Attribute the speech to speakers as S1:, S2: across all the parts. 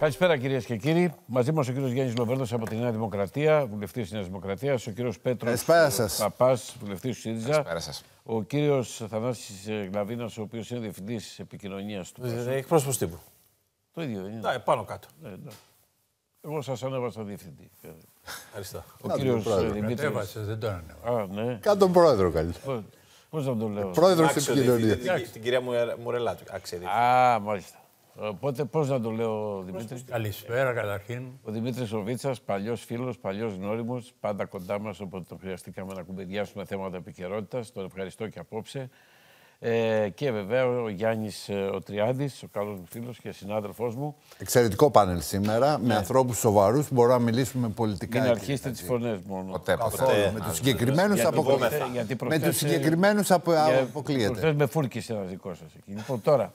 S1: Καλησπέρα κυρίες και κύριοι. Μαζί μας ο κύριος Γιάννης Λοβέρδος από τη Νέα Δημοκρατία, βουλευτής της Νέας Δημοκρατίας. Ο κύριος Πέτρος Παπάς, βουλευτής του ΣΥΡΙΖΑ.
S2: Καλησπέρα σας.
S1: Ο κύριος Θανάσης Γλαβίνα, ο οποίος είναι διευθυντής επικοινωνίας του.
S3: Ε, Εκπρόσωπος τύπου.
S1: Το ίδιο δεν είναι.
S3: Ναι, πάνω κάτω.
S1: Ναι, ναι. Εγώ σας ανέβασα διευθυντή.
S3: Ευχαριστώ.
S1: Ο κύριος Δημήτρης.
S4: Κατέβασε, δεν τον ανέβασα.
S1: Α, ναι.
S5: Κάτω τον πρόεδρο καλύτερα.
S1: Πώς να το λέω;
S5: Πρόεδρος της
S3: Άξιο
S5: επικοινωνία.
S3: διευθυντή, την, την κυρία Μουρε- Μουρελάτου. Άξιο διευθυντή.
S1: Α, μάλιστα. Οπότε πώς να το λέω, Δημήτρης;
S4: Καλησπέρα καταρχήν.
S1: Ο Δημήτρης Ροβίτσα, παλιός φίλος, παλιός γνώριμος, πάντα κοντά μας όποτε τον χρειαστήκαμε να κουμπεδιάσουμε θέματα επικαιρότητας. Τον ευχαριστώ και απόψε. Ε, και βέβαια ο Γιάννης ο Τριάδης, ο καλός μου φίλος και συνάδελφός μου.
S5: Εξαιρετικό πάνελ σήμερα. Με ανθρώπους σοβαρούς μπορούμε να μιλήσουμε πολιτικά.
S1: Μην
S5: εκεί,
S1: αρχίσετε τις φωνές μόνο.
S2: Ποτέ, ποτέ.
S5: Καθόλου. Με τους συγκεκριμένους
S1: Γιατί
S5: αποκλείεται.
S1: προχθές- γιατί
S5: Με
S1: προχθές,
S5: τους
S1: ε,
S5: συγκεκριμένους
S1: Για-
S5: αποκλείεται.
S1: προχθές με φούρκησε ένα δικό σας εκεί. Λοιπόν, τώρα.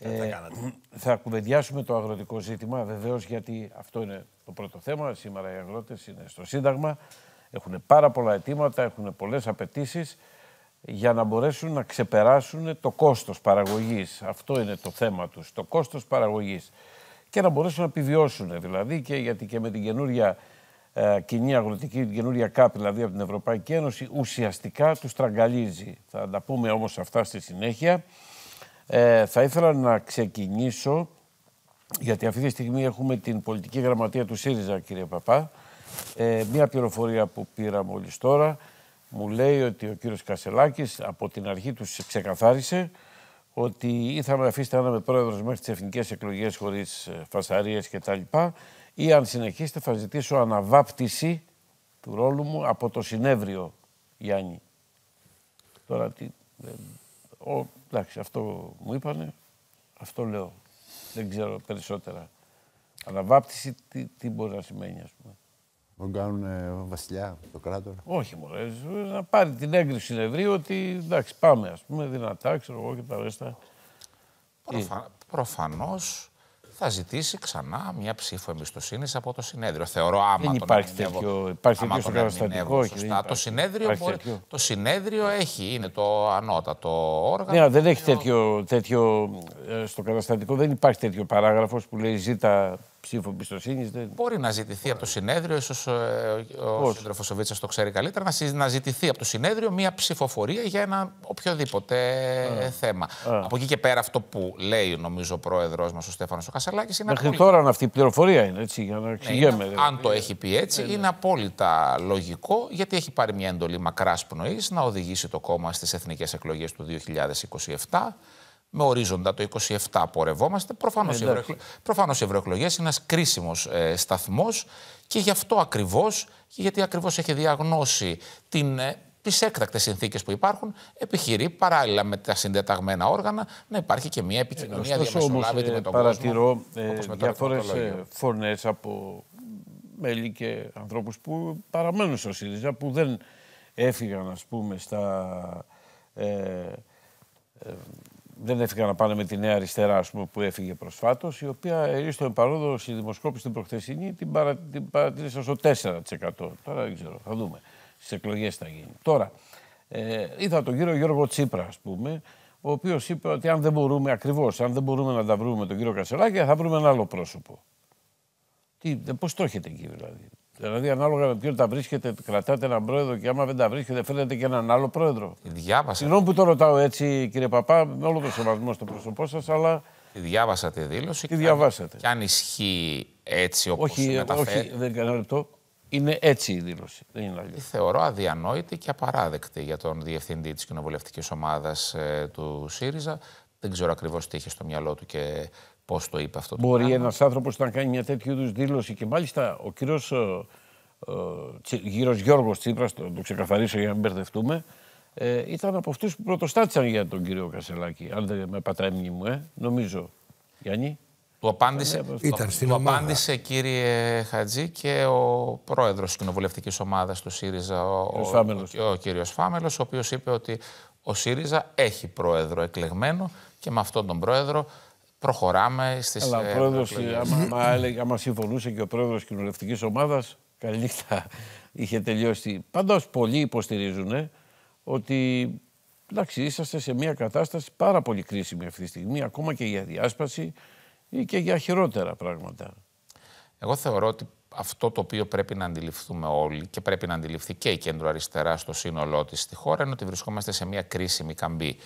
S1: Ε, θα κουβεντιάσουμε το αγροτικό ζήτημα, βεβαίως γιατί αυτό είναι το πρώτο θέμα. Σήμερα οι αγρότες είναι στο Σύνταγμα. Έχουν πάρα πολλά αιτήματα, έχουν πολλές απαιτήσεις για να μπορέσουν να ξεπεράσουν το κόστος παραγωγής. Αυτό είναι το θέμα τους, το κόστος παραγωγής. Και να μπορέσουν να επιβιώσουν δηλαδή και γιατί και με την καινούρια ε, κοινή αγροτική, την καινούρια ΚΑΠ δηλαδή από την Ευρωπαϊκή Ένωση ουσιαστικά τους τραγκαλίζει. Θα τα πούμε όμως αυτά στη συνέχεια. Ε, θα ήθελα να ξεκινήσω γιατί αυτή τη στιγμή έχουμε την πολιτική γραμματεία του ΣΥΡΙΖΑ, κύριε Παπά. Ε, μία πληροφορία που πήρα μόλις τώρα μου λέει ότι ο κύριος Κασελάκης από την αρχή τους ξεκαθάρισε ότι ή θα με αφήσετε να είμαι πρόεδρος μέχρι τις εθνικές εκλογές χωρίς ε, φασαρίες κτλ. Ή αν συνεχίσετε θα ζητήσω αναβάπτιση του ρόλου μου από το συνέδριο, Γιάννη. Τώρα τι... δεν- Ο, εντάξει, αυτό μου είπανε, αυτό λέω. Δεν ξέρω περισσότερα. Αναβάπτιση τι, τι μπορεί να σημαίνει, ας πούμε.
S5: Τον κάνουν ε, βασιλιά το κράτος;
S1: Όχι, μωρέ, να πάρει την έγκριση του συνεδρίου ότι εντάξει, πάμε, ας πούμε, δυνατά, ξέρω εγώ και τα ρέστα.
S2: Προφα... Προφανώς θα ζητήσει ξανά μια ψήφο εμπιστοσύνη από το συνέδριο. Θεωρώ άμα
S1: Δεν
S2: τον
S1: υπάρχει
S2: ερμηνεύω-
S1: τέτοιο- υπάρχει
S2: άμα
S1: τέτοιο στο
S2: τον
S1: καταστατικό,
S2: ερμηνεύω
S1: όχι, δεν
S2: Σωστά. Το
S1: υπάρχει.
S2: συνέδριο,
S1: Υπάρχει
S2: μπορεί...
S1: τέτοιο.
S2: το συνέδριο έχει, είναι το ανώτατο όργανο.
S1: Ναι, δεν έχει τέτοιο, τέτοιο ε, στο καταστατικό, δεν υπάρχει τέτοιο παράγραφος που λέει ζήτα ψήφο εμπιστοσύνης. Δεν...
S2: Μπορεί να ζητηθεί από το συνέδριο, ίσως ο σύντροφος ο Βίτσας το ξέρει καλύτερα, να, συ- να ζητηθεί από το συνέδριο μια ψηφοφορία για ένα οποιοδήποτε θέμα. Από εκεί και πέρα, αυτό που λέει, νομίζω, ο πρόεδρό μας, ο Στέφανος ο Κασαλάκης, είναι
S1: Μέχρι
S2: απόλυτα
S1: τώρα είναι αυτή η πληροφορία είναι, έτσι, για να
S2: Ναι,
S1: εξηγέμε.
S2: είναι- αν το έχει πει έτσι, είναι απόλυτα λογικό, γιατί έχει πάρει μια εντολή μακράς πνοής να οδηγήσει το κόμμα στις εθνικές εκλογές του 2027. Με ορίζοντα το 27 πορευόμαστε. Προφανώς οι, ευρωεκλο... προφανώς οι ευρωεκλογές είναι ένας κρίσιμος ε, σταθμός και γι' αυτό ακριβώς, και γιατί ακριβώς έχει διαγνώσει την, ε, τις έκτακτες συνθήκες που υπάρχουν, επιχειρεί παράλληλα με τα συντεταγμένα όργανα να υπάρχει και μια επικοινωνία
S1: Ωστόσο όμως
S2: διαμεσολάβητη
S1: ε,
S2: με τον
S1: παρατηρώ
S2: κόσμο.
S1: ε,
S2: όπως με το
S1: διάφορες
S2: ερωτηματολόγιο.
S1: ε, φωνές από μέλη και ανθρώπους που παραμένουν στο ΣΥΡΙΖΑ που δεν έφυγαν ας πούμε στα... Ε, ε, δεν έφυγαν να πάνε με τη νέα αριστερά ας πούμε, που έφυγε προσφάτως, η οποία ε, στο εμπαρόδο στη δημοσκόπηση την προχθεσινή την, παρα, την παρατήρησα στο 4%. Τώρα δεν ξέρω, θα δούμε. Στις εκλογές θα γίνει. Τώρα, ε, είδα τον κύριο Γιώργο Τσίπρα, ας πούμε, ο οποίος είπε ότι αν δεν μπορούμε, ακριβώς, αν δεν μπορούμε να τα βρούμε με τον κύριο Κασελάκη, θα βρούμε ένα άλλο πρόσωπο. Τι, ε, πώς το έχετε εκεί δηλαδή; Δηλαδή, ανάλογα με ποιον τα βρίσκετε, κρατάτε έναν πρόεδρο και άμα δεν τα βρίσκετε, φέρνετε και έναν άλλο πρόεδρο.
S2: Τη διάβασα,
S1: Συγγνώμη που το ρωτάω έτσι, κύριε Παπά, με όλο το σεβασμό στο πρόσωπό σας, αλλά
S2: τη διάβασα τη δήλωση.
S1: τη
S2: και αν-
S1: διαβάσατε.
S2: Και αν ισχύει έτσι όπως
S1: όχι,
S2: μεταφέρει,
S1: όχι, δεν κάνω λεπτό. Είναι έτσι η δήλωση. Δεν είναι αλλιώς.
S2: τη θεωρώ αδιανόητη και απαράδεκτη για τον διευθυντή της κοινοβουλευτικής ομάδας ε, του ΣΥΡΙΖΑ. Δεν ξέρω ακριβώς τι είχε στο μυαλό του και πώς το είπε αυτό. το
S1: Μπορεί
S2: πράγμα;
S1: ένας άνθρωπος να κάνει μια τέτοιου είδους δήλωση και μάλιστα ο κύριος γύρω Γιώργος Τσίπρας, το, το ξεκαθαρίσω για να μην μπερδευτούμε, ε, ήταν από αυτούς που πρωτοστάτησαν για τον κύριο Κασελάκη. Αν δεν με πατάει η μνήμη μου, ε, νομίζω. Γιάννη;
S2: Του απάντησε,
S4: Ήταν
S2: του-
S4: στην
S2: του
S4: ομάδα.
S2: απάντησε κύριε Χατζή και ο πρόεδρος της κοινοβουλευτικής ομάδας του ΣΥΡΙΖΑ, ο,
S1: Κύριος Φάμελος.
S2: ο, ο κύριος Φάμελος, ο οποίος είπε ότι ο ΣΥΡΙΖΑ έχει πρόεδρο εκλεγμένο και με αυτόν τον πρόεδρο προχωράμε στις
S1: Αλλά ο
S2: ε,
S1: πρόεδρος,
S2: εκλογές.
S1: άμα, άμα, έλεγε- άμα συμφωνούσε και ο πρόεδρος κοινοβουλευτικής ομάδας, καληνύχτα είχε τελειώσει. Πάντως, πολλοί υποστηρίζουν ε, ότι εντάξει, είσαστε σε μια κατάσταση πάρα πολύ κρίσιμη αυτή τη στιγμή, ακόμα και για διάσπαση ή και για χειρότερα πράγματα.
S2: Εγώ θεωρώ ότι αυτό το οποίο πρέπει να αντιληφθούμε όλοι και πρέπει να αντιληφθεί και η κέντρο αριστερά στο σύνολό της στη χώρα είναι ότι βρισκόμαστε σε μια κρίσιμη καμπή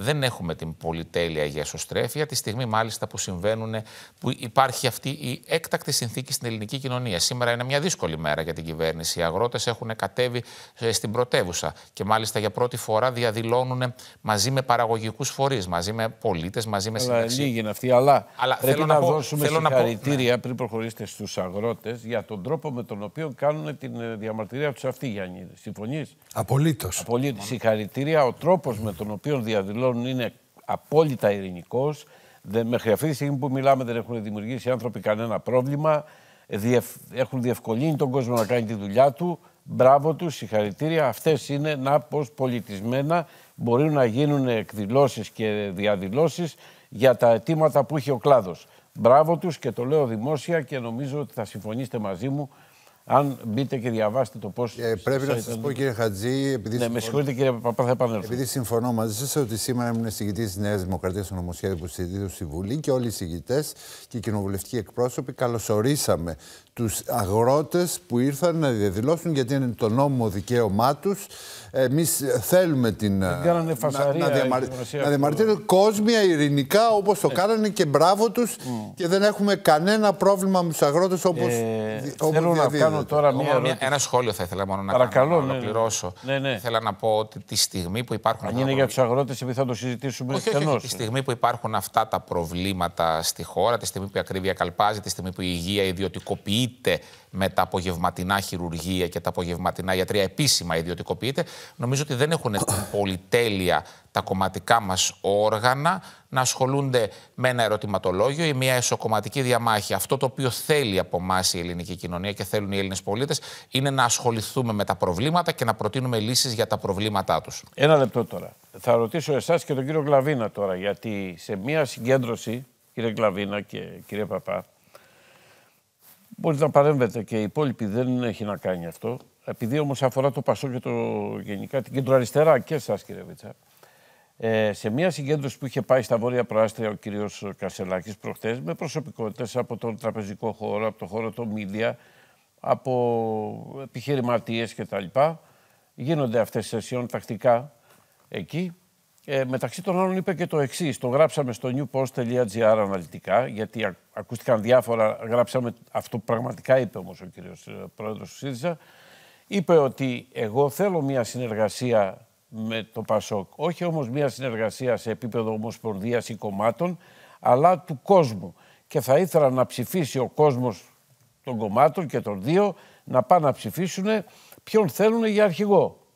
S2: δεν έχουμε την πολυτέλεια για εσωστρέφεια, τη στιγμή μάλιστα που συμβαίνουν, που υπάρχει αυτή η έκτακτη συνθήκη στην ελληνική κοινωνία. Σήμερα είναι μια δύσκολη μέρα για την κυβέρνηση. Οι αγρότες έχουν κατέβει ε, στην πρωτεύουσα και μάλιστα για πρώτη φορά διαδηλώνουν μαζί με παραγωγικούς φορείς, μαζί με πολίτες, μαζί με
S1: συνταξίε. Λίγοι είναι αυτοί, αλλά, αλλά πρέπει να, να πω, δώσουμε συγχαρητήρια ναι. πριν προχωρήσετε στους αγρότες για τον τρόπο με τον οποίο κάνουν την ε, διαμαρτυρία τους αυτή, Γιάννη. Συμφωνείς;
S6: Απολύτως.
S1: Απολύτως. Συγχαρητήρια. Ο τρόπος με τον οποίο διαδηλώνουν είναι απόλυτα ειρηνικός. Μέχρι αυτή τη στιγμή που μιλάμε δεν έχουν δημιουργήσει οι άνθρωποι κανένα πρόβλημα. Έχουν διευκολύνει τον κόσμο να κάνει τη δουλειά του. Μπράβο τους, συγχαρητήρια. Αυτές είναι να πως πολιτισμένα μπορεί να γίνουν εκδηλώσεις και διαδηλώσεις για τα αιτήματα που είχε ο κλάδος. Μπράβο τους και το λέω δημόσια και νομίζω ότι θα συμφωνήσετε μαζί μου αν μπείτε και διαβάσετε το πώς.
S5: Ε, πρέπει να σας πω, κύριε Χατζή. Επειδή
S1: ναι, συμφωνώ... με συγχωρείτε, κύριε Παπά, θα επανέλθω.
S5: Επειδή συμφωνώ μαζί σας ότι σήμερα ήμουν εισηγητής της Νέας Δημοκρατίας στο νομοσχέδιο που συζητείται στη Βουλή και όλοι οι εισηγητές και οι κοινοβουλευτικοί εκπρόσωποι καλωσορίσαμε τους αγρότες που ήρθαν να διαδηλώσουν γιατί είναι το νόμιμο δικαίωμά τους. Εμείς θέλουμε την.
S1: Δεν κάνανε φασαρία,
S5: να, να, διαμαρ... να διαμαρτύρουν κόσμια ειρηνικά όπως το ναι. κάνανε και μπράβο τους mm. και δεν έχουμε κανένα πρόβλημα με τους αγρότες όπως. Ε,
S1: θέλω να κάνω τώρα μία ερώτηση.
S2: Ένα σχόλιο θα ήθελα μόνο να
S1: Παρακαλώ,
S2: κάνω, να ναι, ναι. ολοκληρώσω.
S1: Ναι, ναι.
S2: Ήθελα να πω ότι τη στιγμή που υπάρχουν.
S1: Αν είναι για τους αγρότες, επειδή θα το συζητήσουμε
S2: όχι, όχι, όχι, Τη στιγμή που υπάρχουν αυτά τα προβλήματα στη χώρα, τη στιγμή που η ακρίβεια καλπάζει, τη στιγμή που η υγεία ιδιωτικοποιείται με τα απογευματινά χειρουργία και τα απογευματινά ιατρία επίσημα ιδιωτικοποιείται, νομίζω ότι δεν έχουν την πολυτέλεια τα κομματικά μας όργανα να ασχολούνται με ένα ερωτηματολόγιο ή μια εσωκομματική διαμάχη. Αυτό το οποίο θέλει από εμάς η ελληνική κοινωνία και θέλουν οι Έλληνες πολίτες είναι να ασχοληθούμε με τα προβλήματα και να προτείνουμε λύσεις για τα προβλήματά τους.
S1: Ένα λεπτό τώρα. Θα ρωτήσω εσάς και τον κύριο Γλαβίνα τώρα, γιατί σε μια συγκέντρωση, κύριε Γλαβίνα και κύριε Παπά, Μπορείτε να παρέμβετε και οι υπόλοιποι δεν έχει να κάνει αυτό. Επειδή όμως αφορά το Πασό και το γενικά την κεντροαριστερά και εσάς, κύριε Βίτσα. Ε, σε μια συγκέντρωση που είχε πάει στα Βόρεια Προάστρια ο κύριος Κασελάκη προχθέ με προσωπικότητες από τον τραπεζικό χώρο, από τον χώρο των media, από επιχειρηματίες κτλ. Γίνονται αυτές τι σεσιόν τακτικά εκεί ε, μεταξύ των άλλων είπε και το εξής. Το γράψαμε στο newpost.gr αναλυτικά, γιατί ακούστηκαν διάφορα. Γράψαμε αυτό που πραγματικά είπε όμως ο κύριος ε, πρόεδρος του ΣΥΡΙΖΑ. Είπε ότι εγώ θέλω μια συνεργασία με το ΠΑΣΟΚ. Όχι όμως μια συνεργασία σε επίπεδο ομοσπονδίας ή κομμάτων, αλλά του κόσμου. Και θα ήθελα να ψηφίσει ο κόσμος των κομμάτων και των δύο να πάνε να ψηφίσουν ποιον θέλουν για αρχηγό.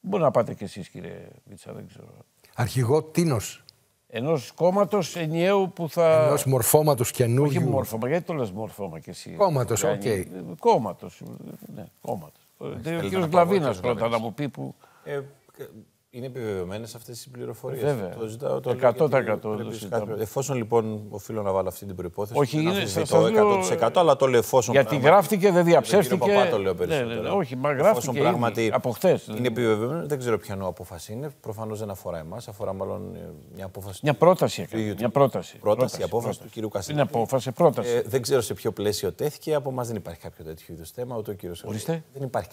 S1: Μπορεί να πάτε κι εσείς, κύριε Βίτσα, δεν ξέρω.
S6: Αρχηγό τίνος.
S1: Ενός κόμματος ενιαίου που θα.
S6: Ενός μορφώματος καινούργιου.
S1: Όχι μορφώμα, γιατί το λες μορφώμα κι εσύ;
S6: Κόμματος, OK. Okay.
S1: Κόμματος. Ναι, κόμματος. Ο κύριος Γκλαβίνα πρώτα να μου πει που. Ε,
S3: είναι επιβεβαιωμένες αυτές οι πληροφορίες.
S1: Βέβαια.
S3: Το ζητάω, το
S1: 100%.
S3: Εφόσον λοιπόν οφείλω να βάλω αυτή την προπόθεση.
S1: Όχι, είναι
S3: το 100%, αλλά το λέω εφόσον.
S1: Γιατί γράφτηκε, δεν διαψεύστηκε.
S3: Παπά το λέω περισσότερο.
S1: Ναι, ναι, ναι, όχι, μα γράφτηκε πράγματι από χθες.
S3: Είναι επιβεβαιωμένο, δεν ξέρω ποια απόφαση είναι. Προφανώς δεν αφορά εμάς, αφορά μάλλον ε, μια απόφαση.
S1: Μια πρόταση έκανε. Μια
S3: πρόταση. Πρόταση, απόφαση του κ. Κασίλη.
S1: Είναι απόφαση, πρόταση. Ε,
S3: δεν ξέρω σε ποιο πλαίσιο τέθηκε. Από εμάς δεν υπάρχει κάποιο τέτοιο είδους θέμα. Ούτε ο κ.
S1: Δεν
S3: υπάρχει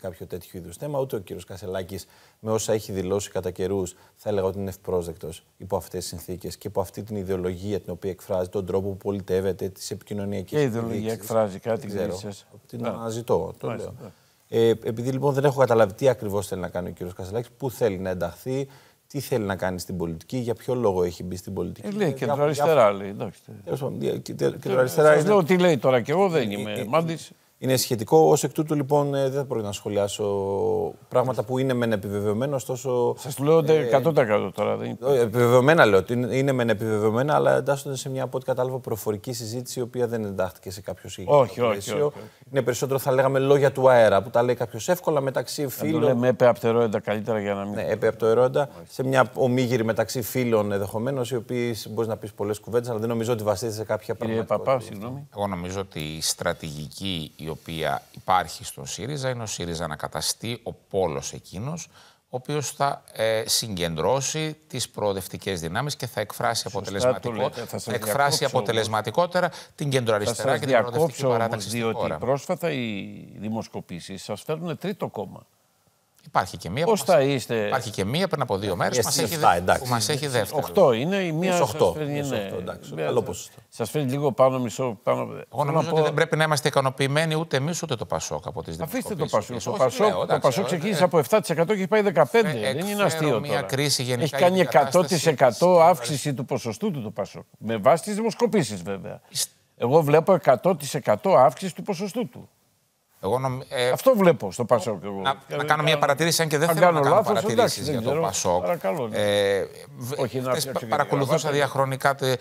S3: κάποιο τέτοιο είδους θέμα. Ούτε ο κ. Κασελάκης με όσα έχει δηλώσει κατά καιρούς, θα έλεγα ότι είναι ευπρόσδεκτος υπό αυτές τις συνθήκες και υπό αυτή την ιδεολογία την οποία εκφράζει, τον τρόπο που πολιτεύεται, τις επικοινωνιακές.
S1: Και ιδεολογία εκφράζει κάτι,
S3: ξέρω. Την αναζητώ. Το λέω. Ε, επειδή λοιπόν δεν έχω καταλάβει τι ακριβώς θέλει να κάνει ο κ. Κασελάκης, πού θέλει να ενταχθεί, τι θέλει να κάνει στην πολιτική, για ποιο λόγο έχει μπει στην πολιτική.
S1: Ε, λέει κεντροαριστερά, λέει.
S3: Κεντροαριστερά.
S1: Σας λέω τι λέει τώρα και εγώ δεν είμαι ε, μάντη.
S3: Είναι σχετικό. Ω εκ τούτου, λοιπόν, ε, δεν θα πρόκειται να σχολιάσω πράγματα που είναι μεν επιβεβαιωμένα, ωστόσο.
S1: Σας το λέω ε, 100% τώρα. Δεν...
S3: Ε, επιβεβαιωμένα λέω ότι είναι μεν επιβεβαιωμένα, αλλά εντάσσονται σε μια από ό,τι κατάλαβα προφορική συζήτηση, η οποία δεν εντάχθηκε σε κάποιο
S1: συγκεκριμένο όχι, όχι, όχι, όχι,
S3: Είναι περισσότερο, θα λέγαμε, λόγια του αέρα, που τα λέει κάποιος εύκολα μεταξύ φίλων.
S1: Το λέμε έπε από το ερώοντα καλύτερα για να μην.
S3: Ναι, έπε από το ερώοντα. Σε μια ομίγυρη μεταξύ φίλων ενδεχομένως, οι οποίοι μπορείς να πεις πολλές κουβέντες, αλλά δεν νομίζω ότι βασίζεται σε κάποια
S1: πράγματα. Κύριε Παπά, συγγνώμη.
S2: Εγώ νομίζω ότι η στρατηγική η οποία υπάρχει στον ΣΥΡΙΖΑ είναι ο ΣΥΡΙΖΑ να καταστεί ο πόλος εκείνος ο οποίος θα ε, συγκεντρώσει τις προοδευτικές δυνάμεις και θα εκφράσει,
S1: το
S2: αποτελεσματικό,
S1: λέτε. Θα σας
S2: εκφράσει
S1: διακόψω
S2: αποτελεσματικότερα την
S1: Θα
S2: κεντροαριστερά
S1: σας
S2: και την προοδευτική
S1: διακόψω όμως,
S2: παράταξη στη
S1: διότι
S2: χώρα.
S1: πρόσφατα οι δημοσκοπήσεις σας φέρνουν τρίτο κόμμα.
S2: Υπάρχει και μία,
S1: Πώς
S2: που μας-
S1: θα είστε...
S2: υπάρχει και μία πριν από δύο μέρες
S3: Μία
S2: που μας
S3: στις
S2: έχει,
S3: εφτά,
S2: δε-
S3: εντάξει.
S2: που μας έχει δεύτερο.
S1: Οχτώ είναι, η μία
S3: Στις
S1: σας
S3: οχτώ.
S1: φέρνει,
S3: Στις
S1: ναι.
S3: οχτώ, εντάξει.
S1: Μία-
S3: Καλό ποσοστό.
S1: Σας φέρνει λίγο πάνω, μισό πάνω.
S2: Εγώ
S1: Θέλω να
S2: νομίζω
S1: πω-
S2: ότι δεν πρέπει να είμαστε ικανοποιημένοι ούτε εμείς ούτε το Πασόκ από τις
S1: Αφήστε το
S2: δημοσκοπήσεις.
S1: Πασόκ. Το
S2: Όχι,
S1: Πασόκ,
S2: λέω,
S1: το
S2: εντάξει,
S1: Πασόκ
S2: ε,
S1: ξεκίνησε
S2: ε,
S1: από 7% και έχει πάει 15%.
S2: Ε,
S1: Δεν είναι
S2: εκφέρω
S1: αστείο
S2: μια
S1: τώρα.
S2: κρίση γενικά
S1: έχει
S2: για
S1: κάνει
S2: την κατάσταση
S1: 100% αύξηση του ποσοστού του το Πασόκ. Με βάση τις δημοσκοπήσεις βέβαια. Εγώ βλέπω 100% αύξηση του ποσοστού του.
S2: Εγώ νομ- ε,
S1: Αυτό βλέπω στο Πασόκ. Εγώ.
S2: να, να κάνω μια παρατήρηση, αν και δεν
S1: Αν
S2: θέλω να
S1: κάνω
S2: κάνω
S1: λάθος,
S2: παρατηρήσεις
S1: εντάξει,
S2: για
S1: δεν
S2: το
S1: ξέρω.
S2: Πασόκ.
S1: Παρακαλώ, ναι.
S2: Ε, β-
S1: Όχι, να
S2: χθες
S1: φτιάξω και
S2: παρακολουθούσα
S1: τη γραβάτα.
S2: διαχρονικά τε-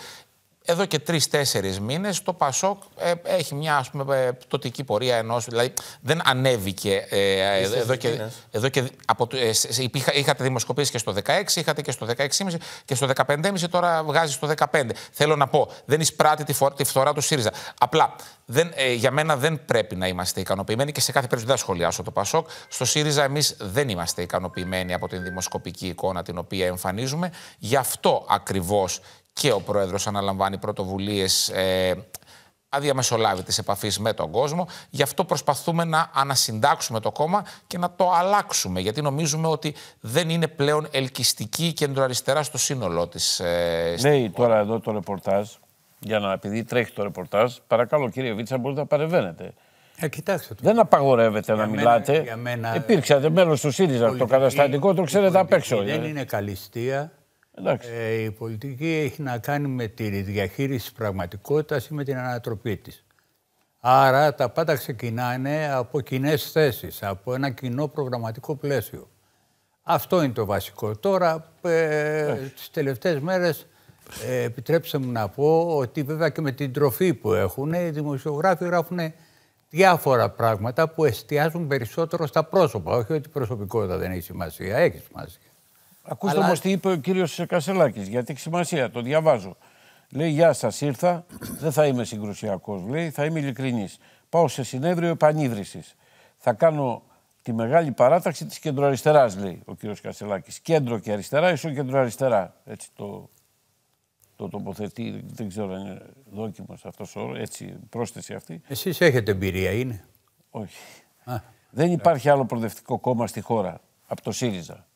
S2: εδώ και τρει-τέσσερι μήνες το Πασόκ ε, έχει μια ας πούμε, ε, πτωτική πορεία ενός. Δηλαδή δεν ανέβηκε ε, εδώ, και, εδώ και. Από, το- ε, σε- σε- υπήρχα- είχατε δημοσκοπήσει και στο 16, είχατε και στο 16,5 και στο 15,5 τώρα βγάζει στο 15. Θέλω να πω, δεν εισπράττει τη, φο- τη φθορά του ΣΥΡΙΖΑ. Απλά δεν, ε, για μένα δεν πρέπει να είμαστε ικανοποιημένοι και σε κάθε περίπτωση δεν θα σχολιάσω το Πασόκ. Στο ΣΥΡΙΖΑ εμείς δεν είμαστε ικανοποιημένοι από την δημοσκοπική εικόνα την οποία εμφανίζουμε. Γι' αυτό ακριβώς και ο Πρόεδρος αναλαμβάνει πρωτοβουλίες ε, αδιαμεσολάβητης επαφής με τον κόσμο. Γι' αυτό προσπαθούμε να ανασυντάξουμε το κόμμα και να το αλλάξουμε. Γιατί νομίζουμε ότι δεν είναι πλέον ελκυστική η κεντροαριστερά στο σύνολό της. Ε,
S1: Λέει τώρα εδώ το ρεπορτάζ, για να επειδή τρέχει το ρεπορτάζ, παρακαλώ κύριε Βίτσα, μπορείτε να παρεμβαίνετε.
S4: Ε, κοιτάξτε το.
S1: Δεν απαγορεύεται να
S4: μένα-
S1: μιλάτε.
S4: για μένα-
S1: Υπήρξατε μέλος του ΣΥΡΙΖΑ. Το
S4: πολιτική-
S1: καταστατικό το
S4: η
S1: ξέρετε απ' έξω.
S4: πολιτική Δεν
S1: ε.
S4: είναι καλυστία.
S1: Εντάξει.
S4: Ε, η πολιτική έχει να κάνει με τη διαχείριση της πραγματικότητας ή με την ανατροπή της. Άρα τα πάντα ξεκινάνε από κοινές θέσεις, από ένα κοινό προγραμματικό πλαίσιο. Αυτό είναι το βασικό. Τώρα, ε, τις τελευταίες μέρες, ε, επιτρέψτε μου να πω ότι βέβαια και με την τροφή που έχουν, οι δημοσιογράφοι γράφουν διάφορα πράγματα που εστιάζουν περισσότερο στα πρόσωπα. Όχι ότι η προσωπικότητα δεν έχει σημασία, έχει σημασία.
S1: Ακούστε
S4: Αλλά-
S1: όμως τι είπε ο κύριος Κασελάκης, γιατί έχει σημασία, το διαβάζω. Λέει: Γεια σας, ήρθα. Δεν θα είμαι συγκρουσιακός. Λέει: Θα είμαι ειλικρινής. Πάω σε συνέδριο επανίδρυσης. Θα κάνω τη μεγάλη παράταξη της κεντροαριστεράς, λέει ο κύριος Κασελάκης. Κέντρο και αριστερά, ίσο κεντροαριστερά. Έτσι το, το τοποθετεί. Δεν ξέρω αν είναι δόκιμος αυτός ο όρος. Έτσι, πρόσθεση αυτή.
S4: Εσείς έχετε εμπειρία, είναι;
S1: Όχι.
S4: Α,
S1: Δεν υπάρχει άλλο προοδευτικό κόμμα στη χώρα από το ΣΥΡΙΖΑ.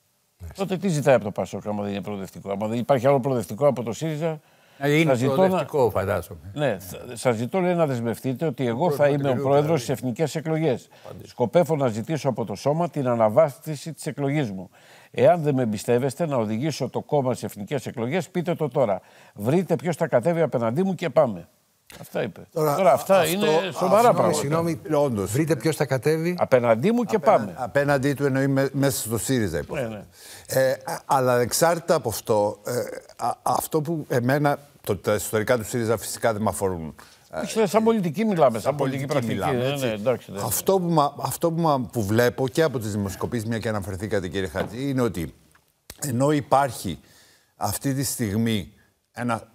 S1: Τότε τι ζητάει από το ΠΑΣΟΚ, άμα δεν είναι προοδευτικό; Άμα δεν υπάρχει άλλο προοδευτικό από το ΣΥΡΙΖΑ.
S4: Ε, Είναι
S1: σας ζητώ να-
S4: προοδευτικό, φαντάζομαι.
S1: Ναι, σας ζητώ λέει, να δεσμευτείτε ότι εγώ θα είμαι ο πρόεδρος στις εθνικές εκλογές. Σκοπεύω να ζητήσω από το σώμα την αναβάθμιση της εκλογής μου. Εάν δεν με εμπιστεύεστε να οδηγήσω το κόμμα στις εθνικές εκλογές, πείτε το τώρα. Βρείτε ποιος θα κατέβει απέναντί μου και πάμε. Αυτά είπε. Τώρα,
S5: Τώρα,
S1: αυτά
S5: αυτό-
S1: είναι
S5: αυτό-
S1: σοβαρά
S6: Συγγνώμη,
S1: πράγματα.
S6: συγγνώμη.
S5: Όντως.
S6: Βρείτε ποιος θα κατέβει.
S1: Απέναντί μου και πάμε.
S5: Απέναντί του εννοεί με- μέσα στο ΣΥΡΙΖΑ υποθέτω.
S1: Ναι, ναι.
S5: Ε, α- αλλά εξάρτητα από αυτό, ε, α- αυτό που εμένα, το, τα ιστορικά του ΣΥΡΙΖΑ φυσικά δεν με αφορούν.
S1: Όχι, σαν πολιτική μιλάμε, σαν πολιτική
S5: πολιτική
S1: πρακτική.
S5: μιλάμε,
S1: Ναι,
S5: έτσι.
S1: ναι, εντάξει, ναι.
S5: Αυτό, που, μα- αυτό που, μα- που βλέπω και από τις δημοσκοπήσεις, μια και αναφερθήκατε κύριε Χατζή, είναι ότι ενώ υπάρχει αυτή τη στιγμή ένα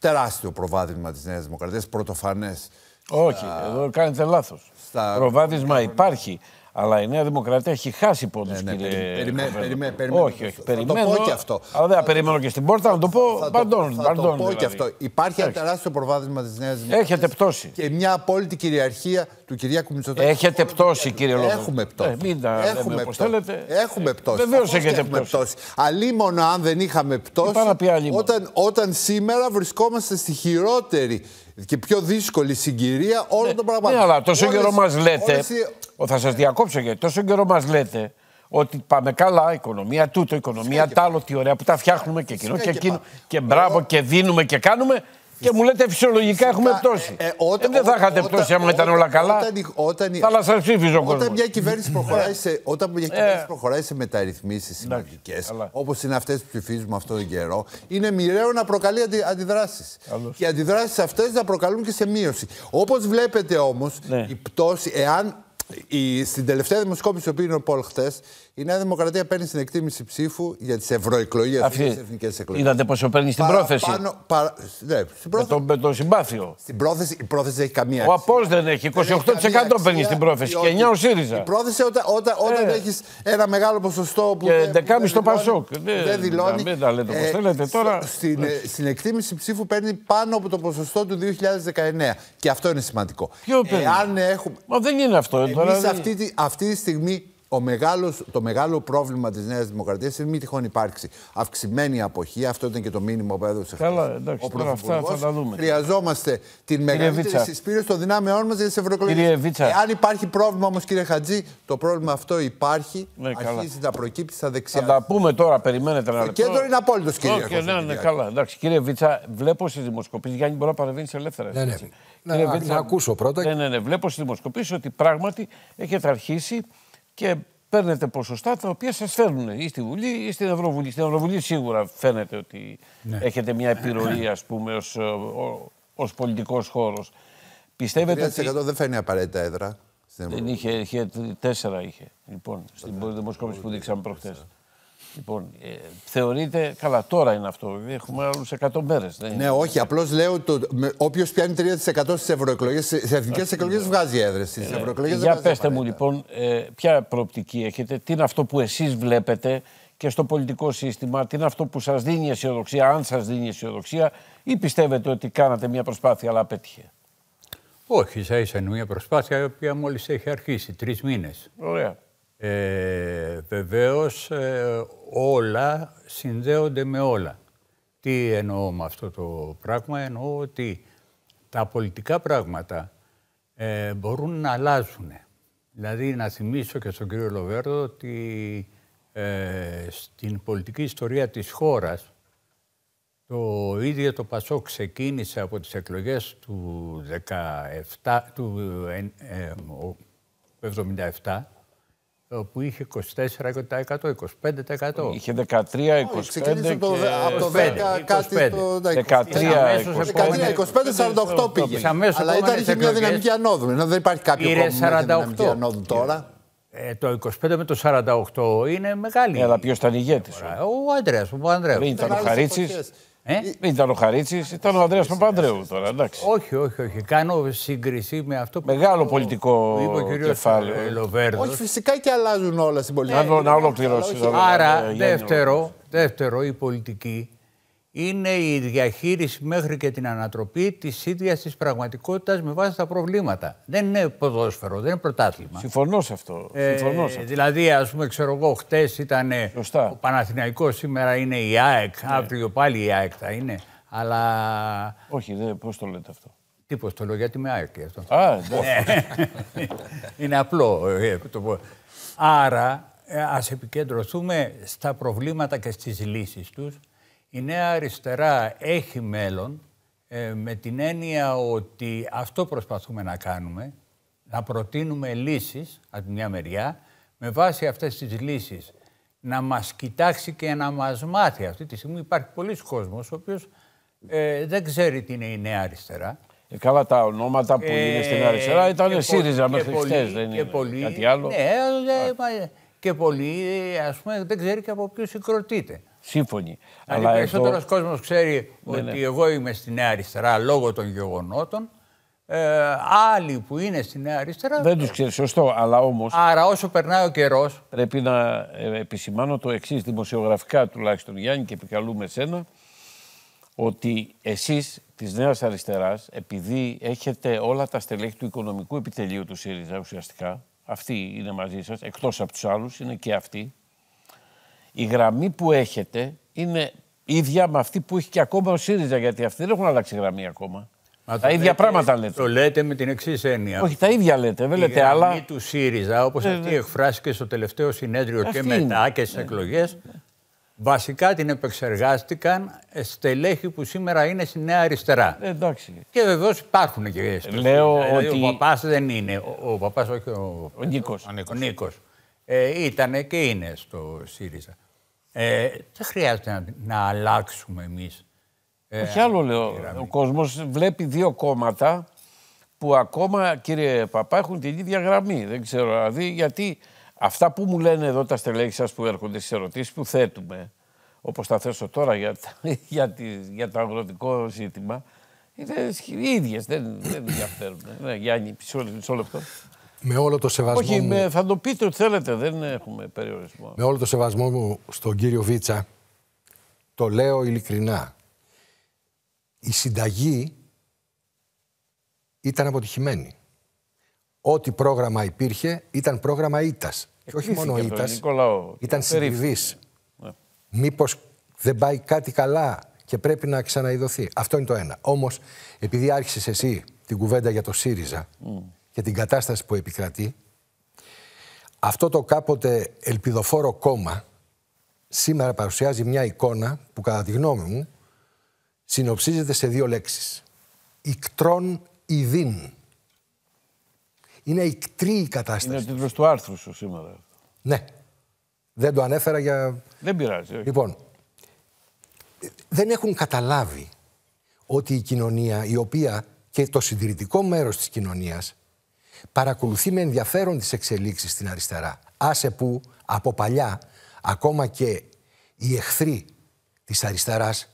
S5: τεράστιο προβάδισμα της Νέας Δημοκρατίας, πρωτοφανές,
S1: Όχι, εδώ κάνετε λάθος.
S5: στα-
S1: Προβάδισμα υπάρχει. Αλλά η Νέα Δημοκρατία έχει χάσει πόντους,
S5: Ναι, ναι,
S1: κύριε.
S5: περι- περιμέ-
S1: Καβέλα.
S5: περιμέ- περιμένω
S1: Όχι,
S5: και
S1: όχι.
S5: αυτό. Θα το
S1: Περιμένω.
S5: πω και αυτό.
S1: Αλλά δεν θα περιμένω και στην πόρτα να το πω.
S5: Θα το,
S1: Παντών.
S5: θα
S1: παντών,
S5: το πω
S1: δηλαδή.
S5: και αυτό. Υπάρχει ένα τεράστιο προβάδισμα της Νέας Δημοκρατίας.
S1: Έχετε πτώση.
S5: Και μια απόλυτη κυριαρχία του Κυριάκου Μητσοτάκη.
S1: Έχετε πτώση, κύριε Λόγο.
S5: Έχουμε πτώση.
S1: Ε, μην τα λέμε
S5: Έχουμε
S1: όπως
S5: πτώση.
S1: θέλετε.
S5: Έχουμε πτώση.
S1: Βεβαίως
S5: Σαφώς και
S1: έχετε
S5: έχουμε
S1: πτώση.
S5: Αλλήμον αν δεν είχαμε πτώση,
S1: πάει να πει αλλήμον.
S5: όταν, όταν σήμερα βρισκόμαστε στη χειρότερη και πιο δύσκολη συγκυρία όλων των πραγμάτων.
S1: Ναι, αλλά τόσο
S5: Όλες-
S1: καιρό μας λέτε.
S5: όλες οι-
S1: Ο, θα σας διακόψω γιατί τόσο καιρό μας λέτε ότι πάμε καλά, οικονομία τούτο, οικονομία τ' άλλο, τι ωραία που τα φτιάχνουμε και εκείνο και
S5: Φυσικά και
S1: εκείνο.
S5: πάμε.
S1: Και μπράβο και δίνουμε και κάνουμε. Και μου λέτε φυσιολογικά έχουμε πτώση.
S5: Ε, ε,
S1: Ε,
S5: όταν-
S1: δεν θα είχατε
S5: όταν-
S1: πτώση άμα ήταν
S5: όταν-
S1: όλα καλά.
S5: όταν η- όταν η-
S1: Θα σα ψήφιζε ο κόσμος.
S5: Όταν μια κυβέρνηση προχωράει σε, όταν μια κυβέρνηση
S1: Ε.
S5: προχωράει σε μεταρρυθμίσεις σημαντικές,
S1: καλά.
S5: όπως είναι αυτές που ψηφίζουμε αυτόν τον καιρό, είναι μοιραίο να προκαλεί αντι, αντιδράσεις.
S1: Καλώς.
S5: Και οι αντιδράσεις αυτές να προκαλούν και σε μείωση. Όπως βλέπετε όμως,
S1: Ναι.
S5: η πτώση, εάν Η, στην τελευταία δημοσκόπηση που είναι ο Πολ χτε, η Νέα Δημοκρατία παίρνει στην εκτίμηση ψήφου για τις ευρωεκλογές,
S1: Αυτή-
S5: τις εθνικές εκλογές.
S1: Είδατε πόσο παίρνει στην πρόθεση.
S5: Πάνω, παρα, ναι, στην
S1: Με
S5: πρόθεση,
S1: το, με το συμπάθειο.
S5: στην πρόθεση, η πρόθεση δεν έχει καμία
S1: Ο
S5: αξία.
S1: Απός δεν έχει. 28%
S5: Δεν έχει καμία
S1: παίρνει
S5: αξία,
S1: στην πρόθεση και
S5: διότι
S1: 9 ο ΣΥΡΙΖΑ.
S5: Η πρόθεση όταν, όταν, όταν
S1: Ε.
S5: έχεις ένα μεγάλο ποσοστό που
S1: Και
S5: δεν,
S1: 11,5
S5: που δεν
S1: στο
S5: δηλώνει-
S1: Πασόκ.
S5: που
S1: Δεν-
S5: δεν δηλώνει.
S1: να μην τα λέτε όπως θέλετε
S5: στο-
S1: τώρα.
S5: Στην, ε, στην εκτίμηση ψήφου παίρνει πάνω από το ποσοστό του 2019. Και αυτό είναι σημαντικό.
S1: Ποιο παίρνει;
S5: Εάν έχουμε,
S1: Μα δεν είναι αυτό. τώρα
S5: Εμείς
S1: δεν-
S5: αυτή, τη- αυτή τη στιγμή ο μεγάλος, το μεγάλο πρόβλημα της Νέας Δημοκρατίας είναι μη τυχόν υπάρξει αυξημένη αποχή. Αυτό ήταν και το μήνυμα που έδωσε
S1: Καλά,
S5: χθες
S1: εντάξει,
S5: ο
S1: τώρα αυτά
S5: Πρωθυπουργός.
S1: θα τα δούμε.
S5: Χρειαζόμαστε την μεγαλύτερη
S1: Βίτσα.
S5: συσπήρωση των δυνάμεών μας για τις ευρωεκλογές.
S1: Κύριε Βίτσα.
S5: Εάν υπάρχει πρόβλημα όμως κύριε Χατζή, το πρόβλημα αυτό υπάρχει,
S1: Ναι, καλά.
S5: αρχίζει να προκύπτει στα
S1: Θα
S5: δεξιά.
S1: τα πούμε τώρα, περιμένετε ένα
S5: Το
S1: λεπτό.
S5: κέντρο είναι απόλυτος κυρίαρχος.
S1: Όχι, ναι, ναι,
S5: Κυριάκο.
S1: καλά. Εντάξει, κύριε Βίτσα, βλέπω στις δημοσκοπήσεις. Γιάννη, μπορεί να παρεμβαίνεις ελεύθερα.
S6: Ναι, ναι.
S1: έτσι.
S6: Να-
S1: Κύριε
S6: να ακούσω πρώτα.
S1: Ναι, ναι, ναι. Βλέπω στις δημοσκοπήσεις ότι πράγματι έχετε αρχίσει και παίρνετε ποσοστά τα οποία σας φέρνουν ή στη Βουλή ή στην Ευρωβουλή. Στην Ευρωβουλή σίγουρα φαίνεται ότι
S6: Ναι.
S1: έχετε μια επιρροή, ας πούμε, ως πολιτικός χώρος. Πιστεύετε
S5: 3%
S1: ότι.
S5: δεν φαίνει απαραίτητα έδρα. στην
S1: Δεν
S5: Ευρώπη.
S1: είχε, είχε τέσσερα είχε. Λοιπόν, στην δημοσκόπηση που δείξαμε προχθέ. Λοιπόν, ε, θεωρείτε, καλά τώρα είναι αυτό, έχουμε άλλους 100 μέρες.
S5: Ναι, όχι. Απλώς λέω ότι όποιος πιάνει 3% στις ευρωεκλογές, σε εθνικές εκλογές βγάζει έδρες. Στις ευρωεκλογές δεν
S1: Για
S5: βγάζει
S1: πέστε μου
S5: απαραίτητα.
S1: λοιπόν, ε, ποια προοπτική έχετε, τι είναι αυτό που εσείς βλέπετε και στο πολιτικό σύστημα, τι είναι αυτό που σας δίνει αισιοδοξία, αν σας δίνει αισιοδοξία ή πιστεύετε ότι κάνατε μια προσπάθεια αλλά απέτυχε;
S4: Όχι, ίσα ίσα είναι μια προσπάθεια η οποία μόλις έχει αρχίσει, τρεις μήνες.
S1: Ωραία.
S4: Ε, βεβαίως ε, όλα συνδέονται με όλα. Τι εννοώ με αυτό το πράγμα, εννοώ ότι τα πολιτικά πράγματα ε, μπορούν να αλλάζουν. Δηλαδή να θυμίσω και στον κύριο Λοβέρδο ότι ε, στην πολιτική ιστορία της χώρας το ίδιο το Πασό ξεκίνησε από τις εκλογές του 17, του ε, ε, ο- 77, που είχε 24%, 25%.
S1: Είχε 13, 25
S5: Ξεκίνησε
S1: και...
S5: από το, από το 10
S4: 25.
S5: κάτι στο
S1: 13,
S4: 13,
S5: 13, 25, 48 πήγε.
S4: Τις αμέσως
S5: Αλλά ήταν,
S4: επόμενες
S5: είχε μια
S4: εκλογές
S5: δυναμική ανόδου. Ενώ δεν υπάρχει κάποιο
S4: πήρε
S5: κόμμα με
S4: 48.
S5: δυναμική ανόδου τώρα.
S4: Ε, το 25 με το 48 είναι μεγάλη.
S1: Ναι, αλλά ποιος ήταν ηγέτης.
S4: διαφορά. Ο Άντρεας, ο Παπανδρέου.
S1: Δεν ήταν ο
S5: άλλες
S1: Χαρίτσης.
S5: εποχές.
S4: Ε;
S1: Δεν ήταν ο Χαρίτσης, ήταν ο Ανδρέας Παπανδρέου τώρα, εντάξει.
S4: Όχι, όχι, όχι. Κάνω σύγκριση με αυτό που
S1: Μεγάλο
S4: είπε ο-
S1: πολιτικό
S4: που είπε ο κύριος
S1: κεφάλαιο.
S4: ε, Λοβέρδος.
S5: Όχι, φυσικά και αλλάζουν όλα στην πολιτική.
S1: Να, να ολοκληρώσεις.
S4: Άρα, δεύτερο, δεύτερο, η πολιτική είναι η διαχείριση μέχρι και την ανατροπή της ίδιας της πραγματικότητας με βάση τα προβλήματα. Δεν είναι ποδόσφαιρο, δεν είναι πρωτάθλημα.
S1: Συμφωνώ σε αυτό.
S4: Ε,
S1: Συμφωνώ σε αυτό.
S4: δηλαδή, ας πούμε, ξέρω εγώ, χτες ήταν
S1: Σωστά.
S4: ο Παναθηναϊκός, σήμερα είναι η ΑΕΚ,
S1: Ναι.
S4: αύριο πάλι η ΑΕΚ θα είναι. Αλλά
S1: Όχι, δεν, πώς το λέτε αυτό;
S4: τι πώς το λέω, γιατί είμαι ΑΕΚ και αυτό;
S1: Α, εντάξει.
S4: είναι απλό. ε, το πω. Άρα, ε, ας επικεντρωθούμε στα προβλήματα και στις λύσεις τους. Η Νέα Αριστερά έχει μέλλον ε, με την έννοια ότι αυτό προσπαθούμε να κάνουμε, να προτείνουμε λύσεις από τη μια μεριά, με βάση αυτές τις λύσεις να μας κοιτάξει και να μας μάθει. Αυτή τη στιγμή υπάρχει πολλοί κόσμος ο οποίος ε, δεν ξέρει τι είναι η Νέα Αριστερά.
S1: Ε, καλά τα ονόματα που είναι στην αριστερά
S4: και
S1: ήταν
S4: πο-
S1: ΣΥΡΙΖΑ
S4: και
S1: μέχρι
S4: πολλοί-
S1: χτες, δεν
S4: και
S1: είναι
S4: πολλοί-
S1: κάτι άλλο.
S4: Ναι, ε, μα, και πολλοί, ε, ας πούμε, δεν ξέρει και από ποιους συγκροτείται.
S1: Σύμφωνοι.
S4: Δηλαδή,
S1: Αλλά
S4: περισσότερος
S1: εδώ,
S4: κόσμος ξέρει
S1: Ναι,
S4: ότι
S1: ναι.
S4: εγώ είμαι στη Νέα Αριστερά λόγω των γεγονότων. Ε, άλλοι που είναι στη Νέα Αριστερά.
S1: δεν τους ξέρεις σωστό, αλλά όμως
S4: Άρα, όσο περνάει ο καιρό,
S1: πρέπει να ε, επισημάνω το εξής δημοσιογραφικά τουλάχιστον Γιάννη και επικαλούμε εσένα ότι εσείς της Νέας Αριστεράς επειδή έχετε όλα τα στελέχη του οικονομικού επιτελείου του ΣΥΡΙΖΑ ουσιαστικά αυτοί είναι μαζί σας, εκτός από τους άλλους είναι και αυτοί η γραμμή που έχετε είναι ίδια με αυτή που έχει και ακόμα ο ΣΥΡΙΖΑ γιατί αυτοί δεν έχουν αλλάξει γραμμή ακόμα.
S4: Μα
S1: τα
S4: το
S1: ίδια
S4: λέτε-
S1: πράγματα λέτε.
S4: Το λέτε με την εξής έννοια.
S1: Όχι, τα ίδια λέτε, δεν
S4: η
S1: λέτε
S4: γραμμή
S1: άλλα.
S4: του ΣΥΡΙΖΑ, όπως
S1: Ε,
S4: αυτή
S1: ναι.
S4: εκφράστηκε στο τελευταίο συνέδριο
S1: Αυτή
S4: και
S1: είναι.
S4: μετά και στις εκλογές, βασικά την επεξεργάστηκαν στελέχη που σήμερα είναι στη Νέα Αριστερά.
S1: Ε, εντάξει.
S4: Και βεβαίως υπάρχουν και στο
S1: Λέω
S4: ΣΥΡΙΖΑ. Δηλαδή,
S1: ότι-
S4: Ο παπάς δεν είναι. Ο, ο παπάς, όχι ο,
S1: Ο Νίκος.
S4: ο Νίκος. Ε, ήταν και είναι στο ΣΥΡΙΖΑ. Ε, δεν χρειάζεται να, να αλλάξουμε εμείς. Ε,
S1: Όχι άλλο λέω. Ο κόσμος βλέπει δύο κόμματα που ακόμα, κύριε Παπά, έχουν την ίδια γραμμή. Δεν ξέρω, δηλαδή, γιατί αυτά που μου λένε εδώ τα στελέχη σας που έρχονται στις ερωτήσεις που θέτουμε, όπως τα θέσω τώρα για, τα- για, τη- για το αγροτικό ζήτημα, είναι οι ίδιες, δεν, δεν διαφέρουν. Ναι, Γιάννη, μισό, μισό λεπτό.
S6: Με όλο το σεβασμό
S1: Όχι,
S6: μου,
S1: με, θα το πείτε ό,τι θέλετε, δεν έχουμε περιορισμό.
S6: με όλο το σεβασμό μου στον κύριο Βίτσα, το λέω ειλικρινά. Η συνταγή ήταν αποτυχημένη. Ό,τι πρόγραμμα υπήρχε ήταν πρόγραμμα ήττας. Και όχι μόνο
S1: Εκπλήθηκε το
S6: ήττας,
S1: ελληνικό λαό.
S6: ήταν
S1: Περίφημο.
S6: συντριβής.
S1: Ναι.
S6: Μήπως δεν πάει κάτι καλά και πρέπει να ξαναειδωθεί. Αυτό είναι το ένα. Όμως, επειδή άρχισες εσύ την κουβέντα για το ΣΥΡΙΖΑ και την κατάσταση που επικρατεί, αυτό το κάποτε ελπιδοφόρο κόμμα σήμερα παρουσιάζει μια εικόνα που κατά τη γνώμη μου συνοψίζεται σε δύο λέξεις. Ικτρών ιδίν. Είναι ικτρή η κατάσταση.
S1: Είναι ο τίτλος του άρθρου σου σήμερα.
S6: Ναι. Δεν το ανέφερα για
S1: Δεν πειράζει. όχι.
S6: Λοιπόν, δεν έχουν καταλάβει ότι η κοινωνία, η οποία και το συντηρητικό μέρος της κοινωνίας παρακολουθεί με ενδιαφέρον τις εξελίξεις στην αριστερά. Άσε που από παλιά ακόμα και οι εχθροί της αριστεράς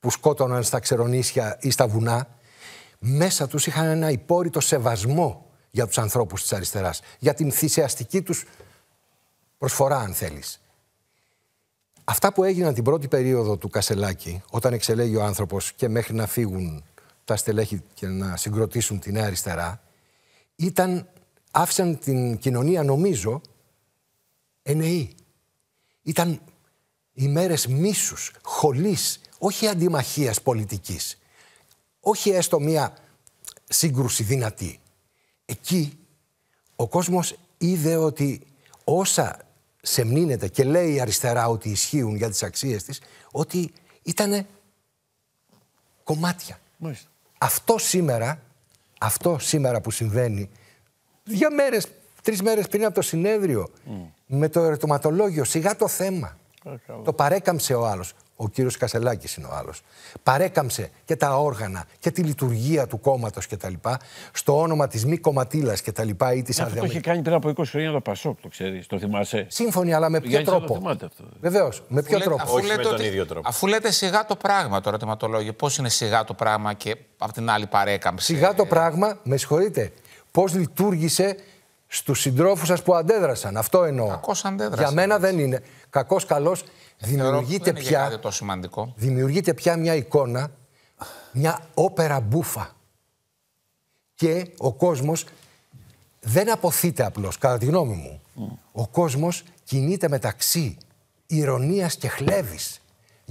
S6: που σκότωναν στα ξερονήσια ή στα βουνά μέσα τους είχαν ένα υπόρρητο σεβασμό για τους ανθρώπους της αριστεράς, για την θυσιαστική τους προσφορά αν θέλεις. Αυτά που έγιναν την πρώτη περίοδο του Κασελάκη, όταν εξελέγει ο άνθρωπος και μέχρι να φύγουν τα στελέχη και να συγκροτήσουν τη νέα αριστερά, ήταν, άφησαν την κοινωνία, νομίζω, ενεή. Ήταν ημέρες μίσους, χολής, όχι αντιμαχίας πολιτικής. Όχι έστω μία σύγκρουση δυνατή. Εκεί ο κόσμος είδε ότι όσα σεμνύνεται και λέει η αριστερά ότι ισχύουν για τις αξίες της, ότι ήταν κομμάτια.
S1: Μάλιστα.
S6: Αυτό σήμερα, αυτό σήμερα που συμβαίνει, δύο μέρες, τρεις μέρες πριν από το συνέδριο, με το ερωτηματολόγιο, σιγά το θέμα. Το παρέκαμψε ο άλλος. Ο κύριος Κασελάκης είναι ο άλλος. Παρέκαμψε και τα όργανα και τη λειτουργία του κόμματος και τα λοιπά, στο όνομα της μη κομματήλας και τα λοιπά ή της
S1: Αυτό το είχε
S6: αδιαμετρικής.
S1: κάνει πριν από 20 χρόνια το Πασόκ, το ξέρεις, το θυμάσαι.
S6: Σύμφωνοι, αλλά με ποιο
S1: Γιάννης θα το
S6: τρόπο;
S1: θυμάται αυτό.
S6: Βεβαίως, με ποιο
S2: Αφού λέτε-
S6: τρόπο;
S2: αφού
S3: Όχι
S2: λέτε
S3: με τον
S2: ότι-
S3: ίδιο τρόπο.
S2: Αφού λέτε σιγά το πράγμα το ερωτηματολόγιο, πώς είναι σιγά το πράγμα και απ' την άλλη παρέκαμψη.
S6: Σιγά το πράγμα, με συγχωρείτε, πώς λειτουργήσε στους συντρόφους σας που αντέδρασαν. Αυτό εννοώ.
S2: Κακώς αντέδρασαν.
S6: Για μένα δεν είναι. Κακός, καλός.
S2: Θεωρώ
S6: Δημιουργείται
S2: δεν είναι για κάτι
S6: πια,
S2: τόσο σημαντικό.
S6: δημιουργείται πια μια εικόνα, μια όπερα μπούφα. Και ο κόσμος δεν αποθείται απλώς, κατά τη γνώμη μου. Ο κόσμος κινείται μεταξύ ηρωνίας και χλέβης.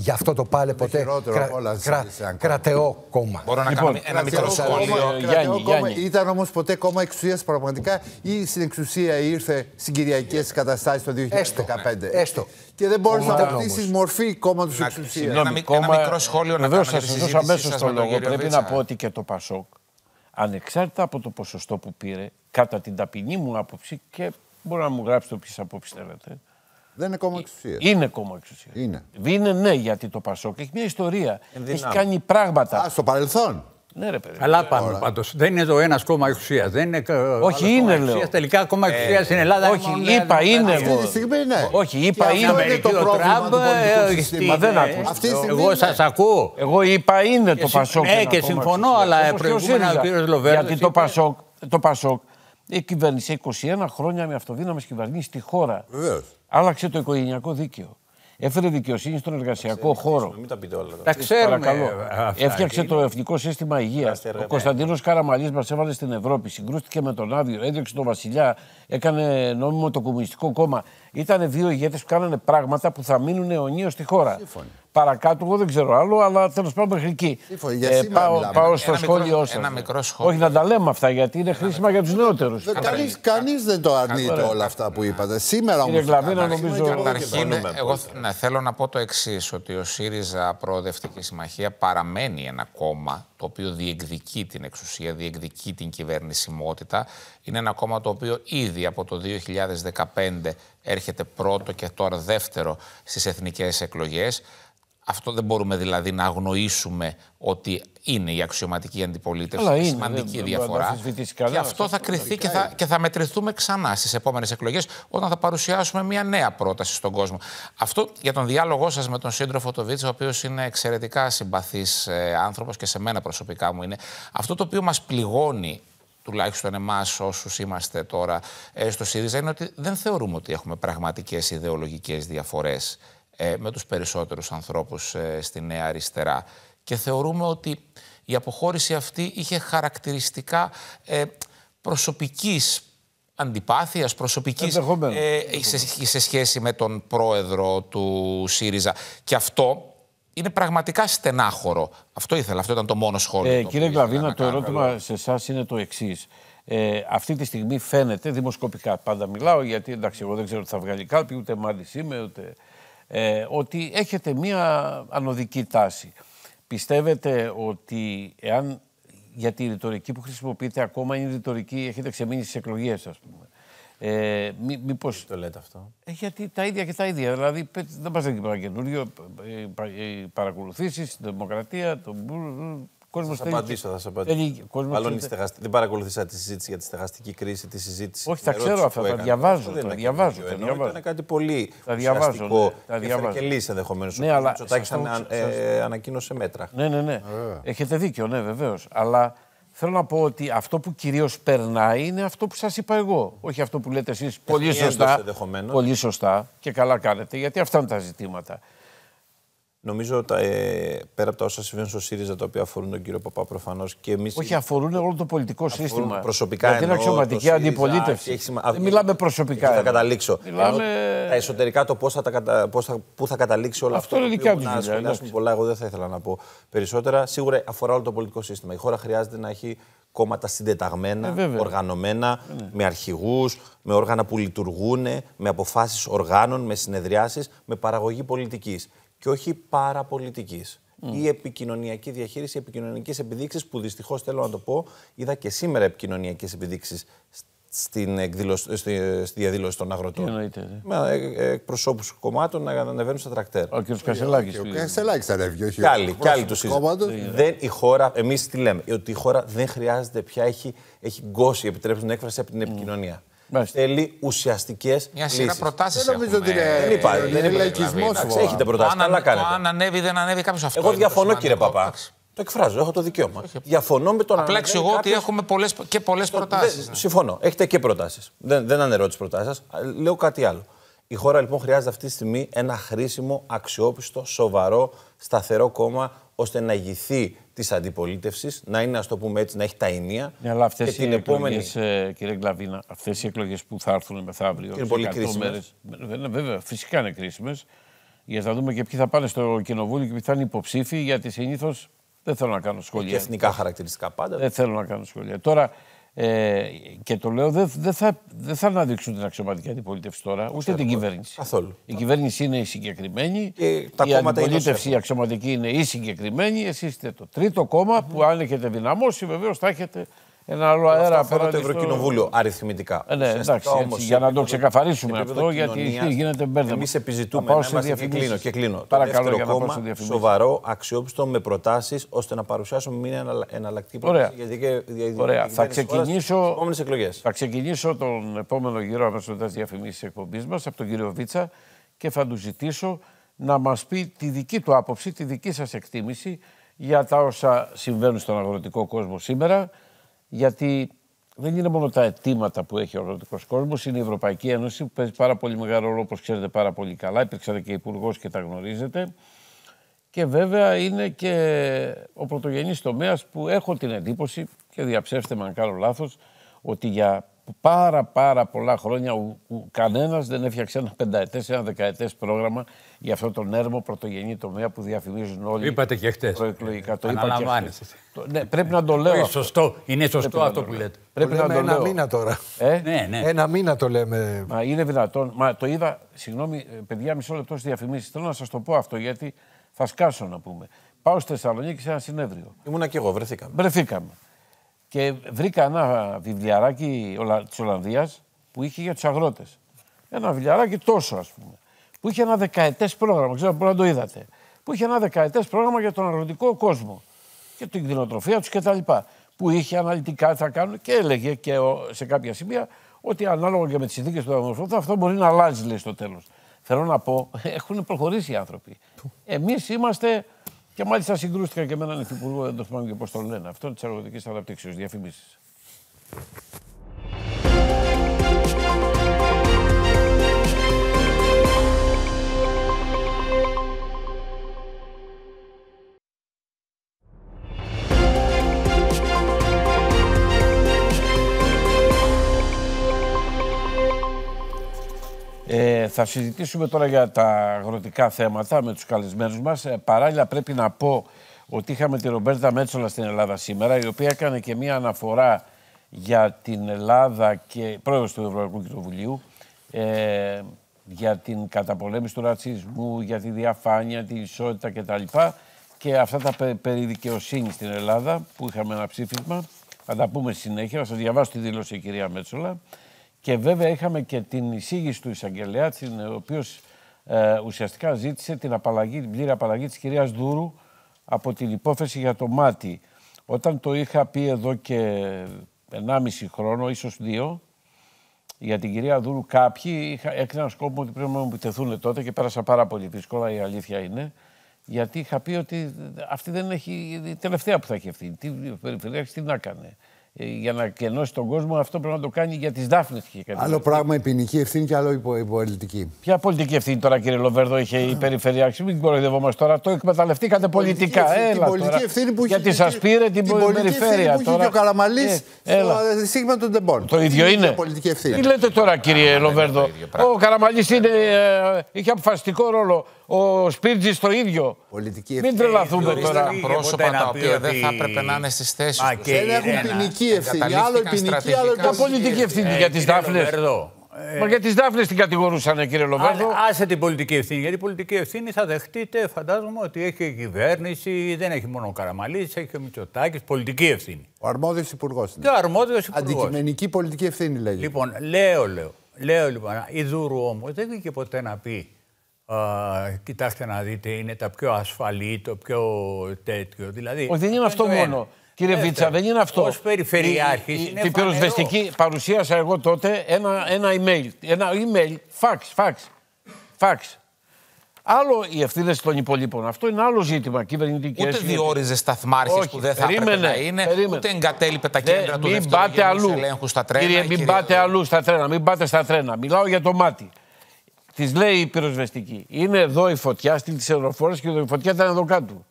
S6: Γι' αυτό το πάλε ποτέ
S5: χειρότερο απ' όλα
S6: κρα-
S5: σε ένα κόμμα.
S6: κρατεό κόμμα.
S2: Μπορώ να
S1: Λοιπόν,
S2: κάνω ένα μικρό
S5: Κρατεό
S2: σχόλιο.
S5: κόμμα,
S1: Γιάννη,
S5: κρατεό κόμμα.
S1: Γιάννη.
S5: Ήταν όμως ποτέ κόμμα εξουσίας πραγματικά ή στην εξουσία ήρθε συγκυριακέ καταστάσεις το 2015.
S6: Έστω.
S5: Και δεν μπόρεσε να
S6: Ήταν
S5: αποκτήσει
S6: όμως.
S5: μορφή κόμματος
S2: Να-
S5: εξουσίας.
S2: συγγνώμη. Ένα μικ- ένα μικρό σχόλιο να
S1: Βεβαίως,
S2: κάνω
S1: θα
S2: για τη
S1: σας δώσω
S2: συζήτησή
S1: αμέσως
S2: σας
S1: το
S2: με τον
S1: λόγο.
S2: κύριο
S1: Πρέπει
S2: Βίτσα.
S1: να πω ότι και το Πασόκ, ανεξάρτητα από το ποσοστό που πήρε, κατά την ταπεινή μου άποψη και μπορεί να μου γράψετε όποιες απόψεις θέλετε,
S5: Δεν είναι κόμμα εξουσίας.
S1: είναι κόμμα εξουσίας.
S5: Είναι.
S1: Είναι ναι, γιατί το Πασόκ έχει μια ιστορία.
S3: Ενδυνάμει.
S1: Έχει κάνει πράγματα.
S5: Α, στο παρελθόν.
S1: Ναι, ρε παιδί.
S4: Καλά πάμε πάντως. Δεν είναι το ένας κόμμα εξουσίας. Δεν είναι κα- άλλος
S1: Όχι,
S4: κόμμα
S1: είναι,
S4: εξουσίας.
S1: λέω.
S4: Τελικά κόμμα εξουσίας στην Ελλάδα.
S1: όχι,
S4: είναι μόνο Νέα
S1: είπα, είναι
S4: Δημοκρατία.
S5: Αυτή τη στιγμή ναι.
S1: Όχι, είπα,
S5: Και
S1: είναι.
S5: αυτό
S4: Αμερική
S5: το
S4: ο
S5: πρόβλημα
S4: Τραμπ,
S5: του πολιτικού
S4: ε,
S5: συστήματος.
S1: δεν
S4: στην-
S1: άκουσα.
S5: Αυτή τη στιγμή
S4: Εγώ
S5: ναι.
S4: σα ακούω.
S1: Εγώ είπα είναι
S4: Και
S1: το
S4: συμ-
S1: Πασόκ.
S4: ναι,
S1: ένα
S4: και
S1: κόμμα
S4: συμφωνώ,
S1: εξουσίας.
S4: αλλά
S1: Όπως και ο
S4: προηγούμενα ο
S1: ΣΥΡΙΖΑ.
S4: κύριος Λοβέρδος
S1: Γιατί το
S4: είπε-
S1: Πασόκ, το Πασόκ η κυβέρνηση 21 χρόνια με αυτοδύναμες κυβερνήσεις στη χώρα.
S5: Βεβαίως.
S1: Άλλαξε το οικογενειακό δίκαιο. Έφερε δικαιοσύνη στον εργασιακό χώρο.
S3: Μην τα πείτε όλα. τώρα.
S4: Τα ξέρουμε.
S1: Παρακαλώ.
S4: αυτά.
S1: Έφτιαξε το Εθνικό Σύστημα Υγείας.
S3: έργα,
S1: Ο Κωνσταντίνος Καραμαλής μας έβαλε στην Ευρώπη. Συγκρούστηκε με τον Άδειο. Έδιωξε τον Βασιλιά. Έκανε νόμιμο το Κομμουνιστικό Κόμμα. Ήταν δύο ηγέτες που κάνανε πράγματα που θα μείνουν αιωνίως στη χώρα. Παρακάτω, εγώ δεν ξέρω άλλο, αλλά τέλος πάντων μέχρι εκεί. Ε,
S5: Σύμφωνοι. Για σήμερα
S1: πάω,
S5: μιλάμε.
S1: πάω στο
S2: Ένα μικρό-
S1: σχόλιο σας.
S2: ένα μικρό σχόλιο.
S1: Όχι να τα λέμε αυτά γιατί είναι χρήσιμα για τους νεότερους.
S5: Κανείς, κανείς δεν το αρνείται όλα αυτά που είπατε. Σήμερα
S1: Κύριε
S5: όμως...
S1: Γλαβίνα, νομίζω.
S2: Καταρχήν,
S3: συμφωνούμε
S2: εγώ ναι, θέλω να πω το εξής: Ότι ο ΣΥΡΙΖΑ Προοδευτική Συμμαχία παραμένει ένα κόμμα το οποίο διεκδικεί την εξουσία, διεκδικεί την κυβερνησιμότητα. Είναι ένα κόμμα το οποίο ήδη από το 2015 έρχεται πρώτο και τώρα δεύτερο στις εθνικές εκλογές. Αυτό δεν μπορούμε δηλαδή να αγνοήσουμε ότι είναι η αξιωματική αντιπολίτευση.
S1: Αλλά
S2: είναι,
S1: είναι,
S2: σημαντική
S1: δεν-
S2: διαφορά.
S1: δεν το αμφισβητήσει κανένας.
S2: Και αυτό θα κρυθεί και θα, και θα μετρηθούμε ξανά στις επόμενες εκλογές όταν θα παρουσιάσουμε μια νέα πρόταση στον κόσμο. Αυτό για τον διάλογό σας με τον σύντροφο το Βίτσα, ο οποίος είναι εξαιρετικά συμπαθής ε, άνθρωπος και σε μένα προσωπικά μου είναι. Αυτό το οποίο μας πληγώνει τουλάχιστον εμάς όσους είμαστε τώρα ε, στο ΣΥΡΙΖΑ, είναι ότι δεν θεωρούμε ότι έχουμε πραγματικές ιδεολογικές διαφορές ε, με τους περισσότερους ανθρώπους ε, στη Νέα Αριστερά. Και θεωρούμε ότι η αποχώρηση αυτή είχε χαρακτηριστικά ε, προσωπικής αντιπάθειας, προσωπικής
S1: Ενδεχομένως.
S2: ε, σε, σε σχέση με τον πρόεδρο του ΣΥΡΙΖΑ. Και αυτό είναι πραγματικά στενάχωρο. Αυτό ήθελα, αυτό ήταν το μόνο σχόλιο.
S1: Ε,
S2: το
S1: κύριε
S2: οποίο ήθελα
S1: Γκλαβίνα,
S2: να
S1: το
S2: κάνω.
S1: ερώτημα σε εσάς είναι το εξής. Ε, αυτή τη στιγμή φαίνεται, δημοσκοπικά πάντα μιλάω, γιατί εντάξει, εγώ δεν ξέρω τι θα βγάλει κάλπη, ούτε μάλιστα είμαι, ούτε. Ε, ότι έχετε μία ανωδική τάση. Πιστεύετε ότι εάν για τη ρητορική που χρησιμοποιείτε ακόμα είναι η ρητορική, έχετε ξεμείνει στις εκλογές, ας πούμε. Ε, μή, μήπως,
S3: Το λέτε αυτό.
S1: ε, γιατί τα ίδια και τα ίδια. Δηλαδή πε- δεν μας τίποτα καινούριο. Ε, πα- ε, Παρακολουθήσεις, την δημοκρατία, τον κόσμος
S3: Θα απαντήσω, θα σα απαντήσω. Μάλλον η στεγασ- δεν παρακολουθήσα τη συζήτηση για τη στεγαστική κρίση, τη συζήτηση.
S1: Όχι,
S3: την
S1: τα
S3: ερώτηση
S1: ξέρω αυτά,
S3: που
S1: τα
S3: έκανα.
S1: διαβάζω,
S3: Αυτό δεν
S1: τα
S3: είναι
S1: διαβάζω,
S3: καινούριο,
S1: τα
S3: εννοώ,
S1: διαβάζω.
S3: Ήταν κάτι πολύ
S1: Τα διαβάζω,
S3: ουσιαστικό
S1: ναι, τα
S3: και
S1: διαβάζω.
S3: φερκελής ενδεχομένως.
S1: Ναι,
S3: Ο
S1: αλλά
S3: Μητσοτάκης
S1: σας το-
S3: ανα-
S1: σας-
S3: ε, ανακοίνωσε μέτρα.
S1: Ναι, ναι, ναι. Έχετε δίκιο, ναι, βεβαίως. Αλλά θέλω να πω ότι αυτό που κυρίως περνάει είναι αυτό που σας είπα εγώ. Όχι αυτό που λέτε εσείς πολύ
S3: ένταση
S1: σωστά.
S3: ενδεχομένως.
S1: Πολύ σωστά και καλά κάνετε, γιατί αυτά είναι τα ζητήματα.
S3: Νομίζω ότι ε, πέρα από τα όσα συμβαίνουν στο ΣΥΡΙΖΑ, τα οποία αφορούν τον κύριο Παπά προφανώς και εμείς.
S1: Όχι, αφορούν όλο το πολιτικό σύστημα.
S3: προσωπικά
S1: Γιατί είναι
S3: εννοώ,
S1: αξιωματική
S3: το ΣΥΡΙΖΑ
S1: αντιπολίτευση.
S3: και έχει σημα-
S1: Δεν μιλάμε προσωπικά.
S3: Εκεί θα
S1: εδώ.
S3: καταλήξω.
S1: Μιλάμε-
S3: Ενώ Τα εσωτερικά το πώς θα τα κατα... πώς θα... πού θα καταλήξει όλο
S1: Αυτό
S3: αυτό.
S1: είναι
S3: το
S1: δικιά
S3: οποίο
S1: τους
S3: Να
S1: δουλειά,
S3: σχολιάσουμε
S1: εντάξει.
S3: πολλά, εγώ δεν θα ήθελα να πω περισσότερα. Σίγουρα αφορά όλο το πολιτικό σύστημα. Η χώρα χρειάζεται να έχει κόμματα συντεταγμένα,
S1: Ε, βέβαια.
S3: οργανωμένα, με αρχηγούς, με όργανα που λειτουργούν, με αποφάσεις οργάνων, με συνεδριάσεις, με παραγωγή πολιτικής. Και όχι παραπολιτικής. Η επικοινωνιακή διαχείριση, οι επικοινωνιακέ επιδείξεις που δυστυχώς θέλω να το πω, είδα και σήμερα επικοινωνιακές επιδείξεις στην εκδήλωση, στη, στη διαδήλωση των αγροτών.
S1: Τι εννοείτε, ναι.
S3: Με ε, εκπροσώπους κομμάτων να ανεβαίνουν στα τρακτέρ.
S1: Ο κ. Κασελάκης.
S5: Ο Κασελάκης ανέβηκε, όχι
S3: Κι άλλοι, κι άλλοι του
S5: πρόσωπος κόμματος.
S3: Δεν, η χώρα, εμείς τι λέμε, ότι η χώρα δεν χρειάζεται πια, έχει, έχει γκώσει, επιτρέψτε την έκφραση, από την επικοινωνία.
S1: Μάλιστα.
S3: Θέλει ουσιαστικές
S2: Μια σειρά
S3: λύσεις.
S2: προτάσεις.
S5: Δεν νομίζω ότι είναι-
S3: Δεν είπα,
S5: είναι
S3: δεν είπα.
S5: λαϊκισμός,
S3: Εντάξει,
S5: φοβάμαι.
S3: Έχετε προτάσει,
S2: Το,
S3: καλά
S2: αν,
S3: κάνετε.
S2: το αν ανέβει ή δεν ανέβει κάποιος αυτό.
S3: Εγώ
S2: είναι το
S3: διαφωνώ, κύριε
S2: σημαντικό.
S3: Παπά.
S2: Εντάξει.
S3: Το εκφράζω, έχω το δικαίωμα. Διαφωνώ με τον
S2: Απλά εξηγώ ότι έχουμε πολλές, και πολλές προτάσεις.
S3: Δεν- Συμφωνώ. Έχετε και προτάσεις. Δεν, δεν αναιρώ τις προτάσεις σας. Λέω κάτι άλλο. Η χώρα λοιπόν χρειάζεται αυτή τη στιγμή ένα χρήσιμο, αξιόπιστο, σοβαρό, σταθερό κόμμα ώστε να ηγηθεί της αντιπολίτευσης, να είναι, ας το πούμε έτσι, να έχει τα ενία.
S1: Ναι, αλλά αυτές
S3: και
S1: οι
S3: την επόμενη.
S1: εκλογές, κύριε Γκλαβίνα, αυτές οι εκλογές που θα έρθουν μεθαύριο.
S3: Είναι
S1: σε
S3: πολύ
S1: 100
S3: κρίσιμες.
S1: μέρες, ναι, βέβαια, φυσικά είναι κρίσιμες. Γιατί θα δούμε και ποιοι θα πάνε στο κοινοβούλιο και ποιοι θα είναι υποψήφοι, γιατί συνήθως δεν θέλω να κάνω
S3: Και
S1: σχόλια.
S3: εθνικά χαρακτηριστικά πάντα.
S1: Δεν θέλω να κάνω σχόλια. Τώρα, ε, και το λέω, δεν δεν θα, δεν θα αναδείξουν την αξιωματική αντιπολίτευση τώρα, ούτε την κυβέρνηση.
S3: Καθόλου.
S1: Η κυβέρνηση είναι η συγκεκριμένη.
S3: Και τα
S1: η
S3: κόμματα είναι
S1: αντιπολίτευση,
S3: όσο
S1: η αξιωματική είναι η συγκεκριμένη. Εσείς είστε το τρίτο κόμμα που, αν έχετε δυναμώσει, βεβαίως θα έχετε ένα άλλο
S3: Αυτό
S1: αέρα
S3: αφορά το
S1: απέναντι στο-
S3: Ευρωκοινοβούλιο αριθμητικά.
S1: Ε, ναι,
S3: Ουσιαστικά
S1: εντάξει, έτσι,
S3: όμως,
S1: για να
S3: σε
S1: το
S3: επίπεδο-
S1: ξεκαθαρίσουμε
S3: σε επίπεδο
S1: αυτό, γιατί
S3: κοινωνίας,
S1: γίνεται μπέρδεμα.
S3: Εμείς
S1: Θα
S3: επιζητούμε
S1: πάω
S3: να
S1: σε
S3: είμαστε και
S1: διαφημίσεις.
S3: κλείνω, και κλείνω. Το
S1: Παρακαλώ,
S3: δεύτερο
S1: για να πάω
S3: κόμμα,
S1: σε διαφημίσεις.
S3: σοβαρό, αξιόπιστο, με προτάσεις, ώστε να παρουσιάσουμε μια εναλλα- εναλλακτική
S1: Ωραία.
S3: πρόταση για τη- για τη
S1: Ωραία. Θα
S3: διακυβέρνηση της χώρας
S1: ξεκινήσω,
S3: στις επόμενες εκλογές.
S1: θα ξεκινήσω τον επόμενο γύρο αμέσως μετά τις διαφημίσεις της εκπομπής μας από τον κύριο Βίτσα και θα του ζητήσω να μας πει τη δική του άποψη, τη δική σας εκτίμηση για τα όσα συμβαίνουν στον αγροτικό κόσμο σήμερα. Γιατί δεν είναι μόνο τα αιτήματα που έχει ο αγροτικός κόσμος, είναι η Ευρωπαϊκή Ένωση που παίζει πάρα πολύ μεγάλο ρόλο, όπως ξέρετε πάρα πολύ καλά. Υπήρξατε και υπουργός και τα γνωρίζετε. Και βέβαια είναι και ο πρωτογενής τομέας που έχω την εντύπωση και διαψεύστε με αν κάνω λάθος ότι για πάρα πάρα πολλά χρόνια ο, ο, κανένας δεν έφτιαξε ένα πενταετές, ένα δεκαετές πρόγραμμα για αυτό τον έρμο πρωτογενή τομέα που διαφημίζουν όλοι
S4: Είπατε και χτες.
S1: προεκλογικά. Το είπα και
S4: Αναλαμβάνεστε.
S1: χτες. Το- Ναι, πρέπει να το λέω.
S4: Όχι,
S1: αυτό.
S4: σωστό. Είναι σωστό
S1: Πρέπει να
S4: αυτό
S1: το
S4: που
S1: λέω.
S4: λέτε.
S1: Πρέπει
S6: το
S1: να
S6: λέμε
S1: το
S6: ένα
S1: λέω.
S6: μήνα τώρα.
S1: Ε;
S4: Ναι, ναι.
S6: Ένα μήνα το λέμε.
S1: Μα είναι δυνατόν. Μα το είδα, συγγνώμη, ε, παιδιά, μισό λεπτό στις διαφημίσεις. Θέλω να σας το πω αυτό γιατί θα σκάσω να πούμε. Πάω στη Θεσσαλονίκη σε ένα συνέδριο.
S3: Ήμουνα και εγώ, βρεθήκαμε.
S1: Βρεθήκαμε. Και βρήκα ένα βιβλιαράκι της Ολλανδίας που είχε για τους αγρότες. Ένα βιβλιαράκι τόσο, ας πούμε. Που είχε ένα δεκαετές πρόγραμμα, ξέρω μπορεί να το είδατε. που είχε ένα δεκαετές πρόγραμμα για τον αγροτικό κόσμο και την κτηνοτροφία τους κτλ. Που είχε αναλυτικά θα κάνουν και έλεγε και σε κάποια σημεία ότι ανάλογα και με τις συνθήκες του αγροτικού αυτό μπορεί να αλλάζει λέει στο τέλος. Θέλω να πω, έχουν προχωρήσει οι άνθρωποι. Εμείς είμαστε και μάλιστα συγκρούστηκα και με έναν υφυπουργό, δεν το θυμάμαι και πώς το λένε, αυτό της αγροτικής αναπτύξεως, διαφημίσεις. Ε, θα συζητήσουμε τώρα για τα αγροτικά θέματα με τους καλεσμένους μας. Ε, παράλληλα πρέπει να πω ότι είχαμε τη Ρομπέρτα Μέτσολα στην Ελλάδα σήμερα, η οποία έκανε και μία αναφορά για την Ελλάδα και πρόεδρος του Ευρωπαϊκού Κοινοβουλίου, ε, για την καταπολέμηση του ρατσισμού, για τη διαφάνεια, τη ισότητα κτλ. Και αυτά τα περί δικαιοσύνης στην Ελλάδα, που είχαμε ένα ψήφισμα. Θα τα πούμε συνέχεια. Θα σας διαβάσω τη δήλωση η κυρία Μέτσολα. Και βέβαια είχαμε και την εισήγηση του εισαγγελέα, ο οποίος ε, ουσιαστικά ζήτησε την, απαλλαγή, την πλήρη απαλλαγή της κυρίας Δούρου από την υπόθεση για το μάτι. Όταν το είχα πει εδώ και 1,5 χρόνο, ίσως δύο, για την κυρία Δούρου κάποιοι είχα, έκαναν σκόπο ότι πρέπει να μου επιτεθούν τότε και πέρασα πάρα πολύ δύσκολα, η αλήθεια είναι. Γιατί είχα πει ότι αυτή δεν έχει, η τελευταία που θα έχει αυτή. Τι περιφερειάρχης τι να κάνει. Ε, για να κενώσει τον κόσμο, αυτό πρέπει να το κάνει για τις Δάφνες.
S5: Άλλο πράγμα η ποινική ευθύνη και άλλο η πολιτική.
S1: Ποια πολιτική ευθύνη τώρα, κύριε Λοβέρδο, είχε η Περιφερειάρχη. Μην κοροϊδευόμαστε τώρα. Το εκμεταλλευτήκατε πολιτικά. Πολιτική
S5: Έλα, πολιτική τώρα. ευθύνη που
S1: Γιατί σας πήρε την, την περιφέρεια.
S5: Που είχε και ο Καραμαλή ε, στο σύγμα των τεμπών.
S1: Το ίδιο είναι. Τι λέτε τώρα, κύριε Λοβέρδο; Ο Καραμαλή ε, είχε αποφασιστικό ρόλο ο Σπίρτζη το ίδιο.
S5: Πολιτική
S1: Μην τρελαθούμε τώρα.
S2: πρόσωπα τα οποία δεν θα έπρεπε να είναι στις θέσεις τους.
S5: Δεν έχουν ποινική ευθύνη. Άλλο η ποινική, άλλο η
S1: πολιτική ευθύνη για τις Δάφνες. Μα για τις Δάφνες την κατηγορούσαν, κύριε Λοβέρδο.
S4: Άσε την πολιτική ευθύνη. Γιατί η πολιτική ευθύνη θα δεχτείτε, φαντάζομαι, ότι έχει η κυβέρνηση, δεν έχει μόνο ο Καραμαλής, έχει ο Μητσοτάκης. Πολιτική ευθύνη.
S5: Ο αρμόδιος υπουργός.
S4: Και ο αρμόδιος υπουργός.
S5: Αντικειμενική πολιτική ευθύνη λέγεται.
S4: Λοιπόν, λέω, λέω. Λέω λοιπόν, η Δούρου όμως δεν βγήκε ποτέ να πει κοιτάξτε να δείτε, είναι τα πιο ασφαλή, το πιο τέτοιο. Δηλαδή,
S1: Όχι, δεν είναι αυτός μόνο. Κύριε Βίτσα, δεν είναι αυτό.
S4: Ως περιφερειάρχης
S1: Την πυροσβεστική παρουσίασα εγώ τότε ένα, ένα email. Ένα email, fax, fax, fax. Άλλο οι ευθύνες των υπολείπων. Αυτό είναι άλλο ζήτημα. Κυβερνητική
S2: Ούτε διόριζε σταθμάρχες που δεν θα περίμενε, έπρεπε να είναι, περίμενε. ούτε εγκατέλειπε τα κέντρα του
S1: μην πάτε αλλού.
S2: ελέγχου στα τρένα.
S1: Κύριε, μην πάτε αλλού στα τρένα. Μην πάτε στα τρένα. Μιλάω για το μάτι. Της λέει η πυροσβεστική. Είναι εδώ η φωτιά, στην τη αεροφόρε και η φωτιά ήταν εδώ κάτω.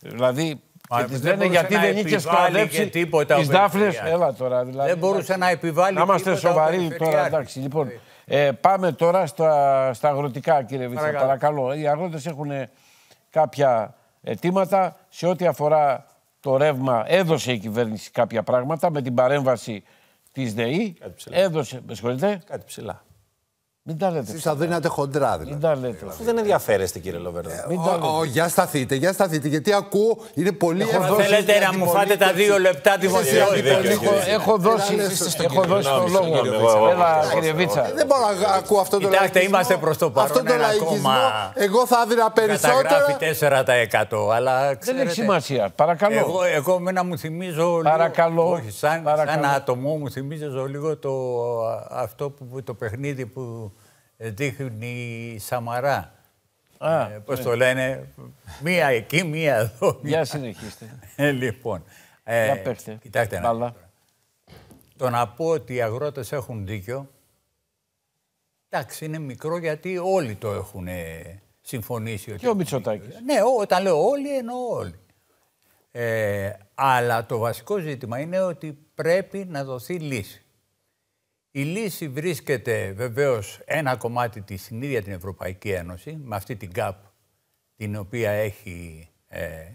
S1: Δηλαδή. και της λένε γιατί δεν είχες σκαλέψει τις δάφνες. Έλα τώρα. Δηλαδή,
S4: δεν μπορούσε να επιβάλλει.
S1: Να είμαστε σοβαροί τώρα. Εντάξει, λοιπόν. Ε, πάμε τώρα στα, στα αγροτικά, κύριε Βίτσα. Παρακαλώ. Οι αγρότες έχουν κάποια αιτήματα σε ό,τι αφορά το ρεύμα. Έδωσε η κυβέρνηση κάποια πράγματα με την παρέμβαση της ΔΕΗ. Έδωσε. Με
S3: Κάτι ψηλά.
S1: Μην τα λέτε.
S5: Εσεί θα δίνατε χοντρά δηλαδή.
S1: Μην τα λέτε.
S3: Αφού δεν ενδιαφέρεστε, κύριε Λοβέρδο.
S5: Ε, για σταθείτε, για σταθείτε. Γιατί ακούω, είναι πολύ
S4: εύκολο. Θέλετε να μου φάτε τα δύο λεπτά δημοσιότητα.
S1: Έχω δώσει, έχω δώσει τον λόγο. Έλα, κύριε Βίτσα.
S5: Δεν μπορώ να ακούω αυτό το
S4: λαϊκισμό. Κοιτάξτε, είμαστε προς το παρόν. Αυτό το λαϊκισμό.
S5: Εγώ θα έδινα περισσότερο.
S4: Καταγράφει 4%. Αλλά
S1: δεν έχει σημασία. Παρακαλώ.
S4: Εγώ μένα μου θυμίζω.
S1: Παρακαλώ.
S4: Όχι, σαν άτομο μου θυμίζω λίγο αυτό το παιχνίδι που δείχνει η Σαμαρά. Α, ε, πώς το λένε, μία εκεί, μία εδώ.
S1: Για συνεχίστε.
S4: Ε, λοιπόν, ε,
S1: Για παίξτε.
S4: Κοιτάξτε να Το να πω ότι οι αγρότες έχουν δίκιο, εντάξει, είναι μικρό γιατί όλοι το έχουν συμφωνήσει.
S1: Και ο Μητσοτάκης.
S4: Ναι, όταν λέω όλοι, εννοώ όλοι. Ε, αλλά το βασικό ζήτημα είναι ότι πρέπει να δοθεί λύση. Η λύση βρίσκεται βεβαίως ένα κομμάτι της στην ίδια την Ευρωπαϊκή Ένωση, με αυτή την ΚΑΠ, την οποία έχει, ε,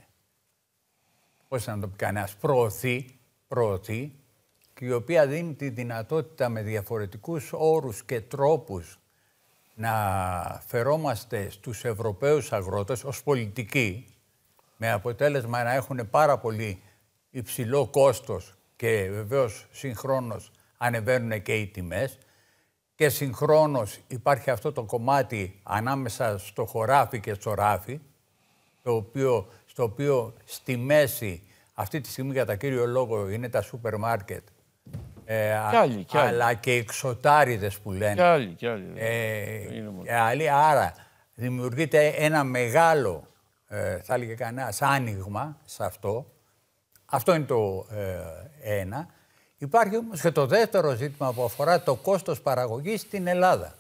S4: πώς να το πει κανένας, προωθεί, προωθεί, και η οποία δίνει τη δυνατότητα με διαφορετικούς όρους και τρόπους να φερόμαστε στους Ευρωπαίους αγρότες ως πολιτικοί, με αποτέλεσμα να έχουν πάρα πολύ υψηλό κόστος και βεβαίως συγχρόνως ανεβαίνουν και οι τιμές και συγχρόνως υπάρχει αυτό το κομμάτι ανάμεσα στο χωράφι και στο ράφι το οποίο, στο οποίο στη μέση αυτή τη στιγμή κατά κύριο λόγο είναι τα σούπερ μάρκετ. Ε,
S1: Κι άλλοι, κι άλλοι.
S4: αλλά και οι ξωτάριδες που λένε.
S1: Κι άλλοι, κι άλλοι.
S4: Ε,
S1: Είναι μόνο.
S4: και άλλοι. Άρα δημιουργείται ένα μεγάλο, ε, θα έλεγε κανένας, άνοιγμα σε αυτό. Αυτό είναι το ε, ένα. Υπάρχει όμως και το δεύτερο ζήτημα που αφορά το κόστος παραγωγής στην Ελλάδα.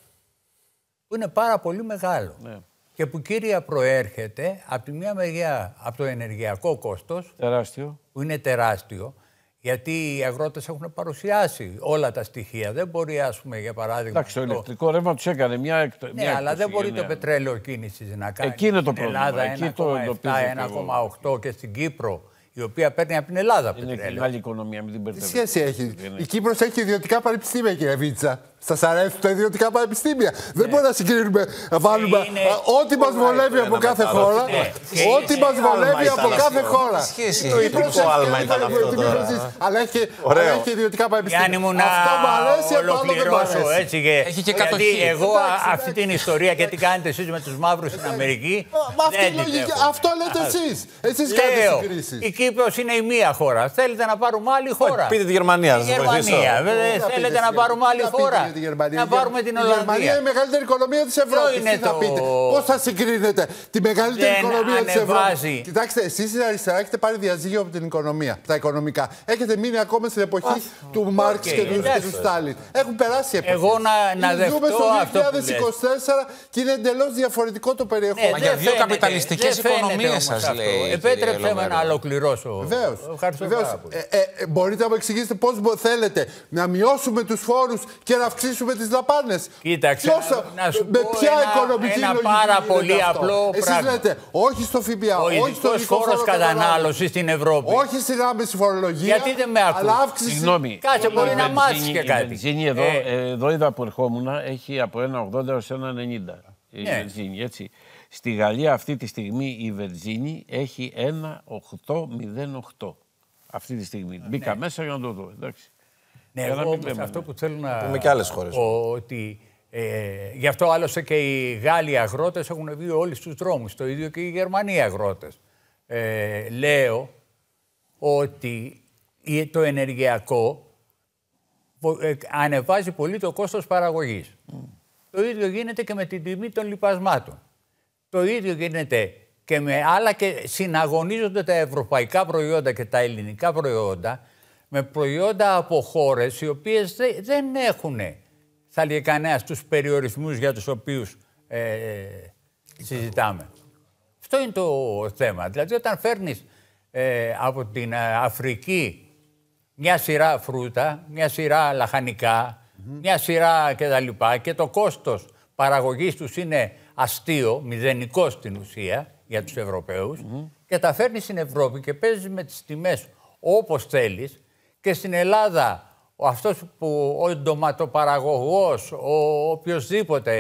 S4: Που είναι πάρα πολύ μεγάλο.
S1: Ναι.
S4: Και που κύρια προέρχεται από τη μία μεριά από το ενεργειακό κόστος
S1: Τεράστιο.
S4: που είναι τεράστιο, γιατί οι αγρότες έχουν παρουσιάσει όλα τα στοιχεία. Δεν μπορεί, ας πούμε, για παράδειγμα...
S1: Εντάξει, το
S4: το-
S1: ηλεκτρικό ρεύμα τους έκανε μια εκ-
S4: Ναι,
S1: μια
S4: αλλά δεν
S1: έκπτωση,
S4: μπορεί
S1: ναι.
S4: το πετρέλαιο κίνησης να κάνει.
S1: Εκεί είναι το
S4: στην
S1: πρόβλημα.
S4: Ελλάδα
S1: Εκεί το
S4: 1,7,
S1: εντοπίζω και εγώ.
S4: 1,8 και στην Κύπρο, η οποία παίρνει από την Ελλάδα
S1: Είναι και
S4: πετρέλαιο.
S1: μεγάλη οικονομία, μην την
S5: Τι
S1: μπερδεύετε.
S5: σχέση έχει;
S1: Δεν
S5: Η Κύπρος έχει ιδιωτικά πανεπιστήμια, κύριε Βίτσα. Σας αρέσουν τα ιδιωτικά πανεπιστήμια; Δεν
S1: Ναι.
S5: μπορεί να συγκρίνουμε, να βάλουμε
S4: Είναι-
S5: α, ό,τι μας βολεύει από κάθε χώρα.
S4: Ναι.
S5: Ό,τι
S4: Και
S5: μας
S4: είναι-
S5: βολεύει
S7: άλμα
S5: από
S7: ήταν
S5: κάθε
S7: αυτό.
S5: χώρα.
S7: Τι σχέση
S5: Το
S7: έχει,
S5: Κύπρος
S7: τι
S5: έχει
S7: άλμα
S5: κάνει
S7: ήταν αυτό
S5: διαφορετική
S7: τώρα;
S5: προσέγγιση, Αλλά έχει,
S7: Ωραίο.
S5: αλλά έχει ιδιωτικά πανεπιστήμια.
S4: Γιάννη μου να
S5: Αυτό μου αρέσει, από άλλο δεν μου
S4: ολοκληρώσω
S5: αρέσει.
S4: έτσι. Και,
S2: Έχει και
S4: γιατί
S2: κατοχή.
S4: εγώ
S5: Εντάξει,
S4: α- αυτή την ιστορία και τι κάνετε εσείς με τους μαύρους στην Αμερική,
S5: Μα αυτή
S4: δεν
S5: η
S4: την
S5: λογική,
S4: έχω.
S5: αυτό λέτε εσείς. Εσείς κάνετε
S4: Λέω,
S5: συγκρίσεις.
S4: η Κύπρος είναι η μία χώρα. Θέλετε να πάρουμε άλλη χώρα.
S7: πείτε τη Γερμανία,
S4: Τη
S7: θα σας βοηθήσω.
S4: Γερμανία. βέβαια,
S5: Τι θα
S4: Θέλετε
S5: πείτε
S4: να
S5: στη-
S4: πάρουμε
S5: τι
S4: άλλη
S5: θα πείτε
S4: χώρα.
S5: Για τη Γερμανία.
S4: Να πάρουμε την
S5: Η Γερμανία
S4: Ολλανδία.
S5: είναι η μεγαλύτερη οικονομία της Ευρώπης.
S4: είναι
S5: Τι θα
S4: το-
S5: πείτε, Πώς θα συγκρίνετε τη μεγαλύτερη
S4: Δεν
S5: οικονομία της
S4: ανεβάζει.
S5: Ευρώπη. Κοιτάξτε, εσείς στην αριστερά έχετε πάρει διαζύγιο από την οικονομία, τα οικονομικά. Έχετε μείνει ακόμα στην εποχή του Μάρξ
S4: οκ,
S5: και του- και
S4: εντάξει.
S5: του Στάλιν. Έχουν περάσει εποχές.
S4: Εγώ να- να
S5: Είναι- Ζούμε
S4: δεχτώ
S5: στο
S4: αυτό που
S5: 2024 και είναι εντελώς διαφορετικό το περιεχόμενο.
S2: Μα
S4: Ναι,
S2: για
S4: δεν
S2: δύο
S4: φαίνεται,
S2: καπιταλιστικές
S4: δεν φαίνεται
S2: οικονομίες
S4: όμως
S2: σας
S4: αυτό.
S2: λέει, κύριε
S4: Επέτρεψε με
S2: Λοβέρδο.
S4: να ολοκληρώσω.
S5: Βεβαίως.
S4: Ευχαριστώ πάρα πολύ.
S5: Ε, ε, ε, μπορείτε να μου εξηγήσετε πώς θέλετε να μειώσουμε τους φόρους και να αυξήσουμε τις δαπάνες.
S4: Κοίταξε, να- να σου
S5: με
S4: πω
S5: ποια
S4: ένα-
S5: οικονομική
S4: ένα
S5: λογική
S4: πάρα
S5: γίνεται
S4: πολύ
S5: αυτό.
S4: απλό
S5: Εσείς
S4: πράγμα.
S5: λέτε όχι στο ΦΠΑ,
S4: Ο
S5: όχι στο
S4: ειδικός
S5: ειδικό
S4: φόρος
S5: φόρο
S4: κατανάλωσης στην Ευρώπη.
S5: όχι στην άμεση φορολογία.
S4: Γιατί δεν με ακούς;
S5: Αλλά αύξηση.
S1: Συγγνώμη.
S4: Κάτσε,
S1: Η
S4: μπορεί να
S1: βενζίνη-
S4: μάθεις και
S1: η
S4: κάτι.
S1: βενζίνη εδώ,
S4: Ε.
S1: ε, εδώ είδα που ερχόμουν, έχει από 1,80 έως 1,90 η
S4: Ναι.
S1: βενζίνη, έτσι. Στη Γαλλία αυτή τη στιγμή η βενζίνη έχει 1,808. Αυτή τη στιγμή. Μπήκα μέσα για να το δω. Εντάξει.
S4: Ναι,
S1: Για να
S4: εγώ
S1: μην
S4: όμως
S1: λέμε,
S4: αυτό
S1: ναι.
S4: που θέλω να
S7: πούμε και άλλες χώρες.
S4: πω ότι ε, γι' αυτό άλλωστε και οι Γάλλοι αγρότες έχουν βγει όλοι στους δρόμους. Το ίδιο και οι Γερμανοί αγρότες. Ε, λέω ότι η- το ενεργειακό βο- ε, ανεβάζει πολύ το κόστος παραγωγής. Το ίδιο γίνεται και με την τιμή των λοιπασμάτων. Το ίδιο γίνεται και με άλλα και συναγωνίζονται τα ευρωπαϊκά προϊόντα και τα ελληνικά προϊόντα με προϊόντα από χώρες οι οποίες δεν έχουν, θα λέει κανένας, τους περιορισμούς για τους οποίους ε, συζητάμε. Αυτό είναι το θέμα. Δηλαδή, όταν φέρνεις από την ε, Αφρική μια σειρά φρούτα, μια σειρά λαχανικά, μια σειρά κτλ. Και το κόστος παραγωγής τους είναι αστείο, μηδενικός στην ουσία για τους ευρωπαιους και τα φέρνεις στην Ευρώπη και παίζεις με τις τιμές όπως θέλεις και στην Ελλάδα ο αυτός που ο ντοματοπαραγωγός, ο οποιοδήποτε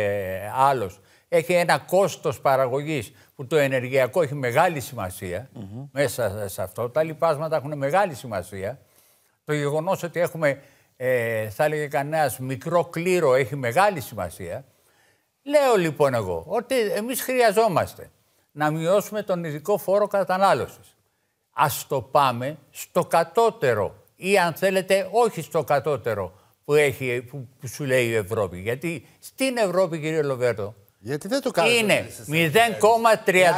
S4: άλλος έχει ένα κόστος παραγωγής που το ενεργειακό έχει μεγάλη σημασία μέσα σε αυτό. Τα λοιπάσματα έχουν μεγάλη σημασία. Το γεγονός ότι έχουμε, ε, θα έλεγε κανένας, μικρό κλήρο έχει μεγάλη σημασία. Λέω λοιπόν εγώ ότι εμείς χρειαζόμαστε να μειώσουμε τον ειδικό φόρο κατανάλωσης. Ας το πάμε στο κατώτερο ή αν θέλετε όχι στο κατώτερο που, έχει, που, που σου λέει η Ευρώπη. Γιατί στην Ευρώπη κύριε Λοβέρτο
S5: Γιατί δεν το κάνετε.
S4: είναι
S5: όταν είστε στην κυβέρνηση.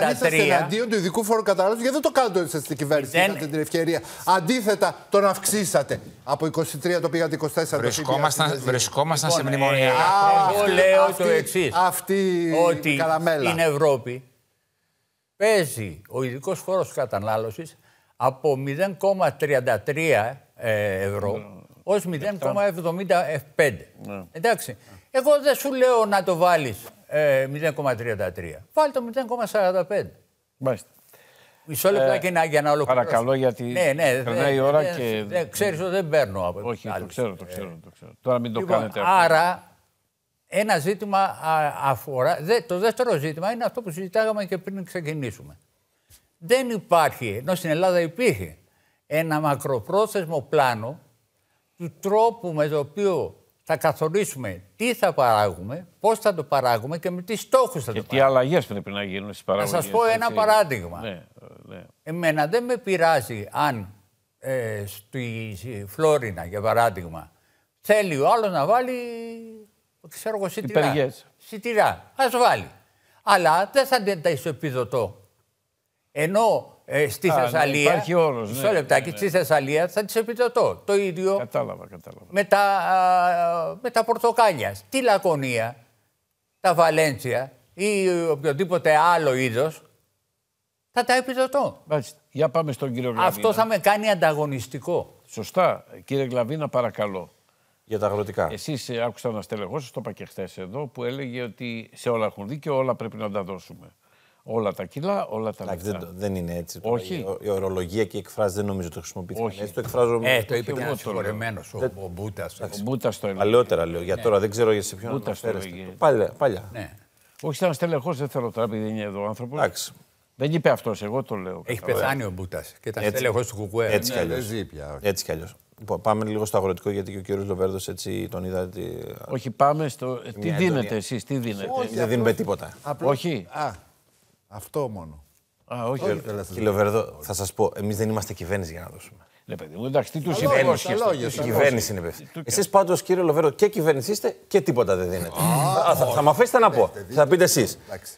S5: Αν είστε
S4: 0,33
S5: εναντίον του ειδικού φόρου κατανάλωσης, γιατί δεν το κάνετε όταν είστε στην κυβέρνηση.
S4: Δεν-
S5: Είχατε την ευκαιρία. Αντίθετα, τον αυξήσατε. Από 23 το πήγατε 24 το
S2: Βρισκόμασταν,
S5: ΦΠΑ.
S2: βρισκόμασταν σε
S4: Λοιπόν,
S2: μνημονιακά.
S4: ε, Εγώ
S5: αυτή-
S4: λέω
S5: αυτή-
S4: το εξής.
S5: αυτή
S4: ότι
S5: η καραμέλα.
S4: στην Ευρώπη παίζει ο ειδικός φόρος κατανάλωσης από 0,33 ε, ευρώ ως 0,75. Εντάξει. Εγώ δεν σου λέω να το βάλεις ε, 0,33. Βάλει το 0,45.
S1: Μάλιστα.
S4: Μισό λεπτάκι να- για να ολοκληρώσω.
S1: παρακαλώ, γιατί
S4: ναι, ναι,
S1: περνάει η
S4: δεν-
S1: ώρα
S4: δεν-
S1: και-
S4: δεν- ξέρεις ότι δεν παίρνω από
S1: Όχι, το
S4: άλλους.
S1: ξέρω, το ξέρω, το ξέρω. Τώρα μην το
S4: Λοιπόν,
S1: κάνετε αυτό.
S4: άρα, ένα ζήτημα α, αφορά... Δε, το δεύτερο ζήτημα είναι αυτό που συζητάγαμε και πριν ξεκινήσουμε. Δεν υπάρχει, ενώ στην Ελλάδα υπήρχε, ένα μακροπρόθεσμο πλάνο του τρόπου με το οποίο θα καθορίσουμε τι θα παράγουμε, πώς θα το παράγουμε και με τι στόχους θα
S1: Και
S4: το
S1: τι
S4: παράγουμε.
S1: αλλαγές πρέπει να γίνουν στις
S4: Να
S1: παραγωγές.
S4: σας πω ένα παράδειγμα.
S1: Ναι, ναι.
S4: Εμένα δεν με πειράζει αν ε, στη Φλόρινα, για παράδειγμα, θέλει ο άλλος να βάλει, ξέρω εγώ, σιτηρά.
S1: Υπεργές.
S4: Σιτηρά. Ας βάλει. Αλλά δεν θα τα ισοπιδωτώ. Ενώ ε, στη
S1: Α, ναι,
S4: Θεσσαλία,
S1: υπάρχει όρος, ναι,
S4: μισό λεπτάκι,
S1: ναι, ναι.
S4: στη Θεσσαλία θα τις επιδοτώ. Το ίδιο
S1: Κατάλαβα, κατάλαβα.
S4: με τα, α, με τα πορτοκάλια. Τη Λακωνία, τα Βαλένσια ή οποιοδήποτε άλλο είδος, θα τα επιδοτώ.
S1: Μάλιστα. Για πάμε στον κύριο Γλαβίνα.
S4: Αυτό θα με κάνει ανταγωνιστικό.
S1: Σωστά. Κύριε Γλαβίνα, παρακαλώ.
S3: Για τα αγροτικά.
S1: Εσείς άκουσα ένα στελεχό, το είπα και χθες εδώ, που έλεγε ότι σε όλα έχουν δίκιο, όλα πρέπει να τα δώσουμε. Όλα τα κιλά, όλα τα
S3: Εντάξει,
S1: λεφτά.
S3: δεν, δεν είναι έτσι.
S1: Όχι.
S3: Η, η ορολογία και η εκφράση δεν νομίζω το χρησιμοποιήθηκαν
S1: Όχι.
S3: έτσι. Το εκφράζω
S4: Ε, το είπε
S1: εγώ
S4: και ένας
S1: το λέω.
S4: συγχωρεμένος ο, ο Μπούτα.
S1: Ο Μπούτα το έλεγε.
S3: παλαιότερα λέω. Για τώρα δεν ξέρω για σε ποιον
S1: Ούτε αυτό
S3: αναφέρεστε.
S1: έλεγε.
S3: Παλιά. παλιά.
S4: Ναι.
S1: Όχι, σαν στελεχός, δεν θέλω τώρα, επειδή είναι εδώ άνθρωπος.
S3: Εντάξει.
S1: Δεν είπε αυτός, εγώ το λέω.
S4: Έχει πεθάνει ο Μπούτα και ήταν
S3: Έτσι.
S4: στέλεχο του Κουκουέ.
S3: Έτσι κι
S5: Ναι,
S3: αλλιώς.
S5: δεν ζει πια. όχι.
S3: Έτσι κι αλλιώς. Λοιπόν, πάμε λίγο στο αγροτικό γιατί και ο κύριος Λοβέρδος έτσι τον είδα. ότι-
S1: Όχι, πάμε στο. Τι
S3: Μια
S1: δίνετε
S3: έντονη-
S1: εσείς, τι δίνετε;
S3: Δεν δίνουμε τίποτα.
S5: Απλώς-
S1: Όχι.
S5: Α, αυτό μόνο.
S1: Α, όχι.
S5: Όχι, καλά,
S3: Κύριε Λοβέρδο, θα σας πω, εμείς δεν είμαστε κυβέρνηση για να δώσουμε.
S1: Ναι, παιδί μου, εντάξει, τι τους
S5: λόγια,
S1: υπόσχεστε.
S5: τα λόγια
S3: Η
S5: σου.
S3: κυβέρνηση είναι υπεύθυνη. Εσείς πάντως, κύριε Λοβέρδο, και κυβέρνηση είστε και τίποτα δεν δίνετε. Α, θα, θα με αφήσετε να πω. Θα πείτε εσείς.
S5: Εντάξει.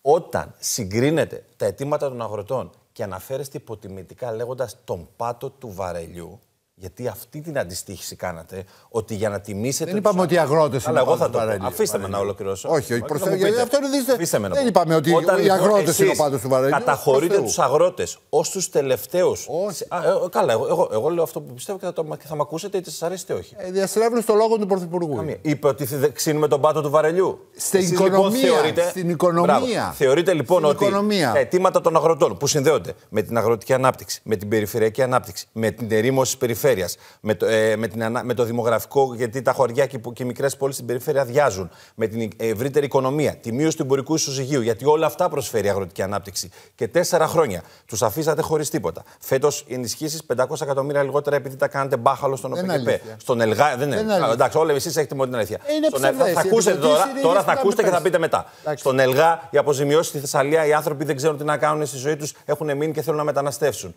S3: Όταν συγκρίνετε τα αιτήματα των αγροτών και αναφέρεστε υποτιμητικά λέγοντας τον πάτο του βαρελιού, γιατί αυτή την αντιστοίχηση κάνατε, ότι για να τιμήσετε.
S5: Δεν είπαμε
S3: τους-
S5: ότι οι αγρότες
S3: Αλλά εγώ θα το πω. Αφήστε με να ολοκληρώσω.
S5: Όχι, όχι,
S3: Θα
S5: προσέ-
S3: μου
S5: γιατί
S3: πείτε.
S5: αυτό είναι δίστε-
S3: Αφήστε με να
S5: δεν
S3: πω.
S5: είπαμε ότι
S3: Όταν,
S5: οι
S3: λοιπόν,
S5: αγρότες είναι ο
S3: εσείς
S5: πάτος του βαρελιού.
S3: Καταχωρείτε
S5: Προς
S3: τους
S5: Θεού.
S3: αγρότες ως τους τελευταίους.
S5: Όχι.
S3: καλά, εγώ, εγώ, εγώ λέω αυτό που πιστεύω και θα, το, και θα με ακούσετε είτε σας αρέσει είτε όχι.
S5: Ε, Διαστρέβλω το λόγο του Πρωθυπουργού.
S3: Καμία. Είπε ότι θε- ξύνουμε τον πάτο του βαρελιού.
S5: Στην
S3: Εσείς,
S5: οικονομία, στην οικονομία.
S3: Μπράβο. θεωρείτε λοιπόν
S5: Στην
S3: ότι
S5: οικονομία.
S3: τα αιτήματα των αγροτών που συνδέονται με την αγροτική ανάπτυξη, με την περιφερειακή ανάπτυξη, με την ερήμωση της περιφέρειας, με, το, ε, με, την, ανα- με το δημογραφικό, γιατί τα χωριά και, και οι μικρές πόλεις στην περιφέρεια αδειάζουν, με την ευρύτερη οικονομία, τη μείωση του εμπορικού ισοζυγίου, γιατί όλα αυτά προσφέρει η αγροτική ανάπτυξη. Και τέσσερα χρόνια τους αφήσατε χωρίς τίποτα. Φέτος οι ενισχύσεις 500 εκατομμύρια λιγότερα επειδή τα κάνετε μπάχαλο στον
S5: Δεν είναι
S3: ΟΠΕΚΕΠΕ.
S5: αλήθεια.
S3: Στον ΕΛΓΑ. Δεν
S5: Δεν
S3: είναι.
S5: είναι
S3: Α,
S5: αλήθεια.
S3: Εντάξει, όλοι εσείς έχετε μόνο την αλήθεια.
S5: Είναι
S3: Στον ΕΛΓΑ-
S5: ψευδές.
S3: θα
S5: Οι
S3: ακούσετε
S5: επιδοτήσεις
S3: τώρα,
S5: είναι
S3: τώρα
S5: για
S3: θα
S5: να
S3: ακούσετε και θα
S5: πέσει.
S3: πείτε μετά.
S5: Εντάξει.
S3: Στον ΕΛΓΑ οι αποζημιώσεις στη Θεσσαλία, οι άνθρωποι δεν ξέρουν τι να κάνουν στη ζωή τους, έχουν μείνει και θέλουν να μεταναστεύσουν.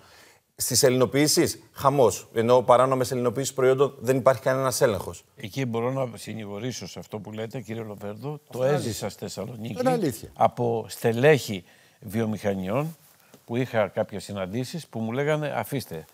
S3: Στις ελληνοποιήσεις, χαμός. Ενώ παράνομες ελληνοποιήσεις προϊόντων δεν υπάρχει κανένας έλεγχος.
S1: Εκεί μπορώ να συνηγορήσω σε αυτό που λέτε, κύριε Λοβέρδο. Το έζησα στη Θεσσαλονίκη
S5: Είναι αλήθεια.
S1: από στελέχη βιομηχανιών που είχα κάποιες συναντήσεις που μου λέγανε αφήστε.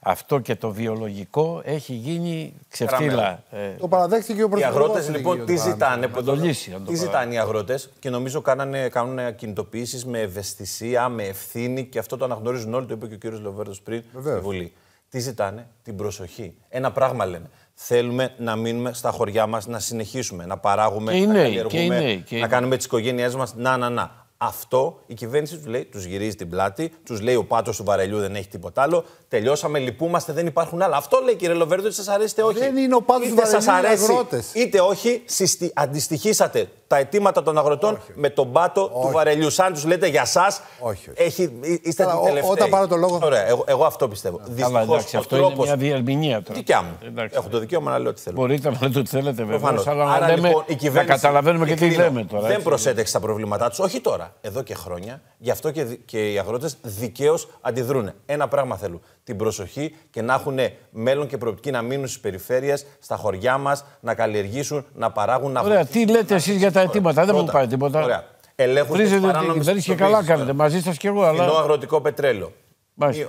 S1: Αυτό και το βιολογικό έχει γίνει ξεφτύλα. Ε,
S5: Το παραδέχτηκε ο
S3: Οι
S5: Πρωθυπουργός.
S3: αγρότες
S5: έλεγε
S3: λοιπόν
S5: για
S3: τι
S5: το παράδειγμα.
S3: ζητάνε,
S1: Να το λύσει, αν το
S3: τι
S1: παράδειγμα.
S3: ζητάνε οι αγρότες; Και νομίζω κάνανε, κάνουν κινητοποιήσει με ευαισθησία, με ευθύνη και αυτό το αναγνωρίζουν όλοι, το είπε και ο κύριος Λοβέρδος πριν
S5: Βεβαίως.
S3: στη Βουλή. Τι ζητάνε, την προσοχή. Ένα πράγμα λένε. Θέλουμε να μείνουμε στα χωριά μας, να συνεχίσουμε, να παράγουμε,
S1: Και οι
S3: να
S1: νέοι,
S3: καλλιεργούμε,
S1: και οι νέοι, και οι
S3: να
S1: νέοι.
S3: κάνουμε τις οικογένειές μας. Να, να, να. Αυτό η κυβέρνηση τους λέει, τους γυρίζει την πλάτη, τους λέει ο πάτο του βαρελιού δεν έχει τίποτα άλλο. Τελειώσαμε, λυπούμαστε, δεν υπάρχουν άλλα. Αυτό λέει κύριε Λοβέρδο, είτε σας αρέσει είτε όχι.
S5: Δεν είναι ο πάτος του
S3: Είτε σας
S5: βαρελιού οι
S3: αρέσει,
S5: αγρότες.
S3: Είτε όχι, συστη... αντιστοιχίσατε τα αιτήματα των αγροτών με τον πάτο του βαρελιού. Σαν τους λέτε για εσά,
S5: Όχι, όχι.
S3: έχει... είστε
S5: Καλά,
S3: την
S5: ο-
S3: τελευταία.
S5: όταν πάρω το λόγο-
S3: Ωραία, εγώ, εγώ αυτό πιστεύω.
S1: Καλά,
S3: Δυστυχώς,
S1: εντάξει,
S3: ο
S1: αυτό είναι
S3: τρόπος-
S1: μια διερμηνία τώρα.
S3: Δικιά μου.
S1: Εντάξει.
S3: Έχω το δικαίωμα να λέω ό,τι θέλω.
S1: Μπορείτε να λέτε ό,τι θέλετε βέβαια,
S3: Προφανώς.
S1: αλλά
S3: Άρα,
S1: να, λέμε,
S3: λοιπόν, η
S1: να
S3: κυβέρνηση-
S1: καταλαβαίνουμε και τι
S3: κλείνω,
S1: λέμε τώρα.
S3: Δεν
S1: έτσι.
S3: προσέτεξε τα προβλήματά τους, όχι τώρα, εδώ και χρόνια. Γι' αυτό και, δι- και οι αγρότες δικαίως αντιδρούν. Ένα πράγμα θέλουν. Την προσοχή και να έχουν μέλλον και προοπτική να μείνουν στις περιφέρειες, στα χωριά μας, να καλλιεργήσουν, να παράγουν, να
S1: Ωραία, τι λέτε εσείς για τα αιτήματα, δεν μου
S3: Πρώτα.
S1: πάει τίποτα.
S3: Ωραία. Ελέγχουν τις
S1: Βρίζετε την
S3: παράνομες
S1: κυβέρνηση και
S3: πιστοποιήσεις
S1: καλά
S3: τώρα.
S1: κάνετε. Μαζί σας κι εγώ,
S3: Φθηνό
S1: αλλά.
S3: αγροτικό πετρέλαιο.
S1: Μάλιστα.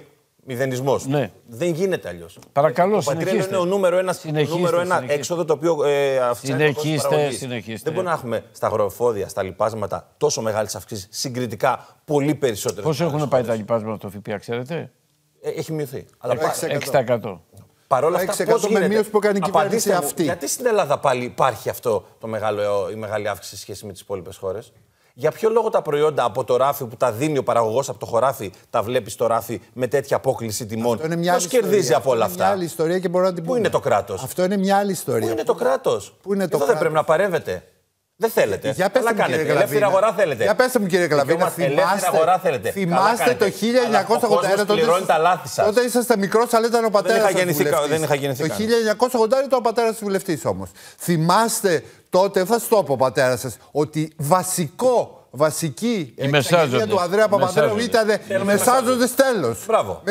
S3: Μηδενισμός.
S1: Ναι.
S3: Δεν γίνεται αλλιώς.
S1: Παρακαλώ,
S3: το πετρέλαιο
S1: συνεχίστε.
S3: είναι ο νούμερο ένα,
S1: Συνεχίστε,
S3: νούμερο ένα
S1: συνεχίστε.
S3: έξοδο το οποίο ε, αυξάνει το κόστος
S1: Συνεχίστε,
S3: παραγωγής.
S1: συνεχίστε.
S3: Δεν μπορούμε να έχουμε στα αγροφόδια, στα λοιπάσματα τόσο μεγάλες αυξήσεις συγκριτικά πολύ περισσότερες.
S1: Πόσο έχουν πάει τα λοιπάσματα το ΦΠΑ, ξέρετε;
S3: Έχει μειωθεί. Αλλά πα-
S1: 6%.
S3: Παρ' όλα
S5: 6%
S3: αυτά, πώς
S5: με
S3: γίνεται;
S5: μείωση που έκανε η κυβέρνηση
S3: Απαντήστε μου,
S5: αυτή.
S3: Γιατί στην Ελλάδα πάλι υπάρχει αυτό το μεγάλο, η μεγάλη αύξηση σε σχέση με τις υπόλοιπες χώρες; Για ποιο λόγο τα προϊόντα από το ράφι που τα δίνει ο παραγωγός από το χωράφι, τα βλέπεις στο ράφι με τέτοια απόκληση τιμών;
S5: Αυτό είναι μια άλλη
S3: Ποιο κερδίζει
S5: ιστορία.
S3: από όλα
S5: Αυτό είναι Μια άλλη
S3: αυτά.
S5: ιστορία και μπορώ να την
S3: Πού
S5: πούμε.
S3: είναι το κράτος;
S5: Αυτό είναι μια άλλη ιστορία.
S3: Πού είναι το κράτος;
S5: Πού είναι το
S3: Εδώ δεν
S5: κράτος;
S3: πρέπει να παρεύετε. Δεν θέλετε.
S5: Για πέστε
S3: Αλλά
S5: μου, κύριε
S3: κάνετε. Ελεύθερη
S5: Καλαβίνα.
S3: αγορά θέλετε.
S5: Για πέστε μου, κύριε Καλαβίνα,
S3: Δικαιώματα- ελεύθερη
S5: θυμάστε,
S3: αγορά θέλετε.
S5: θυμάστε
S3: Καλά
S5: το
S3: κάνετε.
S5: 1981.
S3: Αλλά ο κόσμος πληρώνει τα λάθη σας.
S5: Τότε είσαστε μικρός, αλλά ήταν ο πατέρα
S3: είχα
S5: σας.
S3: γεννηθεί κα- δεν είχα γεννηθεί
S5: Το
S3: καν.
S5: 1980 ήταν ο πατέρας σα βουλευτής όμως. Θυμάστε τότε, θα σα το πω ο πατέρας σας, ότι βασικό. Βασική εξαγγελία
S1: μεσάζοντες.
S5: του Ανδρέα Παπανδρέου
S1: Μεσάζοντες.
S5: ήταν μεσάζοντες τέλος.
S3: Μπράβο.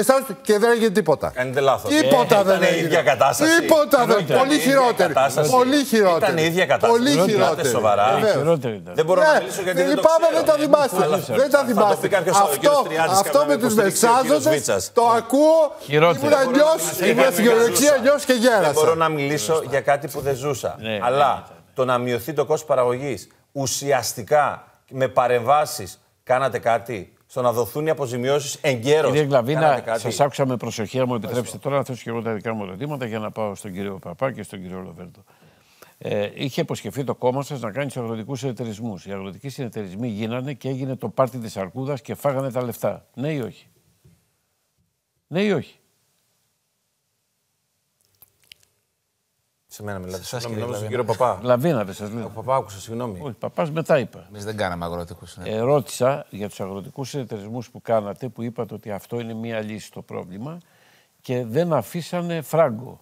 S5: Και δεν έγινε τίποτα.
S3: Κάνετε λάθος.
S5: Τίποτα
S3: Ε,
S5: δεν
S3: ήταν η
S5: έγινε.
S3: ίδια κατάσταση.
S5: Τίποτα δεν.
S3: Ήταν η
S5: Πολύ
S3: ίδια
S5: χειρότερη.
S3: κατάσταση.
S5: Πολύ χειρότερη.
S3: Ήταν η ίδια κατάσταση.
S5: Πολύ
S3: Μιλάτε
S5: χειρότερη.
S3: σοβαρά.
S5: Βεβαίως.
S1: Χειρότερη ήταν.
S3: Δεν μπορώ να
S5: Ναι,
S3: μιλήσω γιατί
S5: δεν
S3: δεν το
S5: λυπάμαι,
S3: ξέρω.
S5: δεν τα θυμάστε.
S3: Αλλά
S5: Δεν τα
S3: θα το
S5: θυμάστε.
S3: πει κάποιος άλλο, ο κύριος
S5: Αυτό,
S3: Τριάντης,
S5: αυτό
S3: καμιά
S5: με τους
S3: υποστήριξη, ο κύριος
S5: μεσάζοντες
S3: Βίτσας.
S5: το ακούω.
S1: Χειρότερο.
S5: Ήμουν νιό, ήμουν στην κυριολεξία νιό και
S3: Δεν μπορώ
S5: γέρασα.
S3: να μιλήσω για κάτι που δεν ζούσα.
S1: Ναι,
S3: Αλλά το να μειωθεί το κόστος παραγωγής ουσιαστικά με παρεμβάσεις κάνατε κάτι; Στο να δοθούν οι αποζημιώσεις εγκαίρως.
S1: Κύριε Γκλαβίνα,
S3: Κάνατε κάτι;
S1: σας άκουσα με προσοχή. Αν μου επιτρέψετε τώρα να θέσω και εγώ τα δικά μου ερωτήματα για να πάω στον κύριο Παπά και στον κύριο Λοβέρντο. Ε, είχε υποσχεθεί το κόμμα σας να κάνει τους αγροτικούς συνεταιρισμούς. Οι αγροτικοί συνεταιρισμοί γίνανε και έγινε το πάρτι της Αρκούδας και φάγανε τα λεφτά. Ναι ή όχι; Ναι ή όχι;
S3: Σε μένα μιλάτε.
S2: Σας,
S3: Συγγνώμη,
S2: κύριε
S3: νόμιζα στον κύριο Παπά.
S1: Λαβίνα δεν σας λέω.
S3: Ο Παπά άκουσα, συγγνώμη.
S1: Όχι, παπάς μετά είπα.
S2: Εμείς δεν κάναμε αγροτικούς
S1: Ε, ρώτησα για τους αγροτικούς συνεταιρισμούς που κάνατε, που είπατε ότι αυτό είναι μία λύση στο πρόβλημα και δεν αφήσανε φράγκο.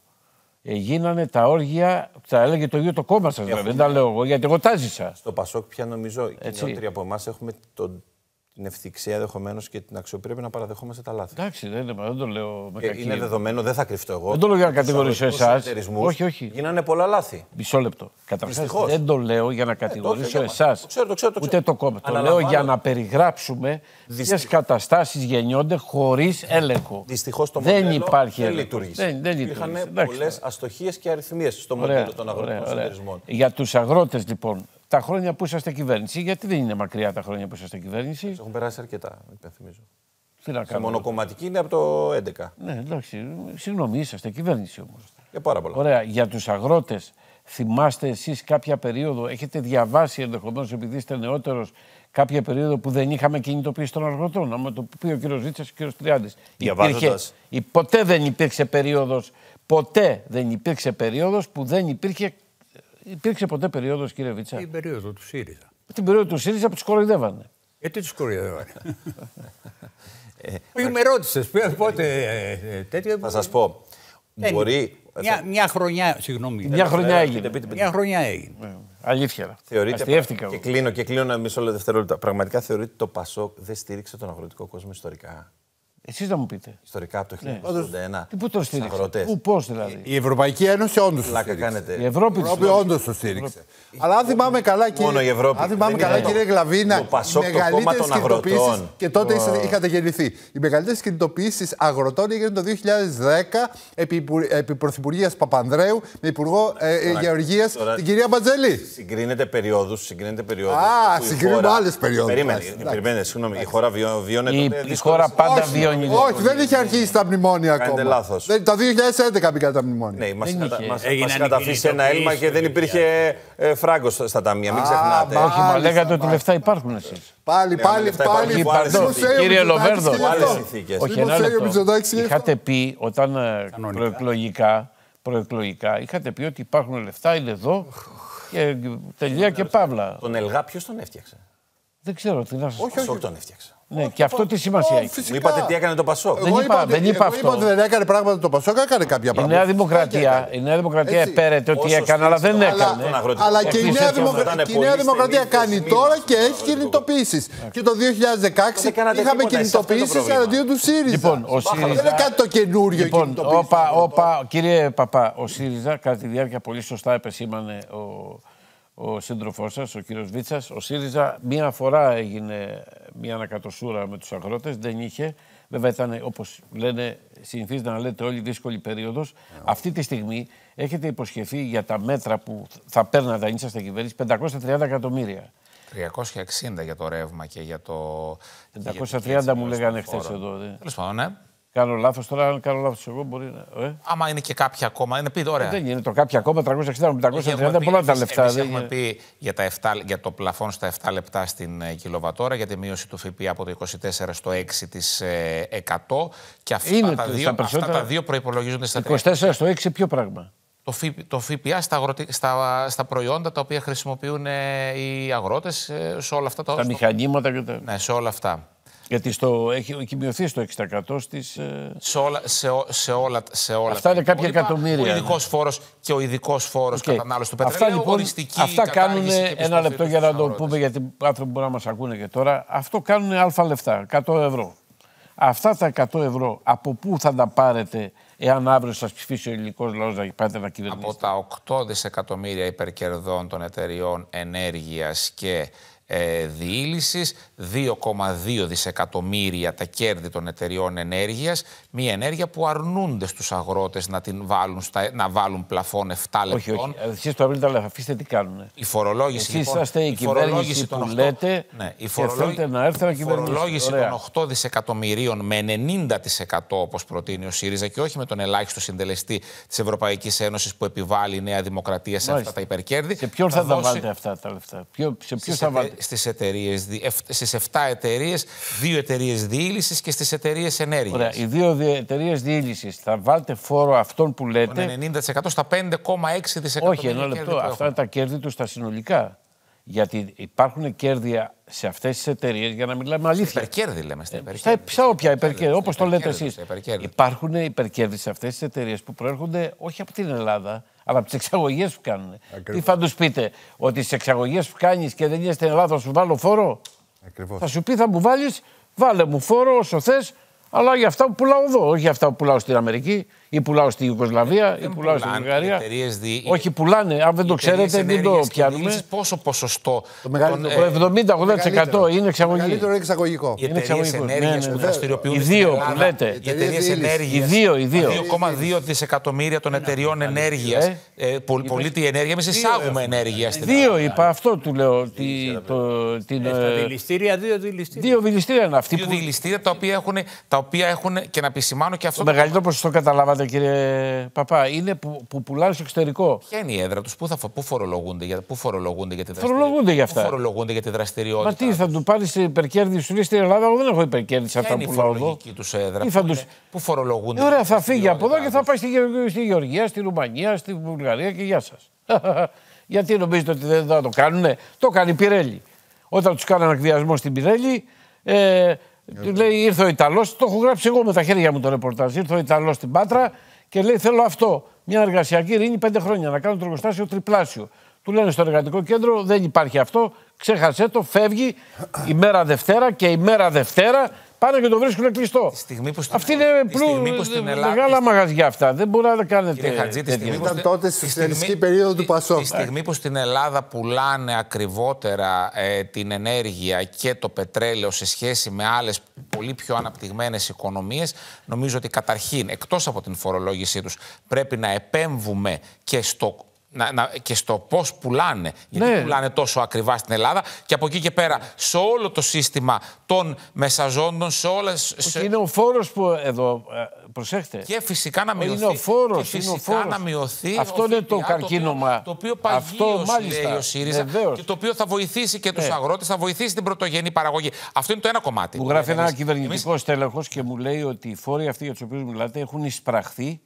S1: Ε, γίνανε τα όργια, τα έλεγε το ίδιο το κόμμα σας, βέβαια, δεν τα λέω εγώ, γιατί εγώ τα ζήσα.
S3: Στο Πασόκ πια νομίζω οι
S1: Έτσι.
S3: νεότεροι από εμάς έχουμε τον- την ευθυξία ενδεχομένως και την αξιοπρέπεια να παραδεχόμαστε τα λάθη.
S1: Εντάξει, δεν, είναι- δεν το λέω με
S3: Και
S1: κακή.
S3: είναι δεδομένο, δεν θα κρυφτώ εγώ.
S1: Δεν το λέω για να
S3: Στους
S1: κατηγορήσω
S3: αγροτικούς
S1: εσάς.
S3: συνεταιρισμούς
S1: Όχι, όχι.
S3: Γίνανε πολλά λάθη.
S1: Μισό λεπτό. Καταρχάς
S3: Δυστυχώς.
S1: δεν το λέω για να
S3: το
S1: κατηγορήσω
S3: έχω
S1: εσάς.
S3: Το ξέρω, το ξέρω, το
S1: Ούτε
S3: ξέρω.
S1: το κόμμα. Το λέω
S3: Αναλαμβάνω.
S1: για να περιγράψουμε ποιες
S3: Δυστυχώς.
S1: καταστάσεις γεννιόνται χωρίς έλεγχο.
S3: Δυστυχώς το
S1: δεν
S3: μοντέλο
S1: υπάρχει
S3: δεν
S1: έλεγχος.
S3: λειτουργήσε.
S1: Δεν, δεν
S3: Υπήρχαν
S1: λειτουργήσε. Εντάξει,
S3: πολλές αστοχίες και αριθμίες στο
S1: Ωραία,
S3: μοντέλο των αγροτικών
S1: ωραία, ωραία.
S3: συνεταιρισμών.
S1: Για τους αγρότες, λοιπόν, τα χρόνια που είσαστε κυβέρνηση, γιατί δεν είναι μακριά τα χρόνια που είσαστε κυβέρνηση.
S3: Έχουν περάσει αρκετά, υπενθυμίζω.
S1: Τι να
S3: Σε
S1: κάνουμε.
S3: μονοκομματική είναι από το 11.
S1: Ναι, εντάξει, συγγνώμη, είσαστε κυβέρνηση όμως.
S3: Για πάρα πολλά.
S1: Ωραία, για τους αγρότες, θυμάστε εσείς κάποια περίοδο, έχετε διαβάσει ενδεχομένως επειδή είστε νεότερος, κάποια περίοδο που δεν είχαμε κινητοποίηση των αγροτών. Άμα το πει ο κύριος Βίτσα και ο κύριος Τριάντης.
S3: Διαβάζοντας.
S1: Ποτέ δεν υπήρξε περίοδος, ποτέ δεν υπήρξε περίοδος που δεν υπήρχε. Υπήρξε ποτέ περίοδος, κύριε Βίτσα;
S4: Την περίοδο του ΣΥΡΙΖΑ.
S1: Την περίοδο του ΣΥΡΙΖΑ που τους κοροϊδεύανε.
S4: Γιατί τους κοροϊδεύανε. Όχι, με ρώτησες πότε ε, ε, τέτοιο.
S3: Θα σας πω.
S4: Δεν-
S3: Μπορεί.
S4: Μια, μια χρονιά, συγγνώμη.
S1: Μια χρονιά έγινε.
S3: Πείτε, πείτε, πείτε.
S4: Μια χρονιά έγινε.
S1: Ε, Αλήθεια.
S3: Θεωρείτε.
S1: Αστιεύτηκα
S3: Και
S1: εγώ.
S3: κλείνω και κλείνω ένα μισό δευτερόλεπτα. Πραγματικά θεωρείτε ότι το Πασόκ δεν στήριξε τον αγροτικό κόσμο ιστορικά;
S1: Εσείς να μου πείτε.
S3: Ιστορικά από το
S1: Ναι.
S3: 1981.
S1: Τι πού το
S3: Στους
S1: στήριξε.
S3: αγροτές.
S1: Πού, πώς δηλαδή;
S5: Η Ευρωπαϊκή Ένωση όντως το
S3: Πλάκα
S5: στήριξε.
S1: Η
S3: κάνετε.
S1: Ευρώπη
S5: Η
S1: του
S5: Ευρώπη όντως το στήριξε. Αλλά αν θυμάμαι καλά, κύριε,
S3: Μόνο η Ευρώπη.
S5: αν θυμάμαι
S3: Δεν
S5: καλά,
S3: είναι το-
S5: κύριε Γλαβίνα,
S3: το Πασόκ,
S5: οι
S3: το κόμμα
S5: μεγαλύτερες
S3: των
S5: κινητοποιήσει.
S3: αγροτών.
S5: Και τότε είστε- είχατε γεννηθεί. Οι μεγαλύτερες κινητοποιήσεις αγροτών έγιναν το 2010 επί, υπου- επί Πρωθυπουργίας Παπανδρέου με Υπουργό ε, ε, Γεωργίας
S3: τώρα-
S5: την κυρία Μπατζελή.
S3: Συγκρίνεται περιόδους. Συγκρίνεται περιόδους
S5: Α,
S3: που η
S5: συγκρίνουμε
S3: χώρα-
S5: άλλες περιόδους.
S3: Περίμενε,
S5: Εντάξει,
S3: περιμένε, συγγνώμη. Η χώρα βιώ- βιώνε
S1: Η,
S3: τότε
S1: η
S3: δύσκολες-
S1: χώρα πάντα
S5: όχι,
S1: βιώνει.
S5: όχι, δεν είχε αρχίσει τα μνημόνια
S3: Κάνετε
S5: ακόμα.
S3: λάθος.
S5: Δεν- Το 2011 μπήκαν τα μνημόνια.
S3: Ναι, μας
S1: Δεν είχε.
S4: Έγιναν
S3: μας
S4: οι
S3: καταφύσει ένα έλλειμμα και δεν
S4: κινητοποιήσεις
S3: υπήρχε ε, φράγκος στα στα ταμεία. Μην ξεχνάτε.
S5: μα-
S1: Όχι, μα
S5: Μάλιστα,
S1: λέγατε ότι
S5: μάλιστα.
S1: λεφτά υπάρχουν εσείς.
S5: Πάλι,
S3: Ναι,
S5: πάλι,
S3: λεφτά
S5: πάλι.
S3: υπάρχουν υπό άλλες
S1: Πardon,
S3: συνθήκες.
S1: κύριε
S5: Μητσοτάκης
S1: Λοβέρδο.
S5: και γι'
S3: Άλλες
S5: αυτό.
S3: συνθήκες.
S1: Όχι,
S5: Λοιπόν,
S1: ένα
S5: θέλει ο
S1: λεπτό.
S5: Μητσοτάκης γι' αυτό.
S1: Είχατε πει όταν ε, προεκλογικά, προεκλογικά, είχατε πει ότι υπάρχουν λεφτά, είναι εδώ και τελεία και παύλα.
S3: Τον Ελγά ποιος τον έφτιαξε;
S1: Δεν ξέρω τι να σας πω.
S3: Ο Πασόκ τον έφτιαξε.
S1: Ναι, και αυτό τι σημασία
S5: Ω,
S1: έχει;
S5: φυσικά.
S3: Μου είπατε τι έκανε το Πασόκ.
S1: Δεν
S5: Εγώ
S1: είπα-
S5: ότι-
S1: δεν είπα
S5: εγώ
S1: αυτό.
S5: είπα ότι δεν έκανε πράγματα το Πασόκ, έκανε κάποια
S1: Η
S5: πράγματα.
S1: Νέα Δημοκρατία,
S5: έκανε.
S1: η Νέα Δημοκρατία
S5: Έτσι.
S1: επέρεται ότι
S3: Όσο
S1: έκανε, αλλά δεν
S3: στήριξε το-
S1: έκανε.
S3: τον αγροτικό
S5: Αλλά και η
S1: Έκλεισε
S5: Νέα,
S1: το-
S5: Δημοκρα-
S3: ήταν
S5: και η Νέα
S3: πολύ
S5: Δημοκρατία
S3: στενή
S5: κάνει
S3: θεσμή
S5: τώρα
S3: στο
S5: και έχει
S3: αγροτικό.
S5: κινητοποιήσει. Και το 2016
S3: Δεν κάνατε
S5: είχαμε
S3: τίποτα, εσείς, αυτό είναι το
S5: κινητοποιήσει
S3: πρόβλημα.
S5: εναντίον του ΣΥΡΙΖΑ.
S1: Λοιπόν, ο
S5: Δεν
S1: ΣΥΡΙΖΑ-
S5: είναι κάτι το καινούριο
S1: Λοιπόν,
S5: κινητοποίηση.
S1: όπα, όπα, κύριε Παπά, ο ΣΥΡΙΖΑ κατά τη διάρκεια πολύ σωστά επεσήμανε ο, ο σύντροφός σας, ο κύριος Βίτσας, ο ΣΥΡΙΖΑ μία φορά έγινε μία ανακατοσούρα με τους αγρότες, δεν είχε. Βέβαια ήταν, όπως λένε, συνηθίζει να λέτε όλη δύσκολη περίοδος. Αυτή τη στιγμή έχετε υποσχεθεί για τα μέτρα που θα παίρνατε αν είσαστε κυβέρνηση 530 εκατομμύρια.
S2: 360 για το ρεύμα και για το.
S1: 530 μου λέγανε χθες εδώ. δεν-
S2: Τέλος πάντων, ναι.
S1: Κάνω λάθος τώρα, αν κάνω λάθος εγώ μπορεί να... Ε;
S2: Άμα είναι και κάποια ακόμα, είναι πει ωραία.
S1: Δεν είναι το κάποια ακόμα 360 με 530
S2: Έχουμε πει-
S1: πολλά τα
S2: εμείς-
S1: λεφτά.
S2: εμείς
S1: δεν
S2: έχουμε
S1: είναι.
S2: πει για, τα 7, για το πλαφόν στα 7 λεπτά στην ε, κιλοβατόρα, για τη μείωση του ΦΠΑ από το 24 στο 6 της, ε, 100 και αυτά,
S1: Είναι
S2: τα,
S1: το-
S2: δύο,
S1: στα
S2: αυτά
S1: περισσότερα-
S2: τα δύο προϋπολογίζονται στα
S1: 24 στο 6 ποιο πράγμα;
S2: το, ΦΠ, το ΦΠΑ στα, αγροτι... στα, στα προϊόντα τα οποία χρησιμοποιούν ε, οι αγρότες ε, σε όλα αυτά τα...
S1: Τα
S2: στο-
S1: μηχανήματα και τα...
S2: Ναι, σε όλα αυτά.
S1: Γιατί στο, έχει, έχει μειωθεί στο 6% στις... ε,
S2: Σε όλα, σε, ό- σε όλα, σε όλα
S1: Αυτά
S2: τα
S1: είναι κάποια
S2: υπόλοιπα.
S1: εκατομμύρια,
S2: Ο ειδικός φόρος και ο ειδικός φόρος
S1: Οκ.
S2: κατανάλωση του
S1: Αυτά
S2: πετρελαίου.
S1: λοιπόν,
S2: οριστική
S1: αυτά κάνουν
S2: κατάργηση και
S1: ένα
S2: επιστροφή
S1: λεπτό
S2: τους
S1: για να
S2: στους
S1: το
S2: αγρότες.
S1: πούμε γιατί άνθρωποι μπορεί να μας ακούνε και τώρα. Αυτό κάνουν αλφα λεφτά, 100 ευρώ. Αυτά τα 100 ευρώ από πού θα τα πάρετε εάν αύριο σας ψηφίσει ο ελληνικός λαός να πάτε να κυβερνήσετε;
S2: Από τα 8 δισεκατομμύρια υπερκερδών των εταιριών ενέργειας και ε, διήλυσης, 2,2 δισεκατομμύρια τα κέρδη των εταιριών ενέργειας, μια ενέργεια που αρνούνται στους αγρότες να, την βάλουν, στα, να βάλουν πλαφόν 7
S1: Όχι,
S2: λεπτών.
S1: όχι. Εσείς το τα λεφτά, αφήστε τι κάνουν.
S2: Η φορολόγηση
S1: Εσείς
S2: λοιπόν,
S1: είσαστε η κυβέρνηση
S2: φορολόγηση
S1: που
S2: των
S1: λέτε
S2: ναι, η
S1: και
S2: φορολόγηση,
S1: θέλετε να έρθετε να
S2: η
S1: κυβερνήσετε.
S2: φορολόγηση
S1: Ωραία.
S2: των 8 δισεκατομμυρίων με 90% όπως προτείνει ο ΣΥΡΙΖΑ και όχι με τον ελάχιστο συντελεστή της Ευρωπαϊκής Ένωσης που επιβάλλει η Νέα Δημοκρατία σε
S1: Μάλιστα.
S2: αυτά τα υπερκέρδη.
S1: Σε ποιον θα, τα
S2: δώσει
S1: βάλετε αυτά τα λεφτά, Ποιο, σε ποιους
S2: στις,
S1: θα
S2: εται-
S1: βάλετε;
S2: στις εταιρείες, δι- εφ- στις 7 εταιρείες, 2 εταιρείες διήλυσης και στις εταιρείες ενέργειας.
S1: Ωραία, οι δύο εταιρείε διήλυσης θα βάλετε φόρο αυτών που λέτε.
S2: Το 90% στα 5,6 δισεκατομμύρια
S1: Όχι, ένα
S2: κέρδη
S1: λεπτό.
S2: που
S1: Αυτά
S2: έχουν.
S1: τα κέρδη τους τα συνολικά. Γιατί υπάρχουν κέρδη σε αυτές τις εταιρείες για να μιλάμε αλήθεια.
S2: Υπερκέρδη λέμε στην
S1: Στα,
S2: υπερκέρδη.
S1: στα όποια υπερκέρδη,
S2: Στα
S1: όπως το λέτε
S2: υπερκέρδη,
S1: εσείς.
S2: στα υπερκέρδη.
S1: Υπάρχουν υπερκέρδη σε αυτές τις εταιρείες που προέρχονται όχι από την Ελλάδα, αλλά από τις εξαγωγές που κάνουν. Τι θα τους πείτε, ότι στις εξαγωγές που κάνεις και δεν είσαι στην Ελλάδα, θα σου βάλω φόρο;
S5: Ακριβώς.
S1: Θα σου πει, θα μου βάλεις, βάλε μου φόρο όσο θες, αλλά για αυτά που πουλάω εδώ, όχι για αυτά που πουλάω στην Αμερική ή πουλάω στη Ιουγκοσλαβία ή πουλάω στην
S2: πουλάνε
S1: Βουλγαρία.
S2: εταιρείες δι-
S1: Όχι, πουλάνε. Αν δεν το
S2: Οι εταιρείες
S1: ξέρετε, μην το
S2: ενέργειας και
S1: πιάνουμε.
S2: διήλυσης, Πόσο ποσοστό.
S5: Το μεγαλύτερο.
S2: των, ε,
S1: Το 70-80% είναι εξαγωγή.
S5: Μεγαλύτερο είναι εξαγωγικό.
S2: Οι
S1: Είναι
S2: εταιρείε
S1: εξαγωγικό.
S2: ενέργειας
S1: Ναι, ναι,
S2: που
S1: ναι.
S2: δραστηριοποιούν.
S1: Οι
S2: στην
S1: δύο
S2: Ελλάδα,
S1: που λέτε.
S2: Οι εταιρείες
S5: εταιρείες
S2: ενέργειας.
S1: Οι δύο, οι δύο.
S2: 2,2 δισεκατομμύρια των εταιριών ενέργειας.
S1: Ε.
S2: Πολύτη η ενέργεια. Εμείς εισάγουμε ενέργεια στην
S1: Δύο είπα, αυτό του λέω. τη- το- την,
S4: Στα
S1: ε,
S4: δηληστήρια, δύο δηληστήρια.
S1: Δύο δηληστήρια είναι αυτοί
S2: Δύο
S1: που.
S2: διηληστήρια τα οποία έχουν, τα οποία έχουν και να επισημάνω και αυτό.
S1: Το μεγαλύτερο ποσοστό καταλάβατε, κύριε Παπά, είναι που, που πουλάνε στο εξωτερικό.
S2: Ποια είναι η έδρα τους, πού, θα, φο- πού, φορολογούνται, για, πού φορολογούνται για τη
S1: Φορολογούνται για αυτά.
S2: Πού φορολογούνται για τη δραστηριότητα.
S1: Μα τι, θα τους; πάρεις υπερκέρδη, σου λέει στην Ελλάδα, εγώ δεν έχω υπερκέρδη σε
S2: Ποια
S1: αυτά
S2: είναι
S1: που
S2: η
S1: πουλάω εδώ.
S2: φορολογική τους έδρα;
S1: Τι θα
S2: πού,
S1: τους-
S2: είναι- πού φορολογούνται.
S1: Ε, ωραία,
S2: για τη
S1: θα φύγει από εδώ και θα
S2: δραστηριότητά
S1: πάει στη, Γεωργία- στη Γεωργία, στη Ρουμανία, στη Βουλγαρία και γεια σας. Γιατί νομίζετε ότι δεν θα το κάνουνε; Το κάνει η Πιρέλη. Όταν τους κάνανε εκβιασμό στην Πιρέλη, ε, λέει ήρθε ο Ιταλός, το έχω γράψει εγώ με τα χέρια μου το ρεπορτάζ. Ήρθε ο Ιταλός στην Πάτρα και λέει: Θέλω αυτό. Μια εργασιακή ειρήνη πέντε χρόνια να κάνω το εργοστάσιο τριπλάσιο. Του λένε στο εργατικό κέντρο: Δεν υπάρχει αυτό. Ξέχασέ το, φεύγει η μέρα Δευτέρα και η μέρα Δευτέρα πάνε και το βρίσκουν κλειστό.
S2: στιγμή που στην-
S1: Αυτή είναι
S2: τη στιγμή που στην Ελλάδα-
S1: μεγάλα μαγαζιά αυτά. Δεν μπορεί να τα κάνετε.
S2: Κύριε Χατζή, τη
S1: τέτοια.
S2: στιγμή που
S5: Ήταν
S2: στη-
S5: τότε
S2: τη
S5: στη
S2: στιγμή-
S5: σοσιαλιστική περίοδο του
S2: τη-
S5: Πασόκ.
S2: Τη στιγμή που στην Ελλάδα πουλάνε ακριβότερα ε, την ενέργεια και το πετρέλαιο σε σχέση με άλλες πολύ πιο αναπτυγμένες οικονομίες, νομίζω ότι καταρχήν, εκτός από την φορολόγησή τους, πρέπει να επέμβουμε και στο να, να, και στο πώς πουλάνε. Γιατί
S1: Ναι.
S2: πουλάνε τόσο ακριβά στην Ελλάδα και από εκεί και πέρα σε όλο το σύστημα των μεσαζόντων, σε όλες. σε-
S1: Είναι ο φόρος που εδώ. ε, Προσέχτε.
S2: και φυσικά να μειωθεί.
S1: Είναι ο φόρος,
S2: και
S1: είναι ο
S2: φυσικά
S1: φόρος.
S2: να μειωθεί.
S1: Αυτό
S2: ο
S1: είναι
S2: ΦΠΑ,
S1: το καρκίνωμα.
S2: Το οποίο, το οποίο
S1: Αυτό,
S2: παγίως,
S1: μάλιστα.
S2: λέει ο ΣΥΡΙΖΑ.
S1: Βεβαίως.
S2: Και το οποίο θα βοηθήσει και τους
S1: Ναι.
S2: αγρότες, θα βοηθήσει την πρωτογενή παραγωγή. Αυτό είναι το ένα κομμάτι.
S1: Μου γράφει ένα
S2: Εμείς-
S1: κυβερνητικό στέλεχος και μου λέει ότι οι φόροι αυτοί για τους οποίους μιλάτε έχουν εισπραχθεί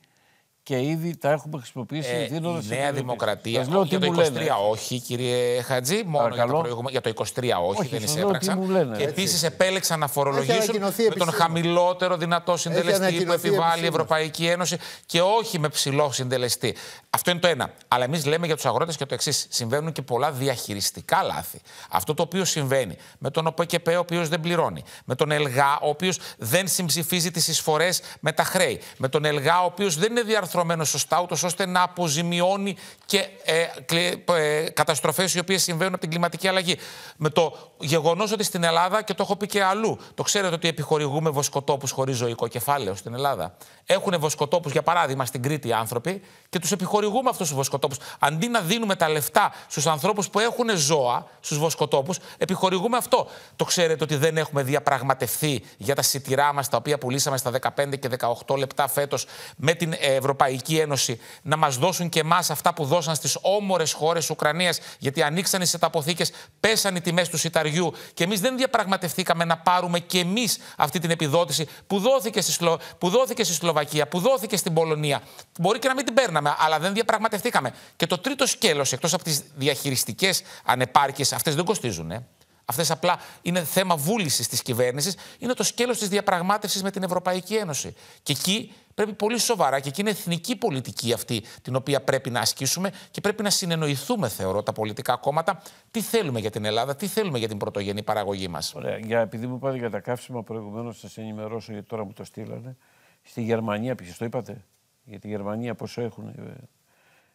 S1: και ήδη τα έχουμε χρησιμοποιήσει
S2: Ε,
S1: δίνοντας
S2: η
S1: σε
S2: Νέα
S1: επιδοτήσεις.
S2: Δημοκρατία.
S1: Σας λέω
S2: όχι,
S1: τι
S2: για το
S1: μου
S2: 23
S1: λένε.
S2: όχι, κύριε Χατζή. Μόνο για το,
S1: Παρακαλώ.
S2: προηγούμενο, για το 23 όχι,
S1: Όχι,
S2: δεν
S1: σας λέω τι
S2: εισέπραξαν.
S1: μου λένε.
S2: Και
S1: Έτσι.
S2: επίση επέλεξαν να φορολογήσουν
S5: ανακοινωθεί
S2: με τον
S5: επισήμως.
S2: χαμηλότερο δυνατό συντελεστή που
S5: ανακοινωθεί
S2: επιβάλλει η
S5: επισήμως.
S2: Ευρωπαϊκή Ένωση και όχι με ψηλό συντελεστή. Αυτό είναι το ένα. Αλλά εμείς λέμε για τους αγρότες και το εξής. Συμβαίνουν και πολλά διαχειριστικά λάθη. Αυτό το οποίο συμβαίνει με τον ΟΠΕΚΕΠΕ, ο οποίος δεν πληρώνει. Με τον ΕΛΓΑ, ο οποίος δεν συμψηφίζει τις εισφορές με τα χρέη. Με τον ΕΛΓΑ, ο οποίος δεν είναι διαρθρωμένο σωστά, ούτω ώστε να αποζημιώνει και ε, κλε- ε, καταστροφές οι οποίες συμβαίνουν από την κλιματική αλλαγή. Με το γεγονός ότι στην Ελλάδα, και το έχω πει και αλλού, το ξέρετε ότι επιχορηγούμε βοσκοτόπους χωρίς ζωικό κεφάλαιο στην Ελλάδα. Έχουν βοσκοτόπους, για παράδειγμα, στην Κρήτη οι άνθρωποι και τους επιχορηγούμε αυτούς τους βοσκοτόπους. Αντί να δίνουμε τα λεφτά στους ανθρώπους που έχουν ζώα, στους βοσκοτόπους, επιχορηγούμε αυτό. Το ξέρετε ότι δεν έχουμε διαπραγματευτεί για τα σιτηρά μας, τα οποία πουλήσαμε στα 15 και 18 λεπτά φέτος με την Ευρωπαϊκή Ευρωπαϊκή Ένωση να μας δώσουν και εμάς αυτά που δώσαν στις όμορες χώρες Ουκρανίας, γιατί ανοίξαν οι σεταποθήκε, πέσαν οι τιμές του σιταριού και εμείς δεν διαπραγματευτήκαμε να πάρουμε και εμείς αυτή την επιδότηση που δόθηκε, στη Σλο... που δόθηκε στη Σλοβακία, που δόθηκε στην Πολωνία. Μπορεί και να μην την παίρναμε, αλλά δεν διαπραγματευτήκαμε. Και το τρίτο σκέλος, εκτός από τις διαχειριστικές ανεπάρκειες, αυτές δεν κοστίζουν. Ε. Αυτές απλά είναι θέμα βούλησης της κυβέρνησης. Είναι το σκέλος της διαπραγμάτευσης με την Ευρωπαϊκή Ένωση. Και εκεί πρέπει πολύ σοβαρά, και εκεί είναι εθνική πολιτική αυτή την οποία πρέπει να ασκήσουμε και πρέπει να συνεννοηθούμε, θεωρώ, τα πολιτικά κόμματα, τι θέλουμε για την Ελλάδα, τι θέλουμε για την πρωτογενή παραγωγή μας.
S1: Ωραία. Για, επειδή μου είπατε για τα καύσιμα προηγουμένως, σα ενημερώσω γιατί τώρα μου το στείλανε. Στη Γερμανία, π.χ. το είπατε, για τη Γερμανία πόσο έχουν. Ε,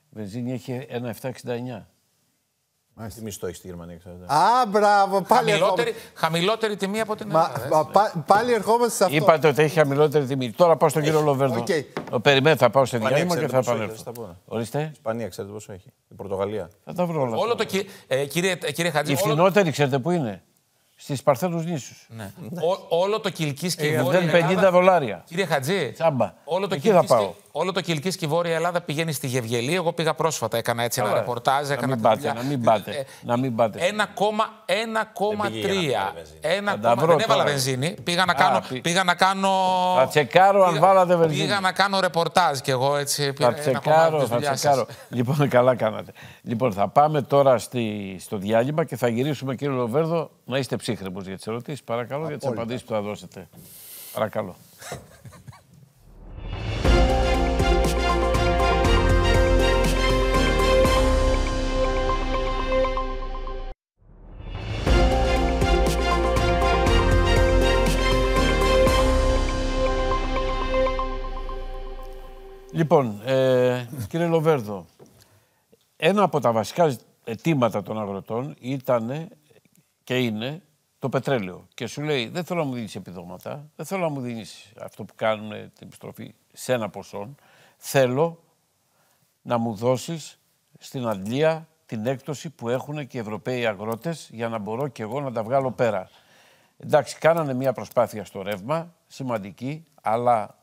S1: βενζίνη έχει 1,769.
S3: Τι μισθό έχεις στη Γερμανία, ξέρετε.
S5: Α, μπράβο, πάλι
S2: Χαμηλότερη, χαμηλότερη τιμή από την Ελλάδα.
S5: Μα, μα, πά- πάλι ερχόμαστε σε αυτό.
S1: Είπατε ότι έχει χαμηλότερη τιμή. Τώρα πάω στον κύριο Λοβέρδο.
S5: οκ.
S1: Ο, Περιμένω, θα πάω σε
S3: Ισπανία,
S1: διάλειμμα και
S3: ξέρετε
S1: θα
S3: πόσο έχει,
S1: επανέλθω.
S3: θα τα πω.
S1: Ορίστε.
S3: Ισπανία, ξέρετε πόσο έχει. Η Πορτογαλία.
S1: Θα τα βρω όλα.
S2: Όλο
S1: αυτά.
S2: το, κυ- ε, κύριε, κύριε Χατζή,
S1: Η
S2: όλο,
S1: φθηνότερη, ξέρετε πού είναι; Στις Παρθένους νήσους.
S2: ναι. Ό- όλο το Κιλκής και η
S1: Ε,
S2: Βόρεια
S1: δεν
S2: Ελλάδα-
S1: 50 δολάρια.
S2: Κύριε Χατζή,
S1: Τσάμπα.
S2: όλο το,
S1: Εκεί θα
S2: Κιλκής
S1: πάω.
S2: Και, όλο το Κιλκής και η Βόρεια Ελλάδα πηγαίνει στη Γευγελή. Εγώ πήγα πρόσφατα, έκανα έτσι ένα
S1: Καλά.
S2: ρεπορτάζ.
S1: Να
S2: Έκανα
S1: μην
S2: τη
S1: πάτε,
S2: δουλειά.
S1: να μην πάτε.
S2: Ε,
S1: Να μην πάτε.
S2: 1,3. Ένα
S1: Θα τα
S2: κόμμα-
S1: βρω
S2: Δεν έβαλα
S1: τώρα.
S2: βενζίνη. Πήγα να κάνω.
S1: πη-
S2: πήγα να κάνω...
S1: Θα τσεκάρω αν
S2: πήγα-
S1: βάλατε βενζίνη.
S2: Πήγα να κάνω ρεπορτάζ κι εγώ έτσι. πήρα
S1: Θα
S2: ένα κομμάτι
S1: τσεκάρω,
S2: της
S1: θα
S2: δουλειάς
S1: τσεκάρω.
S2: σας.
S1: Λοιπόν, καλά κάνατε. Λοιπόν, θα πάμε τώρα στη, στο διάλειμμα και θα γυρίσουμε, κύριε Λοβέρδο, να είστε ψύχρεμος για τις ερωτήσεις, παρακαλώ, για τις απαντήσεις που θα δώσετε. Παρακαλώ. Λοιπόν, ε, κύριε Λοβέρδο, ένα από τα βασικά αιτήματα των αγροτών ήταν και είναι το πετρέλαιο. Και σου λέει, δεν θέλω να μου δίνεις επιδόματα, δεν θέλω να μου δίνεις αυτό που κάνουν την επιστροφή σε ένα ποσό. Θέλω να μου δώσεις στην αντλία την έκπτωση που έχουν και οι Ευρωπαίοι αγρότες για να μπορώ και εγώ να τα βγάλω πέρα. Εντάξει, κάνανε μια προσπάθεια στο ρεύμα, σημαντική, αλλά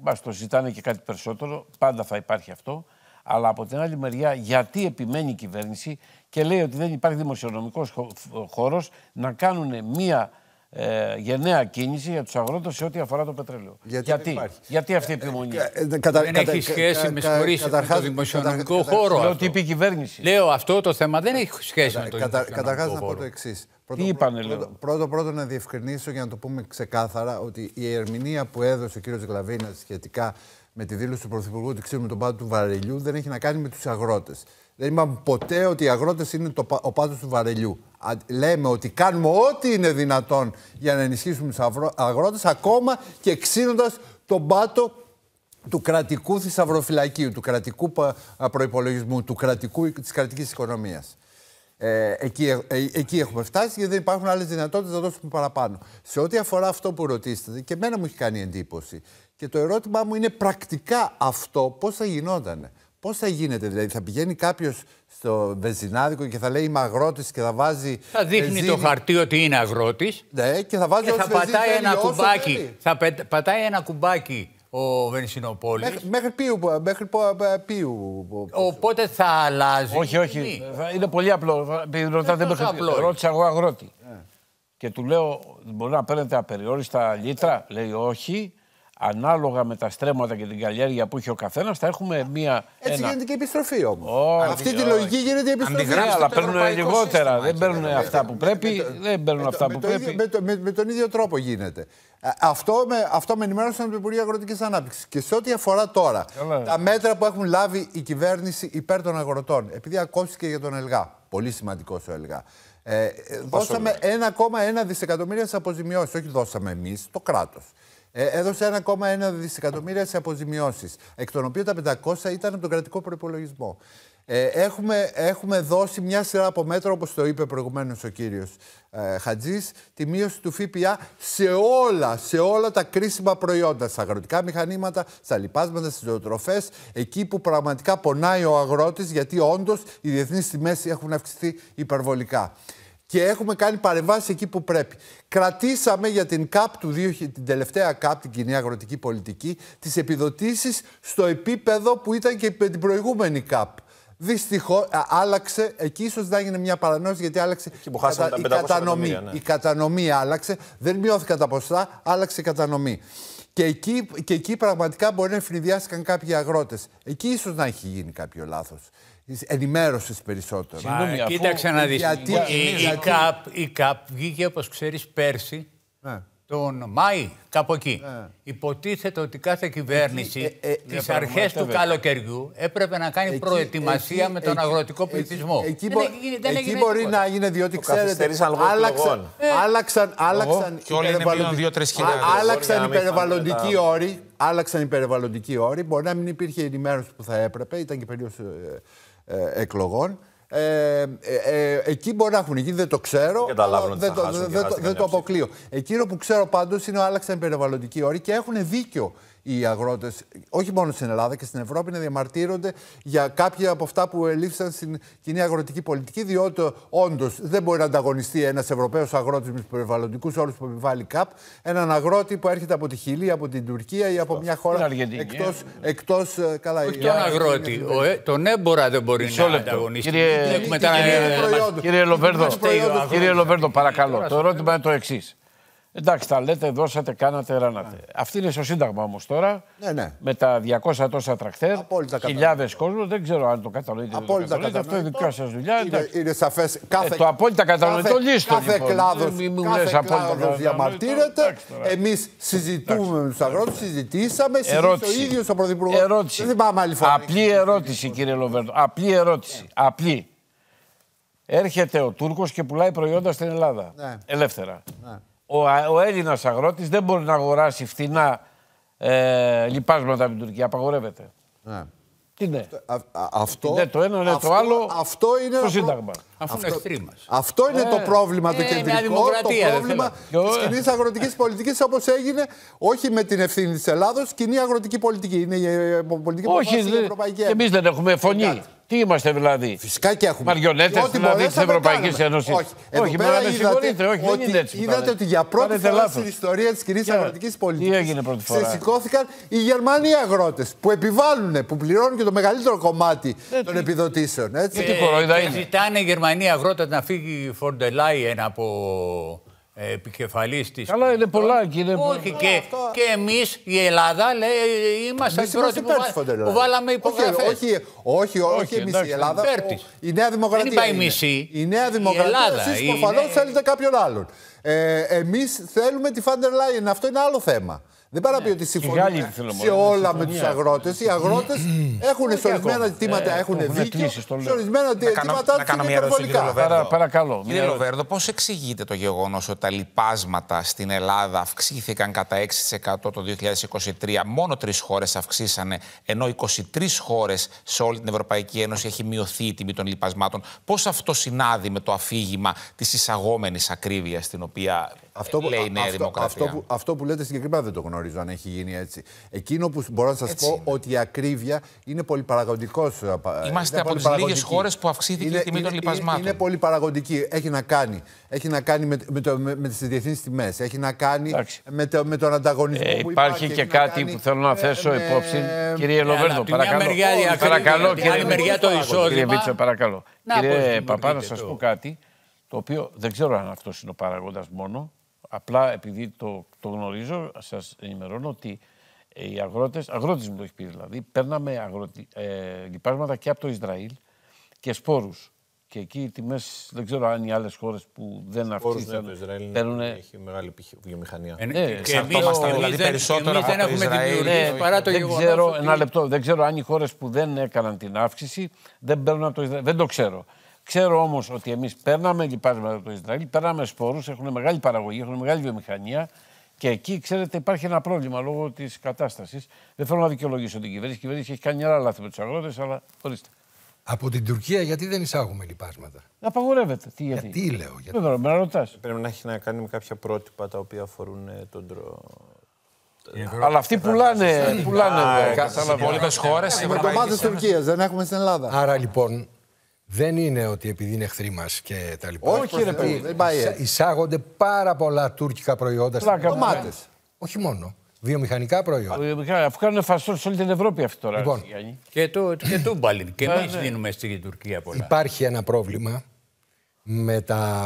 S1: μας το ζητάνε και κάτι περισσότερο, πάντα θα υπάρχει αυτό. Αλλά από την άλλη μεριά, γιατί επιμένει η κυβέρνηση και λέει ότι δεν υπάρχει δημοσιονομικός χω- χώρος να κάνουν μια ε, γενναία κίνηση για τους αγρότες σε ό,τι αφορά το πετρέλαιο.
S5: Γιατί δεν
S1: γιατί,
S5: υπάρχει.
S1: γιατί αυτή η επιμονή;
S5: Ε, ε, κατα-
S4: Δεν
S5: κατα-
S4: έχει σχέση,
S5: κα-
S4: με
S5: κα-
S4: συγχωρείτε, με
S5: καταρχάς-
S4: το δημοσιονομικό
S5: κατα-
S4: χώρο.
S1: Λέω
S4: αυτό.
S1: ότι είπε η κυβέρνηση.
S4: Λέω αυτό το θέμα δεν έχει σχέση με το
S5: Κατα,
S4: δημοσιονομικό
S5: Καταρχάς να πω
S4: χώρο.
S5: το εξής.
S1: Τι είπανε, λέω;
S5: πρώτο, πρώτο, πρώτο να διευκρινίσω για να το πούμε ξεκάθαρα ότι η ερμηνεία που έδωσε ο κύριος Γλαβίνα σχετικά με τη δήλωση του Πρωθυπουργού ότι ξέρουμε τον πάτο του βαρελιού δεν έχει να κάνει με τους αγρότες. Δεν είπαμε ποτέ ότι οι αγρότες είναι το, πα- ο πάτος του βαρελιού. Α, λέμε ότι κάνουμε ό,τι είναι δυνατόν για να ενισχύσουμε τους αγρο- αγρότες ακόμα και ξύνοντας τον πάτο του κρατικού θησαυροφυλακίου, του κρατικού πα- προϋπολογισμού, του κρατικού, της κρατικής οικονομίας. Ε, εκεί, ε, εκεί έχουμε φτάσει γιατί δεν υπάρχουν άλλες δυνατότητες να δώσουμε παραπάνω. Σε ό,τι αφορά αυτό που ρωτήσατε, και εμένα μου έχει κάνει εντύπωση. Και το ερώτημά μου είναι πρακτικά αυτό πώς θα γινόταν. Πώς θα γίνεται, δηλαδή θα πηγαίνει κάποιος στο βενζινάδικο και θα λέει είμαι αγρότης και θα βάζει
S4: Θα δείχνει
S5: βενζίνη.
S4: το χαρτί ότι είναι αγρότης
S5: Ναι, και θα βάζει
S4: και
S5: όση
S4: θα
S5: βενζίνη
S4: πατάει
S5: θέλει,
S4: ένα
S5: όσο
S4: κουμπάκι.
S5: θέλει.
S4: Θα πε- πατάει ένα κουμπάκι ο Βενσινοπόλης.
S5: Μέχρι, μέχρι ποιου, μέχρι πο- ποιου
S4: Οπότε θα αλλάζει.
S1: Όχι,
S4: η
S1: όχι.
S4: τιμή.
S1: Θα- Είναι πολύ απλό. Επειδή ρωτάτε
S4: τόσο
S1: μέχρι-
S4: απλό είναι.
S1: Ρώτησα εγώ αγρότη. Και του λέω, μπορεί να παίρνετε απεριόριστα λίτρα. Λέει, όχι. Ανάλογα με τα στρέμματα και την καλλιέργεια που έχει ο καθένας, θα έχουμε μία.
S5: Έτσι
S1: ένα...
S5: γίνεται και η επιστροφή όμως.
S1: Όχι,
S5: Αυτή τη
S1: όχι.
S5: λογική γίνεται η επιστροφή.
S2: Αντιγράφεις
S1: Ναι,
S2: στο
S1: αλλά παίρνουν
S2: ευρωπαϊκό
S1: λιγότερα.
S2: σύστημα,
S1: Δεν
S2: κύριε
S1: παίρνουν
S2: Λεβέντη.
S1: αυτά που πρέπει. Δεν παίρνουν
S5: Με το-
S1: αυτά
S5: με
S1: που
S5: το ίδιο-
S1: πρέπει.
S5: με, το- με- με τον ίδιο τρόπο γίνεται. Α, Αυτό με, αυτό με ενημέρωσαν από το Υπουργείο Αγροτικής Ανάπτυξης. Και σε ό,τι αφορά τώρα
S1: Καλά.
S5: τα μέτρα που έχουν λάβει η κυβέρνηση υπέρ των αγροτών, επειδή ακόστηκε για τον ΕΛΓΑ, πολύ σημαντικός ο ΕΛΓΑ. Ε, ε, δώσαμε 1,1 δισεκατομμύρια σε αποζημιώσεις. Όχι, δώσαμε εμείς, το κράτος. Ε, έδωσε 1,1 δισεκατομμύρια σε αποζημιώσεις, εκ των οποίων τα 500 ήταν από τον κρατικό προπολογισμό. Ε, έχουμε, έχουμε δώσει μια σειρά από μέτρα, όπως το είπε προηγουμένως ο κύριος ε, Χατζής, τη μείωση του ΦΠΑ σε όλα, σε όλα τα κρίσιμα προϊόντα, στα αγροτικά μηχανήματα, στα λοιπάσματα, στις ζωοτροφές, εκεί που πραγματικά πονάει ο αγρότης, γιατί όντως οι διεθνείς τιμές έχουν αυξηθεί υπερβολικά. Και έχουμε κάνει παρεμβάσεις εκεί που πρέπει. Κρατήσαμε για την ΚΑΠ του 2000, την τελευταία ΚΑΠ, την κοινή αγροτική πολιτική, τις επιδοτήσεις στο επίπεδο που ήταν και με την προηγούμενη ΚΑΠ. Δυστυχώ άλλαξε, εκεί ίσως να έγινε μια παρανόηση γιατί άλλαξε
S3: Εκεί που χάσαμε
S5: η,
S3: τα 500
S5: κατανομή.
S3: εκατομμύρια, ναι.
S5: Η κατανομή άλλαξε, δεν μειώθηκαν τα ποσοστά, άλλαξε η κατανομή. Και εκεί, και εκεί πραγματικά μπορεί να ευνηδιάστηκαν κάποιοι αγρότες. Εκεί ίσως να έχει γίνει κάποιο λάθος. Ενημέρωσης περισσότερο.
S4: Μα,
S1: Συγγνώμη, αφού-
S4: κοίταξε να δεις.
S5: γιατί-
S4: η, η,
S5: γιατί-
S4: ΚΑΠ, η ΚΑΠ βγήκε, όπως ξέρεις, πέρσι,
S5: Ναι.
S4: τον Μάη, κάπου εκεί. Υποτίθεται ότι κάθε κυβέρνηση
S5: ε, ε,
S4: τις αρχές του καλοκαιριού έπρεπε να κάνει
S5: Εκεί-
S4: προετοιμασία
S5: εκεί-
S4: με τον
S5: εκεί-
S4: αγροτικό
S5: εκεί-
S4: πληθυσμό.
S5: Εκεί,
S4: Δεν
S5: μπο-
S4: έχει γίνει- δεν
S5: εκεί
S4: έγινε
S5: μπορεί
S4: τίποτα.
S5: να είναι διότι ξέρετε.
S3: καθυστερήσαν λόγω
S5: Άλλαξαν,
S3: εκλογών.
S5: άλλαξαν, άλλαξαν,
S2: Και όλα είναι
S5: υπερβαλλοντι-
S2: μείον δύο-τρεις χιλιάδες.
S5: Α-
S3: Μπορεί
S5: άλλαξαν
S3: να
S5: οι
S3: μην
S5: περιβαλλοντικοί
S3: φάνηκε τα-
S5: όροι. Άλλαξαν οι περιβαλλοντικοί όροι. Μπορεί να μην υπήρχε η ενημέρωση που θα έπρεπε. Ήταν και περίοδο εκλογών. Ε, ε, ε, εκεί μπορεί να έχουν γίνει, δεν το ξέρω.
S3: καταλάβουν
S5: αλλά
S3: ότι
S5: δεν
S3: θα
S5: το,
S3: χάσουν και
S5: δεν, το,
S3: χάστηκαν
S5: δεν το
S3: μια ψήφο.
S5: αποκλείω. Εκείνο που ξέρω πάντως είναι ότι άλλαξαν οι περιβαλλοντικοί όροι και έχουν δίκιο οι αγρότες, όχι μόνο στην Ελλάδα και στην Ευρώπη, να διαμαρτύρονται για κάποια από αυτά που ελήφθησαν στην κοινή αγροτική πολιτική, διότι όντως δεν μπορεί να ανταγωνιστεί ένας Ευρωπαίος αγρότης με τους περιβαλλοντικούς όρους που επιβάλλει ΚΑΠ, έναν αγρότη που έρχεται από τη Χιλή, από την Τουρκία ή από μια
S1: Την
S5: χώρα
S1: Αργεντινή,
S5: εκτό. Εκτός, ε, καλά,
S4: Όχι
S5: η
S4: τον
S5: Αργεντινή
S4: αγρότη.
S5: είναι
S4: Ο, ε, τον έμπορα δεν μπορεί
S1: Μισό
S4: να
S1: λεπτό.
S4: ανταγωνιστεί.
S1: Κύριε-
S4: Δεν έχουμε τα-
S1: κύριε-
S4: ε,
S5: προϊόντος.
S1: Κύριε Λοβέρδο,
S5: Μας προϊόντος.
S1: κύριε Λοβέρδο, παρακαλώ. Το ερώτημα είναι το εξής. Εντάξει, τα λέτε, δώσατε, κάνατε, ράνατε. Αυτή είναι στο Σύνταγμα όμως τώρα.
S5: Ναι, ναι.
S1: Με τα 200 τόσα τρακτέρ,
S5: Απόλυτα κατανοητό.
S1: χιλιάδες κόσμος. Δεν ξέρω αν το κατανοείτε. ή δεν το
S5: Απόλυτα
S1: κατανοείτε. Αυτό είναι
S5: κατανοητό.
S1: δικά σας δουλειά.
S5: Είναι,
S1: εντάξει.
S5: είναι σαφές. Κάθε,
S1: το απόλυτα κατανοητό
S5: κάθε-
S1: λύστο,
S5: Κάθε
S1: λοιπόν.
S5: κλάδο
S1: Μην μου λες απόλυτα κατανοητό.
S5: διαμαρτύρεται.
S1: Εντάξει τώρα.
S5: Εμείς συζητούμε με τους αγρότες, συζητήσαμε. Συζήτησε ο
S1: Ερώτηση.
S5: ίδιος ο Πρωθυπουργός.
S1: Ερώτηση.
S5: Δεν θυμάμαι άλλη φορά.
S1: Απλή ερώτηση, κύριε Λοβέρδο. Απλή ερώτηση. Απλή. Έρχεται ο Τούρκος και πουλάει προϊόντα στην Ελλάδα.
S5: Ναι.
S1: Ελεύθερα. Ο, α- ο Έλληνας αγρότης δεν μπορεί να αγοράσει φτηνά ε, λιπάσματα από την Τουρκία. Απαγορεύεται.
S5: Ναι.
S1: Τι ναι.
S5: Α- α- αυτό,
S1: Ναι, το ένα, ναι, το
S5: αυτό-
S1: άλλο
S5: Αυτό είναι
S1: στο
S5: ένα προ-
S1: Σύνταγμα.
S4: Αφού είναι εχθροί μας.
S5: Αυτό είναι το πρόβλημα το
S4: Ε, μια
S5: κεντρικό, το
S4: δημοκρατία, δεν
S5: πρόβλημα
S1: θέλω.
S5: τη
S1: Και ο-
S5: κοινής αγροτικής πολιτικής όπως έγινε, όχι με την ευθύνη της Ελλάδος, κοινή αγροτική πολιτική. Είναι η ε, πολιτική που
S1: Όχι,
S5: αποφάσισε η
S1: δεν-
S5: Ευρωπαϊκή
S1: και
S5: Ένωση.
S1: εμεί δεν έχουμε φωνή.
S5: Κάτι.
S1: Τι είμαστε δηλαδή;
S5: Φυσικά και έχουμε.
S1: Μαριονέτες,
S5: Και ό,τι
S1: δηλαδή,
S5: μπορέσαμε,
S1: της Ευρωπαϊκής
S5: κάναμε.
S1: Ένωσης.
S5: Όχι, Εδώ
S1: Όχι,
S5: πέρα
S1: με- με
S5: είδατε
S1: συγχωρείτε, όχι, δεν
S5: ότι,
S1: είναι έτσι που τα
S5: Είδατε
S1: λέτε.
S5: ότι για πρώτη
S1: Κάνετε
S5: φορά
S1: λάθος.
S5: στην ιστορία της κοινή
S1: Ποια-
S5: αγροτική πολιτική.
S1: τι έγινε πρώτη φορά;
S5: Σηκώθηκαν οι Γερμανοί αγρότες που επιβάλλουν, που πληρώνουν και το μεγαλύτερο κομμάτι
S1: Ε,
S5: των
S1: τι-
S5: επιδοτήσεων. Έτσι.
S1: τι κοροϊδά
S4: και
S1: είναι.
S4: ζητάνε οι Γερμανοί αγρότες να φύγει η Φορντερ Λάιεν από ε, επικεφαλής της.
S1: Καλά, είναι πολλά, κύριε.
S4: Όχι, και, και εμείς η Ελλάδα λέει, είμαστε οι
S5: Εμείς
S4: πρώτοι
S5: είμαστε
S4: που,
S5: υπέρ
S4: βα-
S5: της Φοντερ
S4: που
S5: Λάιεν.
S4: βάλαμε
S5: Όχι,
S4: υπογραφές.
S5: Όχι, όχι, όχι,
S1: Όχι,
S5: εμείς η
S1: εντάξει,
S5: Ελλάδα.
S4: υπέρ της.
S5: Η Νέα Δημοκρατία.
S4: Δεν πάει
S5: είναι.
S4: μισή.
S5: Η Νέα
S4: Η
S5: Δημοκρατία.
S4: Ελλάδα
S5: Εσείς
S4: είναι-
S5: προφανώς θέλετε κάποιον άλλον. Ε, Εμείς θέλουμε τη Φάντερ Λάιεν. Αυτό είναι άλλο θέμα. Δεν πάει να πει ότι
S1: Γάλλοι
S5: συμφωνούμε
S1: τη θέλουν
S5: σε
S1: μόνο,
S5: όλα με
S1: συμφωνία.
S5: τους αγρότες. Οι αγρότες έχουν σε ορισμένα ζητήματα
S1: Ε,
S5: έχουν
S1: έχουν
S5: δίκιο.
S1: κλείσει, το λέω.
S5: Σε ορισμένα
S2: κάνω-
S5: ζητήματα
S2: να κάνω
S5: είναι
S2: μια ερώτηση, κύριε
S5: υπερβολικά.
S2: Λοβέρδο.
S1: Παρα- παρακαλώ.
S2: Κύριε
S1: μια ερώτηση.
S2: Λοβέρδο, πώς εξηγείτε το γεγονός ότι τα λοιπάσματα στην Ελλάδα αυξήθηκαν κατά 6% το 2023. Μόνο τρεις χώρες αυξήσανε, ενώ 23 χώρες σε όλη την Ευρωπαϊκή Ένωση έχει μειωθεί η τιμή των λοιπασμάτων. Πώς αυτό συνάδει με το αφήγημα της εισαγόμενης ακρίβειας την οποία
S5: Αυτό που,
S2: λέει η Νέα
S5: αυτό,
S2: Δημοκρατία.
S5: αυτό, που, αυτό που λέτε συγκεκριμένα δεν το γνωρίζω αν έχει γίνει έτσι. Εκείνο που μπορώ να σας πω ότι η ακρίβεια είναι πολυπαραγωγικός.
S2: Είμαστε από τις λίγες χώρες που αυξήθηκε η τιμή των λιπασμάτων.
S5: Είναι, πολύ παραγωγική. Έχει να κάνει, έχει να κάνει με, με, το, με, με τις διεθνείς τιμές. Έχει να κάνει
S1: Εντάξει.
S5: με, το, με τον ανταγωνισμό.
S1: Ε,
S5: που
S1: υπάρχει
S5: υπάρχει.
S1: και
S5: Έχει να
S1: κάτι
S5: κάνει,
S1: που θέλω να
S5: ε,
S1: θέσω
S5: με-
S1: υπόψη. Κύριε
S4: αλλά
S1: Λοβέρδο,
S4: από τη μια
S1: παρακαλώ.
S4: μεριά η ακρίβεια,
S1: παρακαλώ,
S4: από την
S1: κύριε
S4: άλλη μεριά το
S1: Βίτσο. Κύριε
S4: εισόδημα.
S1: Βίτσο, παρακαλώ.
S4: Να, πώς
S1: κύριε
S4: δημιουργείται
S1: Παπά, να σας
S4: το-
S1: πω κάτι το οποίο δεν ξέρω αν αυτός είναι ο παράγοντα μόνο. Απλά επειδή το, το γνωρίζω, σας ενημερώνω ότι ε, οι αγρότες, αγρότε μου το έχει πει δηλαδή, παίρναμε αγροτι, ε, λιπάσματα και από το Ισραήλ και σπόρους. Και εκεί οι τιμές δεν ξέρω αν οι άλλες χώρες που δεν
S3: Όρους, ναι,
S1: αυξήθηκαν
S3: το Ισραήλ
S1: παίρνουν.
S3: έχει μεγάλη πυχ- βιομηχανία.
S4: Ε,
S1: Ναι,
S4: και εμείς,
S2: εξαρτώμαστε
S4: εμείς
S2: δηλαδή
S4: δεν,
S2: περισσότερο
S4: εμείς
S2: από
S4: δεν
S2: το
S4: έχουμε
S2: Ισραήλ.
S4: δημιουργήσει
S1: Ναι,
S4: παρά το
S1: δεν
S4: γεγονός
S1: ξέρω,
S4: ότι-
S1: ένα λεπτό, δεν ξέρω αν οι χώρες που δεν έκαναν την αύξηση δεν παίρνουν από το Ισραήλ. Δεν το ξέρω. Ξέρω όμως ότι εμείς παίρναμε λιπάσματα από το Ισραήλ, παίρναμε σπόρους, έχουν μεγάλη παραγωγή, έχουν μεγάλη βιομηχανία και εκεί, ξέρετε, υπάρχει ένα πρόβλημα λόγω της κατάστασης. Δεν θέλω να δικαιολογήσω την κυβέρνηση. Η κυβέρνηση έχει κάνει άλλα λάθη με τους αγρότες, αλλά ορίστε.
S6: Από την Τουρκία γιατί δεν εισάγουμε λιπάσματα.
S1: Απαγορεύεται. Τι, γιατί;
S6: Γιατί λέω, γιατί;
S1: Βέβαια, με ρωτάς.
S3: Πρέπει να έχει να κάνει με κάποια πρότυπα τα οποία αφορούν ε, τον τρο...
S1: Αλλά αυτοί πουλάνε. πουλάνε εδώ,
S2: Στι
S1: κατάλαβα.
S2: υπόλοιπες χώρες τη
S5: Με τομάτε
S2: Ευρωπαϊκή
S5: Τουρκίας δεν έχουμε στην Ελλάδα.
S6: Άρα λοιπόν δεν είναι ότι επειδή είναι εχθροί μα και τα λοιπά.
S5: Όχι, ρε παιδί, δεν πάει
S6: Εισά-
S5: έτσι.
S6: Εισάγονται πάρα πολλά τουρκικά προϊόντα. στην
S1: Πλάκα μου
S6: Ελλάδα.
S5: Τομάτες.
S6: Όχι μόνο. Βιομηχανικά προϊόντα.
S1: Ε, Μιχάλη, Αφού κάνουν φαστό σε όλη την Ευρώπη αυτή τώρα.
S6: Λοιπόν.
S1: Γιάννη.
S4: Και, το, και τούμπαλιν. Και εμείς
S1: ναι.
S4: δίνουμε στη Τουρκία πολλά.
S6: Υπάρχει ένα πρόβλημα με τα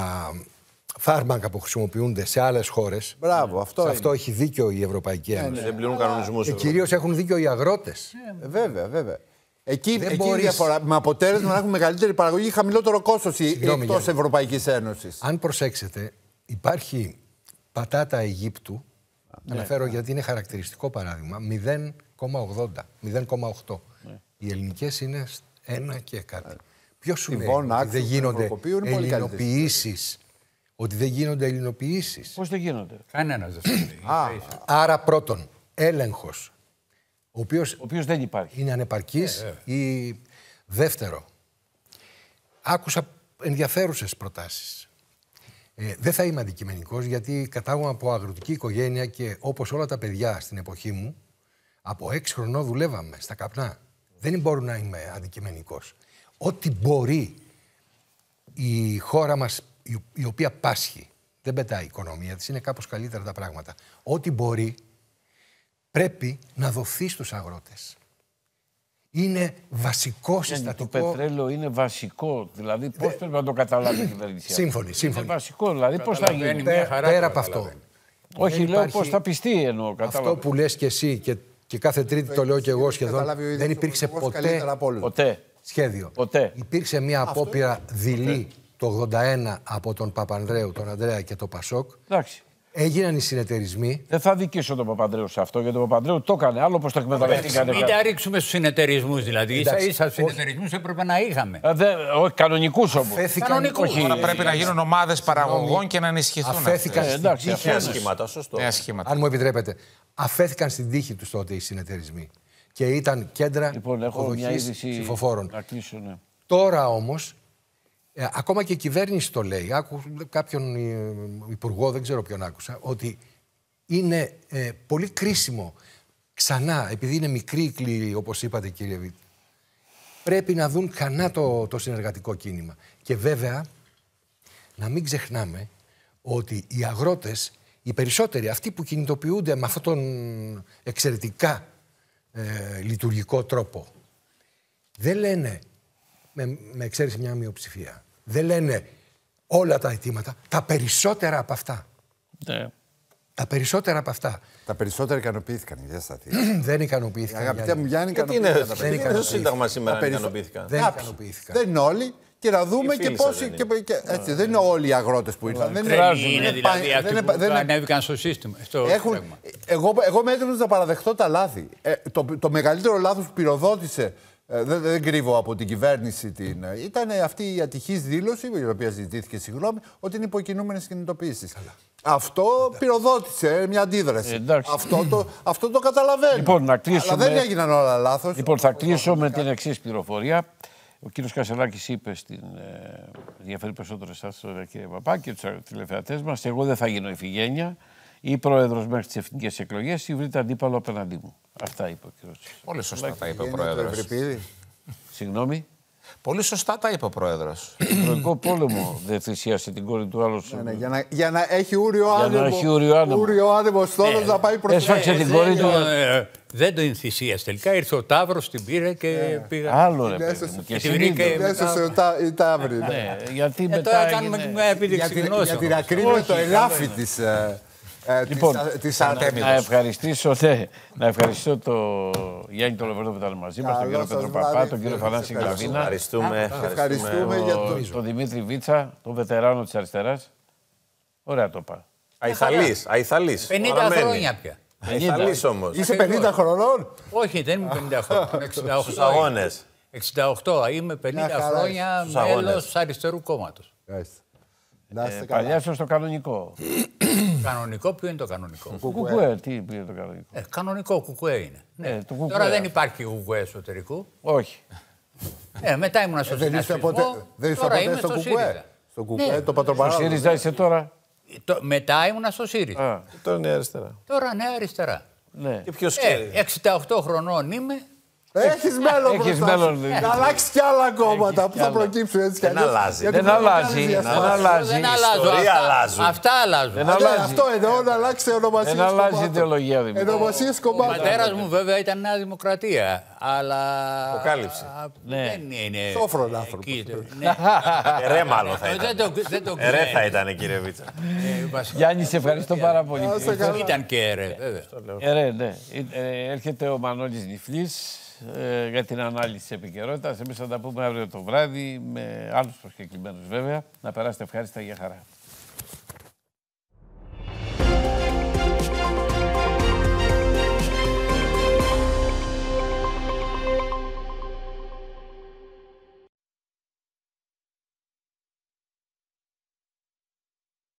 S6: φάρμακα που χρησιμοποιούνται σε άλλες χώρες.
S5: Μπράβο, αυτό
S6: Σε
S5: είναι.
S6: αυτό έχει δίκιο η Ευρωπαϊκή Ένωση.
S3: Δεν πληρούν κανονισμούς.
S6: Και κυρίως έχουν δίκιο οι αγρότες.
S5: Ε, βέβαια, βέβαια. Εκεί,
S6: Δεν
S5: εκεί η
S6: μπορείς-
S5: διαφορά. Με αποτέλεσμα να έχουν μεγαλύτερη παραγωγή ή χαμηλότερο κόστος
S6: Συγγνώμη,
S5: εκτός
S6: Γιάννη.
S5: Ευρωπαϊκής Ένωσης.
S6: Αν προσέξετε, υπάρχει πατάτα Αιγύπτου,
S5: Ναι.
S6: αναφέρω γιατί είναι χαρακτηριστικό παράδειγμα, 0,80, 0,8. Οι ελληνικές είναι 1 και κάτι. Ποιος σου λέει
S5: Βόν
S6: ότι
S5: Άξου,
S6: δεν
S5: του
S6: γίνονται
S5: Προκοπίου είναι πολύ καλύτερη.
S6: ελληνοποιήσεις, ότι δεν γίνονται ελληνοποιήσεις;
S1: Πώς δεν γίνονται;
S4: Κανένας δεν σου λέει.
S6: Άρα πρώτον, έλεγχος, ο οποίος
S1: Ο οποίος δεν υπάρχει.
S6: είναι ανεπαρκής ή δεύτερο. Άκουσα ενδιαφέρουσες προτάσεις. Ε, δεν θα είμαι αντικειμενικός γιατί κατάγομαι από αγροτική οικογένεια και όπως όλα τα παιδιά στην εποχή μου, από έξι χρονών δουλεύαμε στα καπνά. Δεν μπορώ να είμαι αντικειμενικός. Ό,τι μπορεί η χώρα μας, η, η οποία πάσχει, δεν πετάει η οικονομία της, είναι κάπως καλύτερα τα πράγματα. Ό,τι μπορεί πρέπει να δοθεί στους αγρότες. Είναι βασικό
S1: Το
S6: συστατικό.
S1: πετρέλαιο είναι βασικό. Δηλαδή, πώς πρέπει να το καταλάβει η κυβέρνηση. αυτό.
S6: Σύμφωνοι, σύμφωνοι.
S1: Είναι βασικό. Δηλαδή, πώς θα
S4: Καταλαβαίνει
S1: γίνει;
S4: μια
S6: Πέ-
S4: χαρά
S6: πέρα
S4: το
S6: από αυτό.
S4: καταλαβαίνει.
S1: Όχι,
S6: δεν
S1: λέω
S6: υπάρχει-
S1: πώς θα πιστεί εννοώ.
S6: Αυτό
S1: Κατάλαβε.
S6: που λες και εσύ και, και κάθε τρίτη το λέω και εγώ σχεδόν,
S5: Καταλάβει ο ίδιος
S6: δεν
S5: ο
S6: υπήρξε
S5: Πρωθυπουργός
S6: ποτέ
S5: καλύτερα από όλους.
S1: Ποτέ.
S6: σχέδιο.
S1: Ποτέ.
S6: Υπήρξε μια απόπειρα δειλή το 81 από τον Παπανδρέου, τον Ανδρέα και το Πασόκ.
S1: Εντάξει.
S6: Έγιναν οι συνεταιρισμοί.
S1: Δεν θα δικήσω τον Παπανδρέου σε αυτό, γιατί ο Παπανδρέου το έκανε. Άλλο πώς το εκμεταλλευτήκανε.
S4: Μην τα ρίξουμε στους συνεταιρισμούς δηλαδή. ίσα
S6: Εντάξει,
S4: ίσα συνεταιρισμούς έπρεπε να είχαμε.
S1: Ε, δεν- Όχι, κανονικούς όμως.
S6: Αφέθηκαν,
S4: Κανονικούς.
S6: όχι,
S2: Τώρα πρέπει να γίνουν ομάδες παραγωγών και να ενισχυθούν.
S6: αφέθηκαν
S1: Ε,
S6: στην
S1: εντάξει,
S6: τύχη,
S1: αυτό
S3: Νέα
S1: είναι.
S3: σχήματα, σωστό.
S2: Νέα σχήματα.
S6: αν μου επιτρέπετε, αφέθηκαν στην τύχη τους τότε οι συνεταιρισμοί. Και ήταν κέντρα
S1: Λοιπόν, έχω μια
S6: αποδοχής
S1: είδηση.
S6: ψηφοφόρων.
S1: Να κλείσω, ναι.
S6: Τώρα όμως, ε, ακόμα και η κυβέρνηση το λέει, άκου κάποιον ε, υπουργό, δεν ξέρω ποιον άκουσα, ότι είναι ε, πολύ κρίσιμο ξανά, επειδή είναι μικρή η κλήρη, όπως είπατε κύριε Βίτ, πρέπει να δουν ξανά το, το συνεργατικό κίνημα. Και βέβαια, να μην ξεχνάμε ότι οι αγρότες, οι περισσότεροι, αυτοί που κινητοποιούνται με αυτόν τον εξαιρετικά ε, λειτουργικό τρόπο, δεν λένε, με, με εξαίρεση μια μειοψηφία, δεν λένε όλα τα αιτήματα, τα περισσότερα από αυτά.
S1: ναι.
S6: Τα περισσότερα από αυτά
S5: Τα περισσότερα ικανοποιήθηκαν. Για σταθεί.
S6: δεν ικανοποιήθηκαν.
S5: Αγαπητέ
S6: Γιάννη.
S5: μου Γιάννη,
S3: Γιατί είναι,
S5: ικανοποιήθηκαν τα
S3: γιατί είναι στο
S6: ικανοποιήθηκαν.
S3: Σύνταγμα σήμερα
S5: Τα
S3: να
S5: περισσο-
S3: ικανοποιήθηκαν.
S6: Δεν
S5: Κάποιοι.
S6: ικανοποιήθηκαν.
S5: Δεν είναι όλοι. Και να δούμε
S3: Η
S5: και
S3: φίλη σας
S5: πόσοι.
S3: δεν
S5: Και, και, έτσι, δεν είναι όλοι οι αγρότες που ήρθαν. Δεν
S4: Τρελή είναι
S5: δεν
S4: δηλαδή
S5: πάει-
S4: αυτοί
S5: δεν
S4: που
S5: είναι- δεν είναι-
S4: ανέβηκαν στο σύστημα. Στο
S5: Έχουν,
S4: σύστημα.
S5: εγώ, εγώ είμαι έτοιμος να παραδεχτώ τα λάθη. Ε, το, το μεγαλύτερο λάθος που πυροδότησε, ε, δεν, δεν κρύβω από την κυβέρνηση, την, ε, ήταν αυτή η ατυχής δήλωση, η οποία ζητήθηκε συγγνώμη, ότι είναι υποκινούμενες κινητοποιήσεις. Αυτό πυροδότησε μια αντίδραση.
S1: Ε, εντάξει.
S5: αυτό, το, αυτό το καταλαβαίνω.
S1: Λοιπόν, να κλείσουμε-
S5: Αλλά δεν έγιναν όλα λάθος.
S1: Λοιπόν, θα κλείσω με την εξής πληροφορία. Ο κύριος Κασελάκης είπε στην. Ε, ενδιαφέρει περισσότερο εσάς, κύριε Παπά, και τους τηλεθεατές μας. Εγώ δεν θα γίνω ηφηγένεια ή πρόεδρος μέχρι τις εθνικές εκλογές ή βρείτε αντίπαλο απέναντί μου. Αυτά είπε ο κύριος.
S2: Πολύ σωστά τα είπε ο
S5: Είναι
S2: Πρόεδρος.
S5: το Ευρυπίδη.
S1: Συγγνώμη.
S2: Πολύ σωστά τα είπε ο Πρόεδρος.
S1: Στον Troικό πόλεμο δεν θυσίασε την κόρη του άλλου.
S5: Ναι, ναι, για, να, για να έχει ούριο
S1: Για να
S5: άνεμο.
S1: έχει ούριο άνεμο.
S5: Ούριο άνεμο στόλος να πάει προς
S1: Έσφαξε την κόρη του.
S4: Ε, Δεν το ενθυσίασε. Τελικά ήρθε ο Ταύρος, την πήρε και πήγα.
S1: Άλλο ρε
S5: Ναι,
S1: παιδί
S5: έσωσε.
S1: μου. Και
S4: Και τη βρήκε-
S1: συνήθως.
S5: Έσωσε ο Τα- η Ταύρη. ναι.
S1: Ναι, γιατί
S4: Ε,
S1: μετά
S4: τώρα κάνουμε
S1: έγινε-
S4: μια επίδειξη
S5: Για την, για
S4: γνώσεων.
S5: την ακρίβεια
S1: Όχι,
S5: το
S1: καλό
S5: ελάφι
S1: είναι.
S5: Της, ε, ε,
S1: Λοιπόν,
S5: της, της
S1: να,
S5: Αρτέμιδος.
S1: να ευχαριστήσω, ναι, να ευχαριστήσω το Γιάννη τον Λεβέρδο που ήταν μαζί μας, τον
S5: Καλό
S1: κύριο
S5: σας
S1: Πέτρο
S5: βράδυ.
S1: Παπά, τον κύριο
S5: Ευχαριστώ.
S1: Θανάση Γκλαβίνα,
S3: Ευχαριστούμε.
S5: Ευχαριστούμε για το...
S1: τον, τον Δημήτρη Βίτσα, τον βετεράνο της αριστεράς. Ωραία το είπα.
S3: Αϊθαλής, αϊθαλής.
S4: 50
S3: Παραμένει.
S4: χρόνια πια.
S3: Αϊθαλής όμως.
S5: Είσαι 50 χρονών;
S4: Όχι, δεν είμαι 50 χρόνια. είμαι 68.
S3: Στους αγώνες.
S4: 68. Είμαι 50
S5: Μια χαρά
S4: χρόνια
S3: στους αγώνες.
S4: μέλος αριστερού κόμματος.
S5: Μάλιστα. Να είστε
S1: Ε,
S5: καλά.
S1: παλιά ήσουν στο κανονικό.
S4: κανονικό, ποιο είναι το κανονικό;
S1: Κουκουέ, τι είναι το κανονικό;
S4: Ε, κανονικό κουκουέ είναι. Ναι.
S1: Ε, το κουκουέ.
S4: Τώρα δεν υπάρχει κουκουέ εσωτερικού.
S1: Όχι.
S4: Ε, μετά ήμουν στο
S5: Δεν είστε
S4: συνασπισμό,
S5: ποτέ, δεν είστε
S4: τώρα
S5: ποτέ
S4: είμαι
S5: στο
S4: στο
S5: κουκουέ.
S4: ΣΥΡΙΖΑ.
S5: Στο κουκουέ,
S4: Ναι.
S5: το
S1: Στο
S5: πατροπαράδοτο.
S1: ΣΥΡΙΖΑ είσαι τώρα;
S4: Το, μετά ήμουν στο ΣΥΡΙΖΑ.
S1: Α,
S3: Τώρα είναι αριστερά.
S4: Τώρα νέα αριστερά.
S1: ναι.
S3: Και ποιος ξέρει.
S4: Ε, 68 χρονών είμαι
S5: Έχεις μέλλον
S1: Έχεις
S5: μπροστά
S1: μέλλον,
S5: σου.
S1: δηλαδή.
S5: Να αλλάξει κι άλλα κόμματα που
S1: κι
S5: θα
S1: άλλα.
S5: προκύψουν έτσι κι
S3: Δεν
S5: αλλιώς.
S3: αλλάζει.
S5: Γιατί
S1: Δεν
S5: πρέπει να
S1: αλλάζει,
S5: κάνεις
S1: δεν
S5: διαστάσεις.
S1: αλλάζει.
S4: Δεν αλλάζω.
S3: ιστορία
S4: Αυτά,
S3: αλλάζουν.
S4: αυτά αλλάζουν.
S1: Δεν
S5: Ναι,
S1: αλλάζει.
S5: αυτό εννοώ να αλλάξει ονομασίε.
S1: Δεν αλλάζει ιδεολογία, Δημήτρη.
S5: Ονομασίε
S4: Ο
S5: κομμάτων.
S4: πατέρας μου βέβαια ήταν Νέα Δημοκρατία. Αλλά.
S3: Αποκάλυψε.
S4: Α,
S1: Ναι.
S4: Δεν είναι.
S5: Σόφρον άνθρωπος.
S4: εκεί, ναι.
S3: Ερέ μάλλον θα
S4: Ε, Δεν
S3: ήταν.
S4: το, δεν το
S3: Ερέ θα
S4: ξέρω.
S3: ήταν κύριε Βίτσα.
S4: Ε, βασικά,
S1: Γιάννη, σε ευχαριστώ πάρα πολύ.
S5: Άσε καλά.
S4: Ήταν και έρε, βέβαια.
S1: Ε, ρε, ναι. Ε, έρχεται ο Μανώλης Νιφλής ε, για την ανάλυση της επικαιρότητας. Εμείς θα τα πούμε αύριο το βράδυ με άλλους προσκεκλημένους βέβαια. Να περάσετε ευχάριστα για χαρά.